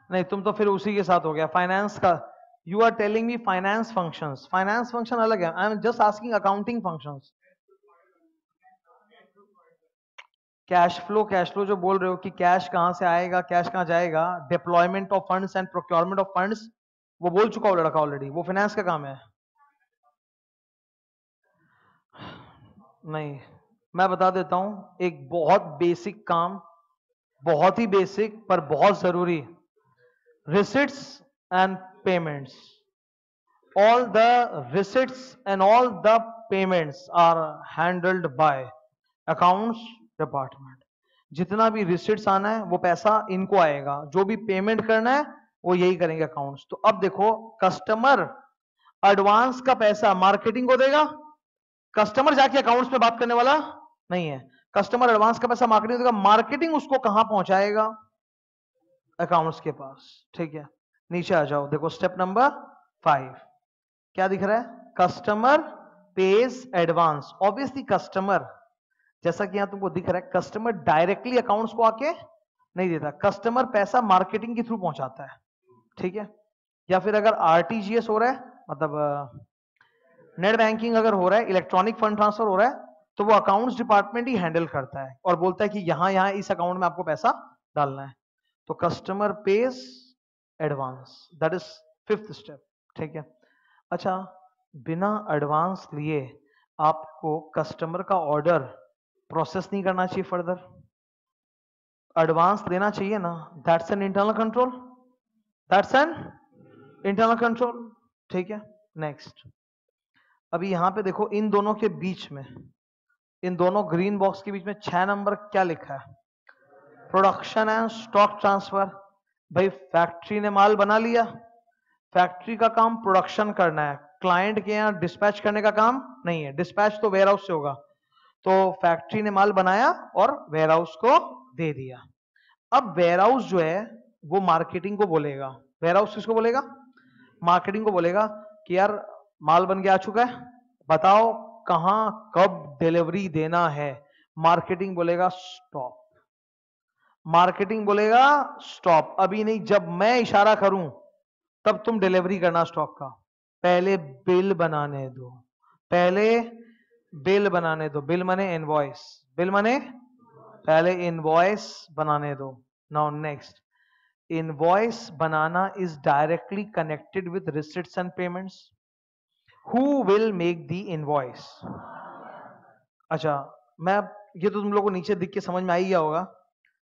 नहीं, तुम तो फिर उसी के साथ हो गया। फाइनेंस का you are telling me finance functions finance function अलग है। I am just asking accounting functions cash flow cash flow जो बोल रहे हो कि कैश कहाँ से आएगा कैश कहाँ जाएगा? Deployment of funds and procurement of funds वो बोल चुका हो लड़का ऑलरेडी वो फाइनेंस का काम है। नहीं, मैं बता देता हूँ, एक बहुत बेसिक काम, बहुत ही बेसिक पर बहुत ज़रूरी। Receipts and payments. All the receipts and all the payments are handled by accounts department. जितना भी रिसिट्स आना है, वो पैसा इनको आएगा। जो भी पेमेंट करना है वो यही करेंगे अकाउंट्स तो अब देखो कस्टमर एडवांस का पैसा मार्केटिंग को देगा। कस्टमर जाके अकाउंट्स में बात करने वाला नहीं है। कस्टमर एडवांस का पैसा मार्केटिंग देगा। मार्केटिंग उसको कहाँ पहुंचाएगा? अकाउंट्स के पास। ठीक है? नीचे आ जाओ। देखो स्टेप नंबर फाइव क्या दिख रहा है? Customer pays advance obviously customer जैसा कि यहाँ तुमको दिख रहा है कस्टमर डायरेक्टली अकाउंट्स को आके नहीं देता। कस्टमर पैसा मार्केटिंग के थ्रू पहुंचाता है। ठीक है? या फिर अगर आरटीजीएस हो रहा है मतलब नेट बैंकिंग अगर हो रहा है, इलेक्ट्रॉनिक फंड ट्रांसफ़र हो रहा है तो वो अकाउंट्स डिपार्टमेंट ही हैंडल करता है और बोलता है कि यहाँ यहाँ इस अकाउंट में आपको पैसा डालना है। तो customer pays advance, that is fifth step, ठीक है? अच्छा बिना एडवांस लिए आपको कस्टमर का ऑर्डर प्रोसेस नहीं करना चाहिए फर्दर। एडवांस लेना चाहिए ना, that's an internal control. That's an internal control ठीक है? नेक्स्ट अभी यहाँ पे देखो, इन दोनों के बीच में, इन दोनों ग्रीन बॉक्स के बीच में छह नंबर क्या लिखा है? प्रोडक्शन एंड स्टॉक ट्रांसफ़र भाई फैक्ट्री ने माल बना लिया। फैक्ट्री का काम प्रोडक्शन करना है। क्लाइंट के यहाँ डिस्पैच करने का काम नहीं है। डिस्पैच तो वेयर हाउस से होगा। तो फैक्ट्री ने माल बनाया और वेयर हाउस को दे दिया। अब वेयर हाउस जो है वो मार्केटिंग को बोलेगा। वेयर हाउस किसको बोलेगा? मार्केटिंग को बोलेगा कि यार, माल बन के आ चुका है, बताओ कहा कब डिलीवरी देना है। मार्केटिंग बोलेगा स्टॉप मार्केटिंग बोलेगा स्टॉप अभी नहीं, जब मैं इशारा करूँ, तब तुम डिलीवरी करना स्टॉक का। पहले बिल बनाने दो। पहले बिल बनाने दो। बिल मने इनवॉइस बिल मने? पहले इनवॉइस बनाने दो। Now next invoice banana is directly connected with receipts and payments who will make the invoice अच्छा मैं, ये तो तुम लोगों को नीचे दिख के समझ में आई गया होगा,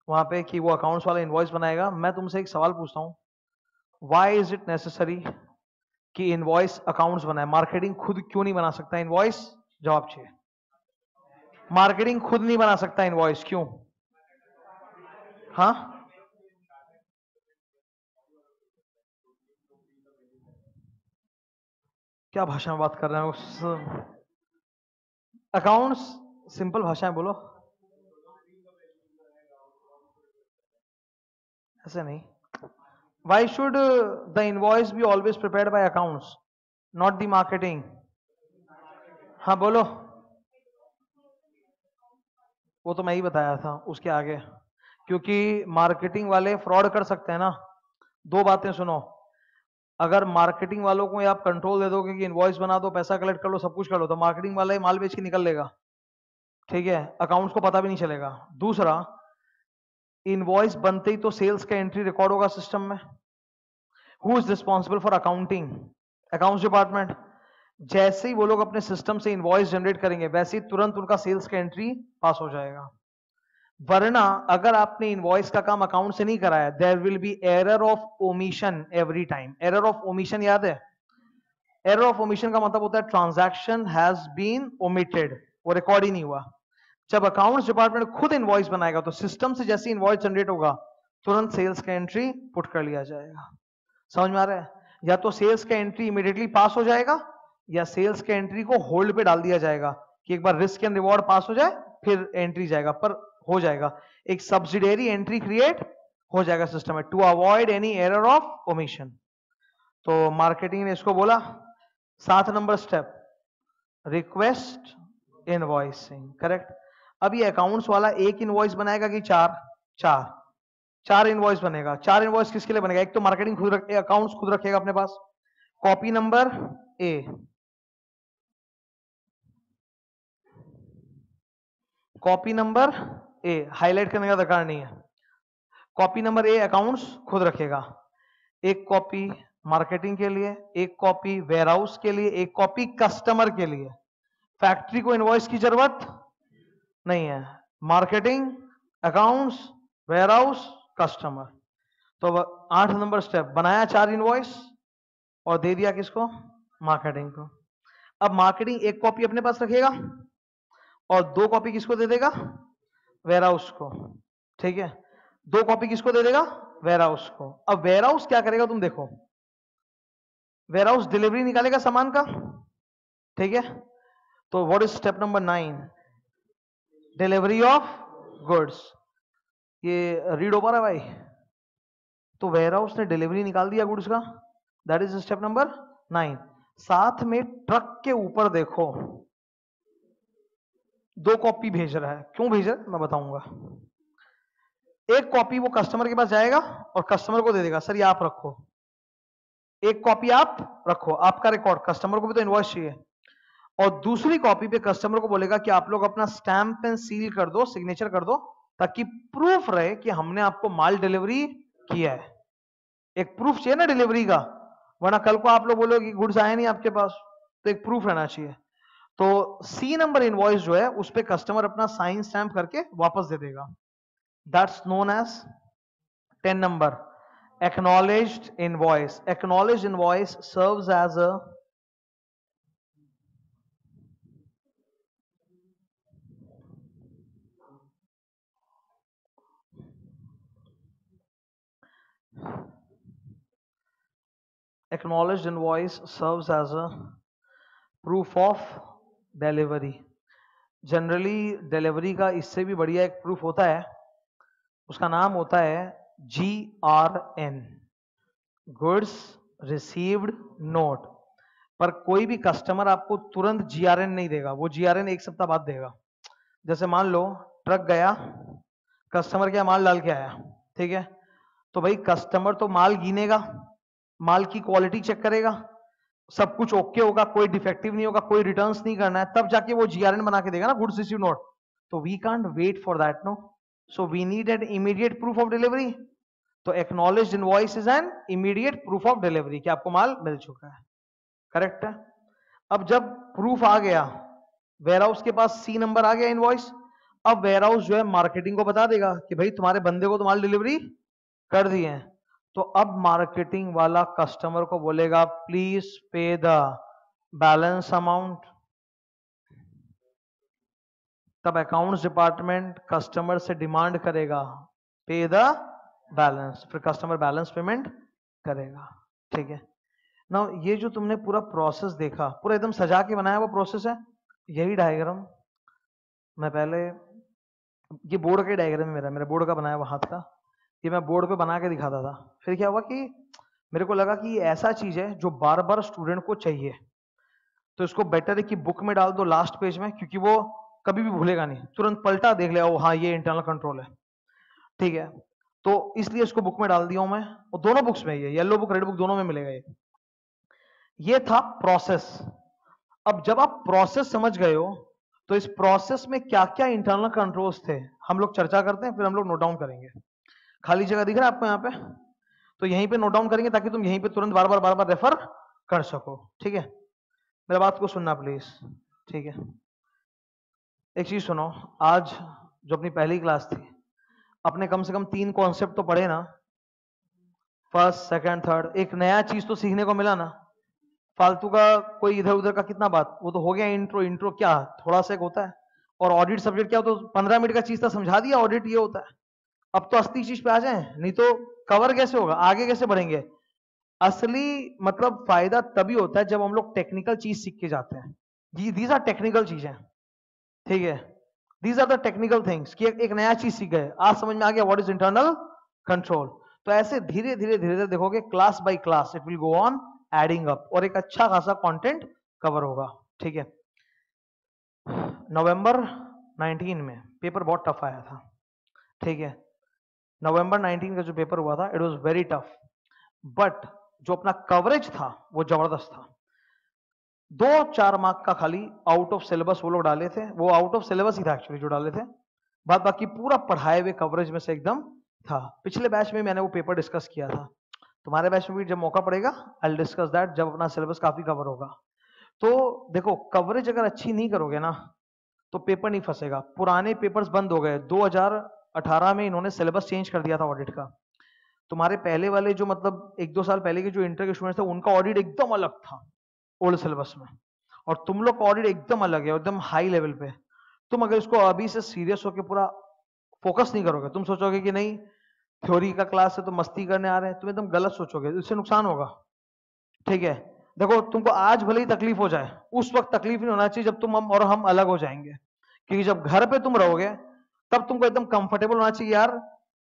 वहाँ पे कि वो अकाउंट्स वाला इनवॉइस बनाएगा। मैं तुमसे एक सवाल पूछता हूँ। वाई इज़ इट नेसेसरी कि इनवॉइस अकाउंट्स बनाए? मार्केटिंग खुद क्यों नहीं बना सकता इनवॉइस जवाब चाहिए मार्केटिंग खुद नहीं बना सकता इनवॉइस क्यों? हाँ? क्या भाषा में बात कर रहे हैं? उस अकाउंट्स सिंपल भाषा में बोलो। ऐसे नहीं। Why should the invoice be always prepared by accounts not the marketing हाँ बोलो। वो तो मैं ही बताया था, उसके आगे। क्योंकि मार्केटिंग वाले फ्रॉड कर सकते हैं ना। दो बातें सुनो। अगर मार्केटिंग वालों को आप कंट्रोल दे दोगे कि इन्वॉइस बना दो, पैसा कलेक्ट कर लो, सब कुछ कर लो तो मार्केटिंग वाला ही माल बेच के निकल लेगा। ठीक है? अकाउंट्स को पता भी नहीं चलेगा। दूसरा इनवॉइस बनते ही तो सेल्स का एंट्री रिकॉर्ड होगा सिस्टम में। Who is responsible for accounting accounts department जैसे ही वो लोग अपने सिस्टम से इनवॉइस जनरेट करेंगे, वैसे ही तुरंत उनका सेल्स का एंट्री पास हो जाएगा। वरना अगर आपने इनवॉइस का काम अकाउंट से नहीं कराया there will be error of omission every time error of omission याद है? एरर ऑफ़ ओमिशन का मतलब होता है ट्रांजैक्शन हैज़ बीन ओमिटेड वो रिकॉर्ड ही नहीं हुआ। जब अकाउंट्स डिपार्टमेंट खुद इनवॉइस बनाएगा तो सिस्टम से जैसे इनवॉइस जनरेट होगा, तुरंत सेल्स का एंट्री पुट कर लिया जाएगा। समझ में आ रहा है? या तो सेल्स का एंट्री इमीडिएटली पास हो जाएगा, या सेल्स के एंट्री को होल्ड पे डाल दिया जाएगा कि एक बार रिस्क एंड रिवॉर्ड पास हो जाए, फिर एंट्री जाएगा। पर हो जाएगा। एक सब्सिडेरी एंट्री क्रिएट हो जाएगा सिस्टम में to avoid any error of omission तो मार्केटिंग ने इसको बोला, सात number step request invoicing correct अब ये अकाउंट्स वाला एक इनवॉइस बनाएगा कि चार? चार। चार इनवॉइस बनेगा। चार इनवॉइस किसके लिए बनेगा? एक तो मार्केटिंग खुद रखे अकाउंट्स खुद रखेगा अपने पास। Copy number A copy number A highlight करने का दरकार नहीं है। कॉपी नंबर ए अकाउंट्स खुद रखेगा। एक कॉपी मार्केटिंग के लिए, एक कॉपी वेयर हाउस के लिए, एक कॉपी कस्टमर के लिए। फैक्ट्री को इनवॉइस की ज़रूरत नहीं है। Marketing accounts warehouse customer तो अब आठ नंबर स्टेप बनाया चार इनवॉइस और दे दिया किसको? मार्केटिंग को। अब मार्केटिंग एक कॉपी अपने पास रखेगा और दो कॉपी किसको दे देगा? वेयर हाउस को, ठीक है? दो कॉपी किसको दे देगा? वेयर हाउस को। अब वेयर हाउस क्या करेगा तुम देखो। वेयर हाउस डिलीवरी निकालेगा सामान का, ठीक है? तो what is step number nine delivery of goods ये रीड हो पा रहा है भाई। तो वेयर हाउस ने डिलीवरी निकाल दिया गुड्स का। That is step number nine साथ में ट्रक के ऊपर देखो। दो कॉपी भेज रहा है। क्यों भेज रहा है? मैं बताऊँगा। एक कॉपी वो कस्टमर के पास जाएगा और कस्टमर को दे देगा, सर, ये आप रखो। एक कॉपी आप रखो, आपका रिकॉर्ड कस्टमर को भी तो इन्वॉइस चाहिए। और दूसरी कॉपी पे कस्टमर को बोलेगा कि आप लोग अपना स्टैंप एंड सील कर दो सिग्नेचर कर दो, ताकि प्रूफ रहे कि हमने आपको माल डिलीवरी किया है। एक प्रूफ चाहिए ना डिलीवरी का, वरना कल को आप लोग बोलोगे गुड्स आए नहीं आपके पास तो एक प्रूफ रहना चाहिए। तो सी नंबर इनवॉइस जो है, उस पर कस्टमर अपना साइन स्टैंप करके वापस दे देगा। That's known as ten number acknowledge in invoice acknowledge invoice serve as a acknowledged invoice serves as a proof of delivery. Generally delivery का इससे भी बढ़िया एक प्रूफ होता है। उसका नाम होता है G R N goods received note पर कोई भी कस्टमर आपको तुरंत जीआरएन नहीं देगा। वो जीआरएन एक सप्ताह बाद देगा। जैसे मान लो ट्रक गया कस्टमर क्या माल डाल के आया? ठीक है? तो भाई कस्टमर तो माल गिनेगा, माल की क्वालिटी चेक करेगा। सब कुछ ओके होगा, कोई डिफेक्टिव नहीं होगा, कोई रिटर्न्स नहीं करना है, तब जाके वो जीआरएन बना के देगा ना गुड्स रिसीव नोट तो we can't wait for that no so we need an immediate proof of delivery तो acknowledge invoice is an immediate proof of delivery कि आपको माल मिल चुका है। करेक्ट है? अब जब प्रूफ आ गया वेयर हाउस के पास सी नंबर आ गया इनवॉइस अब वेयर हाउस जो है मार्केटिंग को बता देगा कि भाई तुम्हारे बंदे को तो माल डिलीवरी कर दिए तो अब मार्केटिंग वाला कस्टमर को बोलेगा please pay the balance amount तब अकाउंट्स डिपार्टमेंट कस्टमर से डिमांड करेगा पे द बैलेंस फिर कस्टमर बैलेंस पेमेंट करेगा। ठीक है? ना ये जो तुमने पूरा प्रोसेस देखा, पूरा एकदम सजा के बनाया हुआ प्रोसेस है? यही डायग्राम मैं पहले, ये बोर्ड का डायग्राम मेरा मेरा बोर्ड का बनाया हुआ हाथ का। ये मैं बोर्ड पे बना के दिखाता था। फिर क्या हुआ कि मेरे को लगा कि ये ऐसा चीज़ है जो बार बार स्टूडेंट को चाहिए। तो इसको बेटर है कि बुक में डाल दो लास्ट पेज में, क्योंकि वो कभी भी भूलेगा नहीं। तुरंत पलटा देख ले हाँ ये इंटरनल कंट्रोल है। ठीक है? तो इसलिए इसको बुक में डाल दिया हूँ मैं। और दोनों बुक्स में ये येलो बुक रेड बुक दोनों में मिलेगा ये। ये था प्रोसेस अब जब आप प्रोसेस समझ गए हो तो इस प्रोसेस में क्या क्या इंटरनल कंट्रोल्स थे, हम लोग चर्चा करते हैं, फिर हम लोग नोट डाउन करेंगे। खाली जगह दिख रहा है आपको यहाँ पे? तो यहीं पे नोट डाउन करेंगे ताकि तुम यहीं पे तुरंत बार बार बार बार रेफर कर सको। ठीक है? मेरा बात को सुनना प्लीज़ ठीक है? एक चीज़ सुनो, आज जो अपनी पहली क्लास थी, अपने कम से कम तीन कॉन्सेप्ट तो पढ़े ना। फ़र्स्ट सेकंड थर्ड एक नया चीज़ तो सीखने को मिला ना। फालतू का कोई इधर उधर का कितना बात? वो तो हो गया इंट्रो इंट्रो क्या? थोड़ा सा होता है। और ऑडिट सब्जेक्ट क्या तो पंद्रह मिनट का चीज़ था, समझा दिया ऑडिट ये होता है। अब तो असली चीज़ पे आ जाए नहीं तो कवर कैसे होगा आगे कैसे बढ़ेंगे? असली मतलब फ़ायदा तभी होता है जब हम लोग टेक्निकल चीज़ सीख के जाते हैं। दीज आर टेक्निकल चीज़ें ठीक है? These are the technical things कि एक, नया चीज़ सीख गए आज समझ में आ गया व्हाट इज़ इंटरनल कंट्रोल तो ऐसे धीरे धीरे धीरे धीरे देखोगे class by class it will go on adding up और एक अच्छा खासा कंटेंट कवर होगा ठीक है? नवंबर 19 में पेपर बहुत टफ आया था ठीक है? नवंबर 19 का जो पेपर हुआ था it was very tough but जो अपना कवरेज था, वो ज़बरदस्त था। दो चार मार्क का खाली आउट ऑफ़ सिलेबस वो लोग डाले थे। वो आउट ऑफ़ सिलेबस ही था एक्चुअली जो डाले थे। बाद बाकी पूरा पढ़ाए हुए कवरेज में से एकदम था। पिछले बैच में मैंने वो पेपर डिस्कस किया था। तुम्हारे बैच में भी जब मौका पड़ेगा आई डिस्कस दैट जब अपना सिलेबस काफ़ी कवर होगा। तो देखो कवरेज अगर अच्छी नहीं करोगे ना तो पेपर नहीं फंसेगा। पुराने पेपर्स बंद हो गए। 2018 में इन्होंने सिलेबस चेंज कर दिया था ऑडिट का। तुम्हारे पहले वाले जो मतलब एक दो साल पहले के जो इंटर के स्टूडेंट्स थे, उनका ऑडिट एकदम अलग था ओल्ड सिलेबस में। और तुम लोग का ऑडिट एकदम अलग है, एकदम हाई लेवल पे। तुम अगर इसको अभी से सीरियस होकर पूरा फोकस नहीं करोगे, तुम सोचोगे कि नहीं थ्योरी का क्लास है तो मस्ती करने आ रहे हैं, तुम एकदम गलत सोचोगे इससे नुकसान होगा। ठीक है? देखो, तुमको आज भले ही तकलीफ़ हो जाए, उस वक्त तकलीफ़ नहीं होना चाहिए जब तुम हम और हम अलग हो जाएँगे। क्योंकि जब घर पे तुम रहोगे तब तुमको एकदम कंफर्टेबल होना चाहिए यार।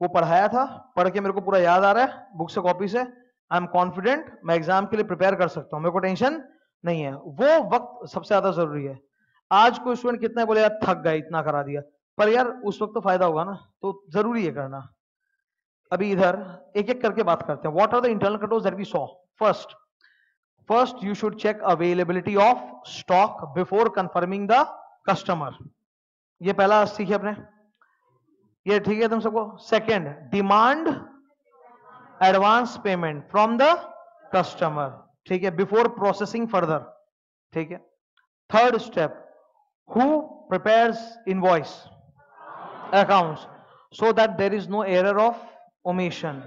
वो पढ़ाया था, पढ़ के मेरे को पूरा याद आ रहा है बुक से कॉपी से। आई एम कॉन्फिडेंट मैं एग्ज़ाम के लिए प्रिपेयर कर सकता हूँ। मेरे को टेंशन नहीं है। वो वक्त सबसे ज़्यादा ज़रूरी है। आज कोई स्टूडेंट कितना बोले, यार, थक गए, इतना करा दिया। पर यार, उस वक्त तो फ़ायदा होगा ना। तो ज़रूरी है करना। अभी इधर एक एक करके बात करते हैं। What are the internal controls that we saw first first you should check availability of stock before confirming the customer ये पहला सीखे अपने। ये ठीक है तुम सबको? Second demand advance payment from the customer ठीक है बिफोर प्रोसेसिंग फर्दर ठीक है? Third step who prepares invoice accounts so that there is no error of omission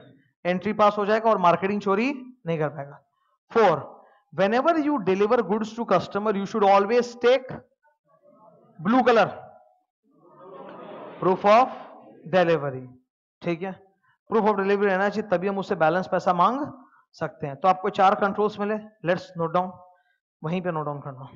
entry pass हो जाएगा और मार्केटिंग चोरी नहीं कर पाएगा. Four whenever you deliver goods to customer you should always take blue colour proof of delivery ठीक है? Proof of delivery रहना चाहिए तभी हम उससे बैलेंस पैसा मांग सकते हैं। तो आपको चार कंट्रोल्स मिले लेट्स नोट डाउन वहीं पे नोट डाउन करना।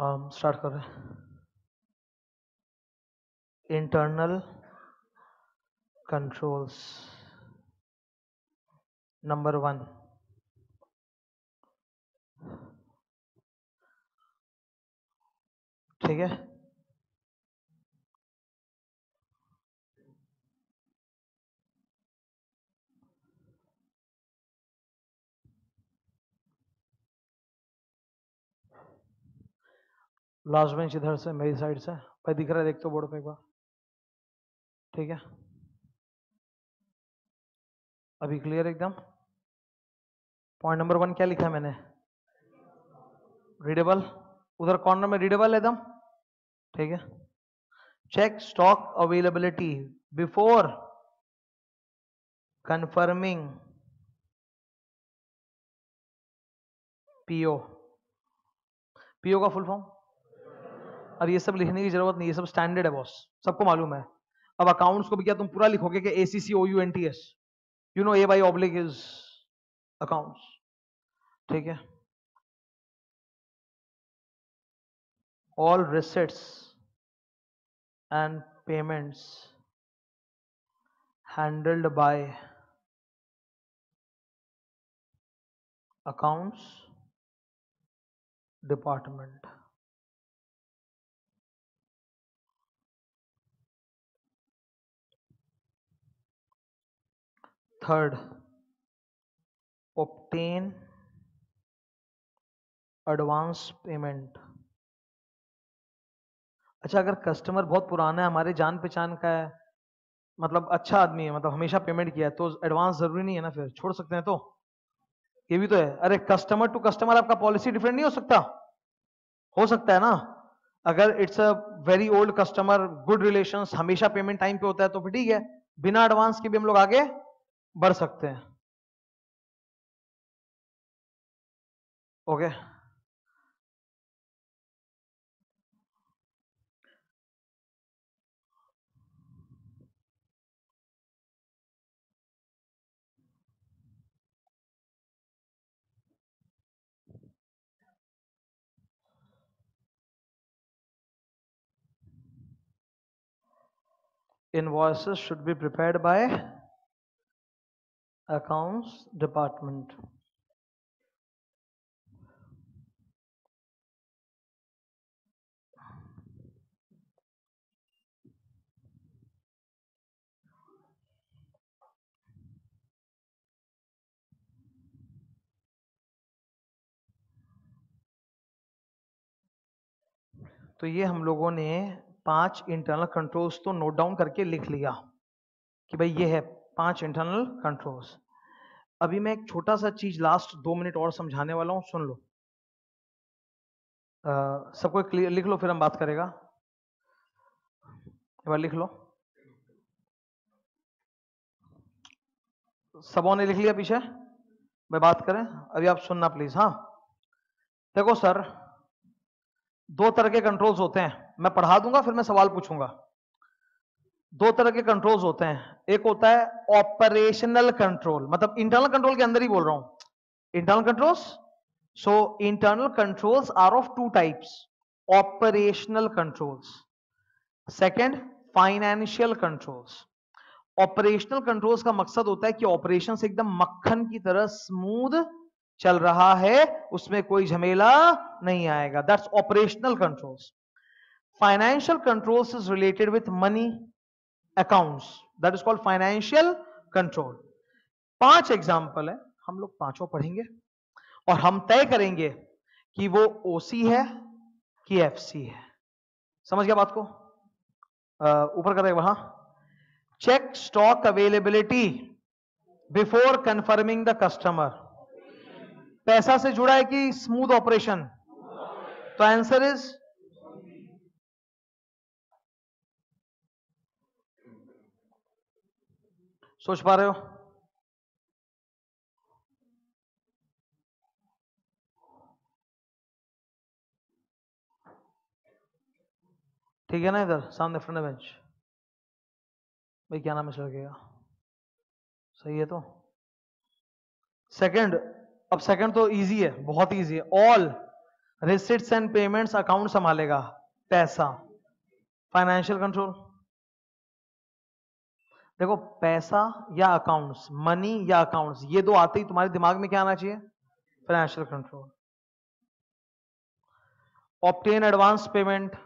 स्टार्ट um, कर रहे हैं। Internal controls. Number 1 ठीक है? लास्ट बेंच इधर से, मेरी साइड से। भाई दिख रहा है, देख तो बोर्ड पे एक बार। ठीक है? अभी क्लियर एकदम? पॉइंट नंबर वन क्या लिखा है मैंने? रीडेबल उधर कॉर्नर में रीडेबल एकदम? ठीक है। Check stock availability before confirming PO PO का फुल फॉर्म अब ये सब लिखने की ज़रूरत नहीं, ये सब स्टैंडर्ड है बॉस सबको मालूम है। अब अकाउंट्स को भी क्या तुम पूरा लिखोगे कि ACC U N T S you know A by oblique is account ठीक है? All receipts and payments handled by accounts department third obtain advance payment अच्छा अगर कस्टमर बहुत पुराना है, हमारे जान पहचान का है मतलब अच्छा आदमी है मतलब हमेशा पेमेंट किया है तो एडवांस ज़रूरी नहीं है ना फिर? छोड़ सकते हैं तो? ये भी तो है। अरे कस्टमर टू कस्टमर आपका पॉलिसी डिफरेंट नहीं हो सकता? हो सकता है ना? अगर it's a very old customer good relation हमेशा पेमेंट टाइम पे होता है तो फिर ठीक है। बिना एडवांस के भी हम लोग आगे बढ़ सकते हैं okay invoices should be prepared by accounts department. तो ये हम लोगों ने पाँच इंटरनल कंट्रोल्स तो नोट डाउन करके लिख लिया कि भाई ये है। पाँच इंटरनल कंट्रोल्स अभी मैं एक छोटा सा चीज़ लास्ट दो मिनट और समझाने वाला हूँ, सुन लो। सबको क्लियर लिख लो फिर हम बात करेगा। एक बार लिख लो। सबों ने लिख लिया पीछे? मैं बात करें? अभी आप सुनना प्लीज़ हाँ। देखो सर, दो तरह के कंट्रोल्स होते हैं। मैं पढ़ा दूँगा, फिर मैं सवाल पूछूँगा। दो तरह के कंट्रोल्स होते हैं। एक होता है ऑपरेशनल कंट्रोल मतलब इंटरनल कंट्रोल के अंदर ही बोल रहा हूँ। Internal controls so internal controls are of two types operational controls second financial controls operational controls का मकसद होता है कि ऑपरेशन एकदम मक्खन की तरह स्मूथ चल रहा है, उसमें कोई झमेला नहीं आएगा। That's operational controls financial controls is related with money accounts that is called financial control पाँच एग्ज़ाम्पल है, हम लोग पाँचों पढ़ेंगे और हम तय करेंगे कि वो ओसी है कि एफसी है। समझ गया बात को? ऊपर कर वहाँ। Check stock availability before confirming the customer पैसा से जुड़ा है कि स्मूथ ऑपरेशन तो आंसर इज़ सोच पा रहे हो? ठीक है ना इधर, सामने फ्रंट बेंच भाई क्या नाम है सर सही है तो? सेकंड अब सेकंड तो इजी है, बहुत इजी है। All receipts and payments account संभालेगा, पैसा। फाइनेंशियल कंट्रोल देखो, पैसा या अकाउंट्स मनी या अकाउंट्स ये दो आते ही तुम्हारे दिमाग में क्या आना चाहिए? Financial control obtain advance payment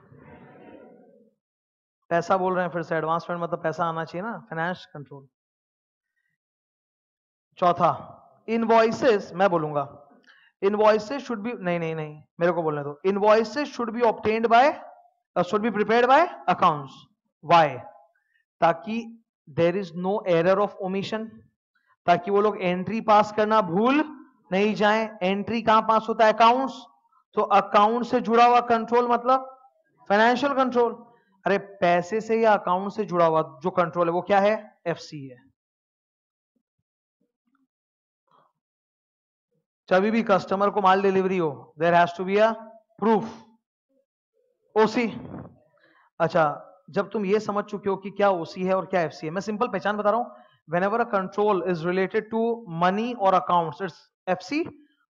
पैसा बोल रहे हैं फिर से एडवांस पेमेंट मतलब पैसा आना चाहिए ना? फाइनेंस कंट्रोल चौथा इनवॉइसेस मैं बोलूँगा। इनवॉइसेस शुड बी नहीं नहीं नहीं, मेरे को बोलने दो। Invoices should be obtained by should be prepared by accounts why ताकि there is no error of omission ताकि वो लोग एंट्री पास करना भूल नहीं जाए। एंट्री कहाँ पास होता है? अकाउंट्स तो अकाउंट से जुड़ा हुआ कंट्रोल मतलब? फाइनेंशियल कंट्रोल अरे, पैसे से या अकाउंट से जुड़ा हुआ जो कंट्रोल है, वो क्या है? FC है। जब भी कस्टमर को माल डिलीवरी हो there has be a proof OC अच्छा जब तुम ये समझ चुके हो कि क्या ओसी है और क्या एफसी है। मैं सिंपल पहचान बता रहा हूँ। Whenever a control is related to money और account it's FC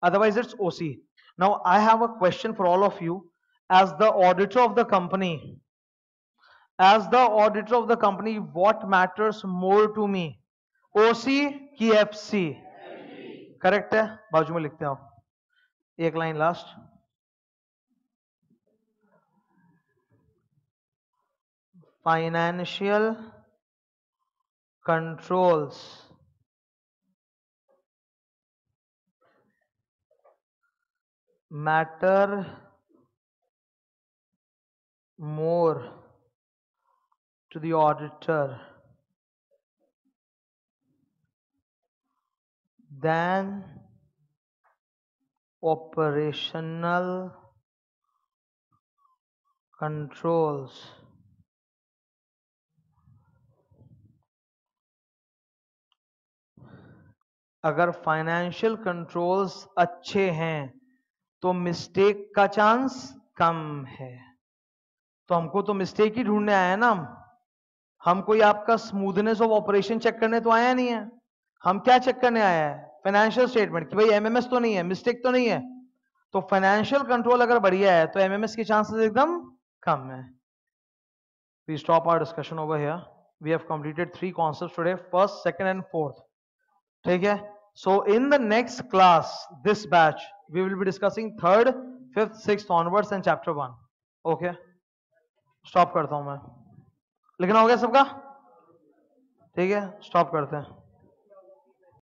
otherwise it's OC now I have a question for all of you as the auditor of the company as the auditor of the company what matters more to me OC की FC correct है? बाजू में लिखते हो एक line last financial controls. Matter more to the auditor than operational controls. अगर financial controls अच्छे हैं तो मिस्टेक का चांस कम है। तो हमको तो मिस्टेक ही ढूँढने आया ना हम। हम कोई आपका स्मूथनेस ऑफ़ ऑपरेशन चेक करने तो आया नहीं है। हम क्या चेक करने आया है? फाइनेंशियल स्टेटमेंट कि भाई एमएमएस तो नहीं है मिस्टेक तो नहीं है। तो फाइनेंशियल कंट्रोल अगर बढ़िया है तो एमएमएस के चांसेस एकदम कम है। We stop our discussion over here. We have completed three concepts today, first, second and fourth. ठीक है? So in the next class this batch we will be discussing third fifth six onwards and chapter one okay stop करता हूँ मैं। लिखना हो गया सबका? ठीक है? स्टॉप करते हैं।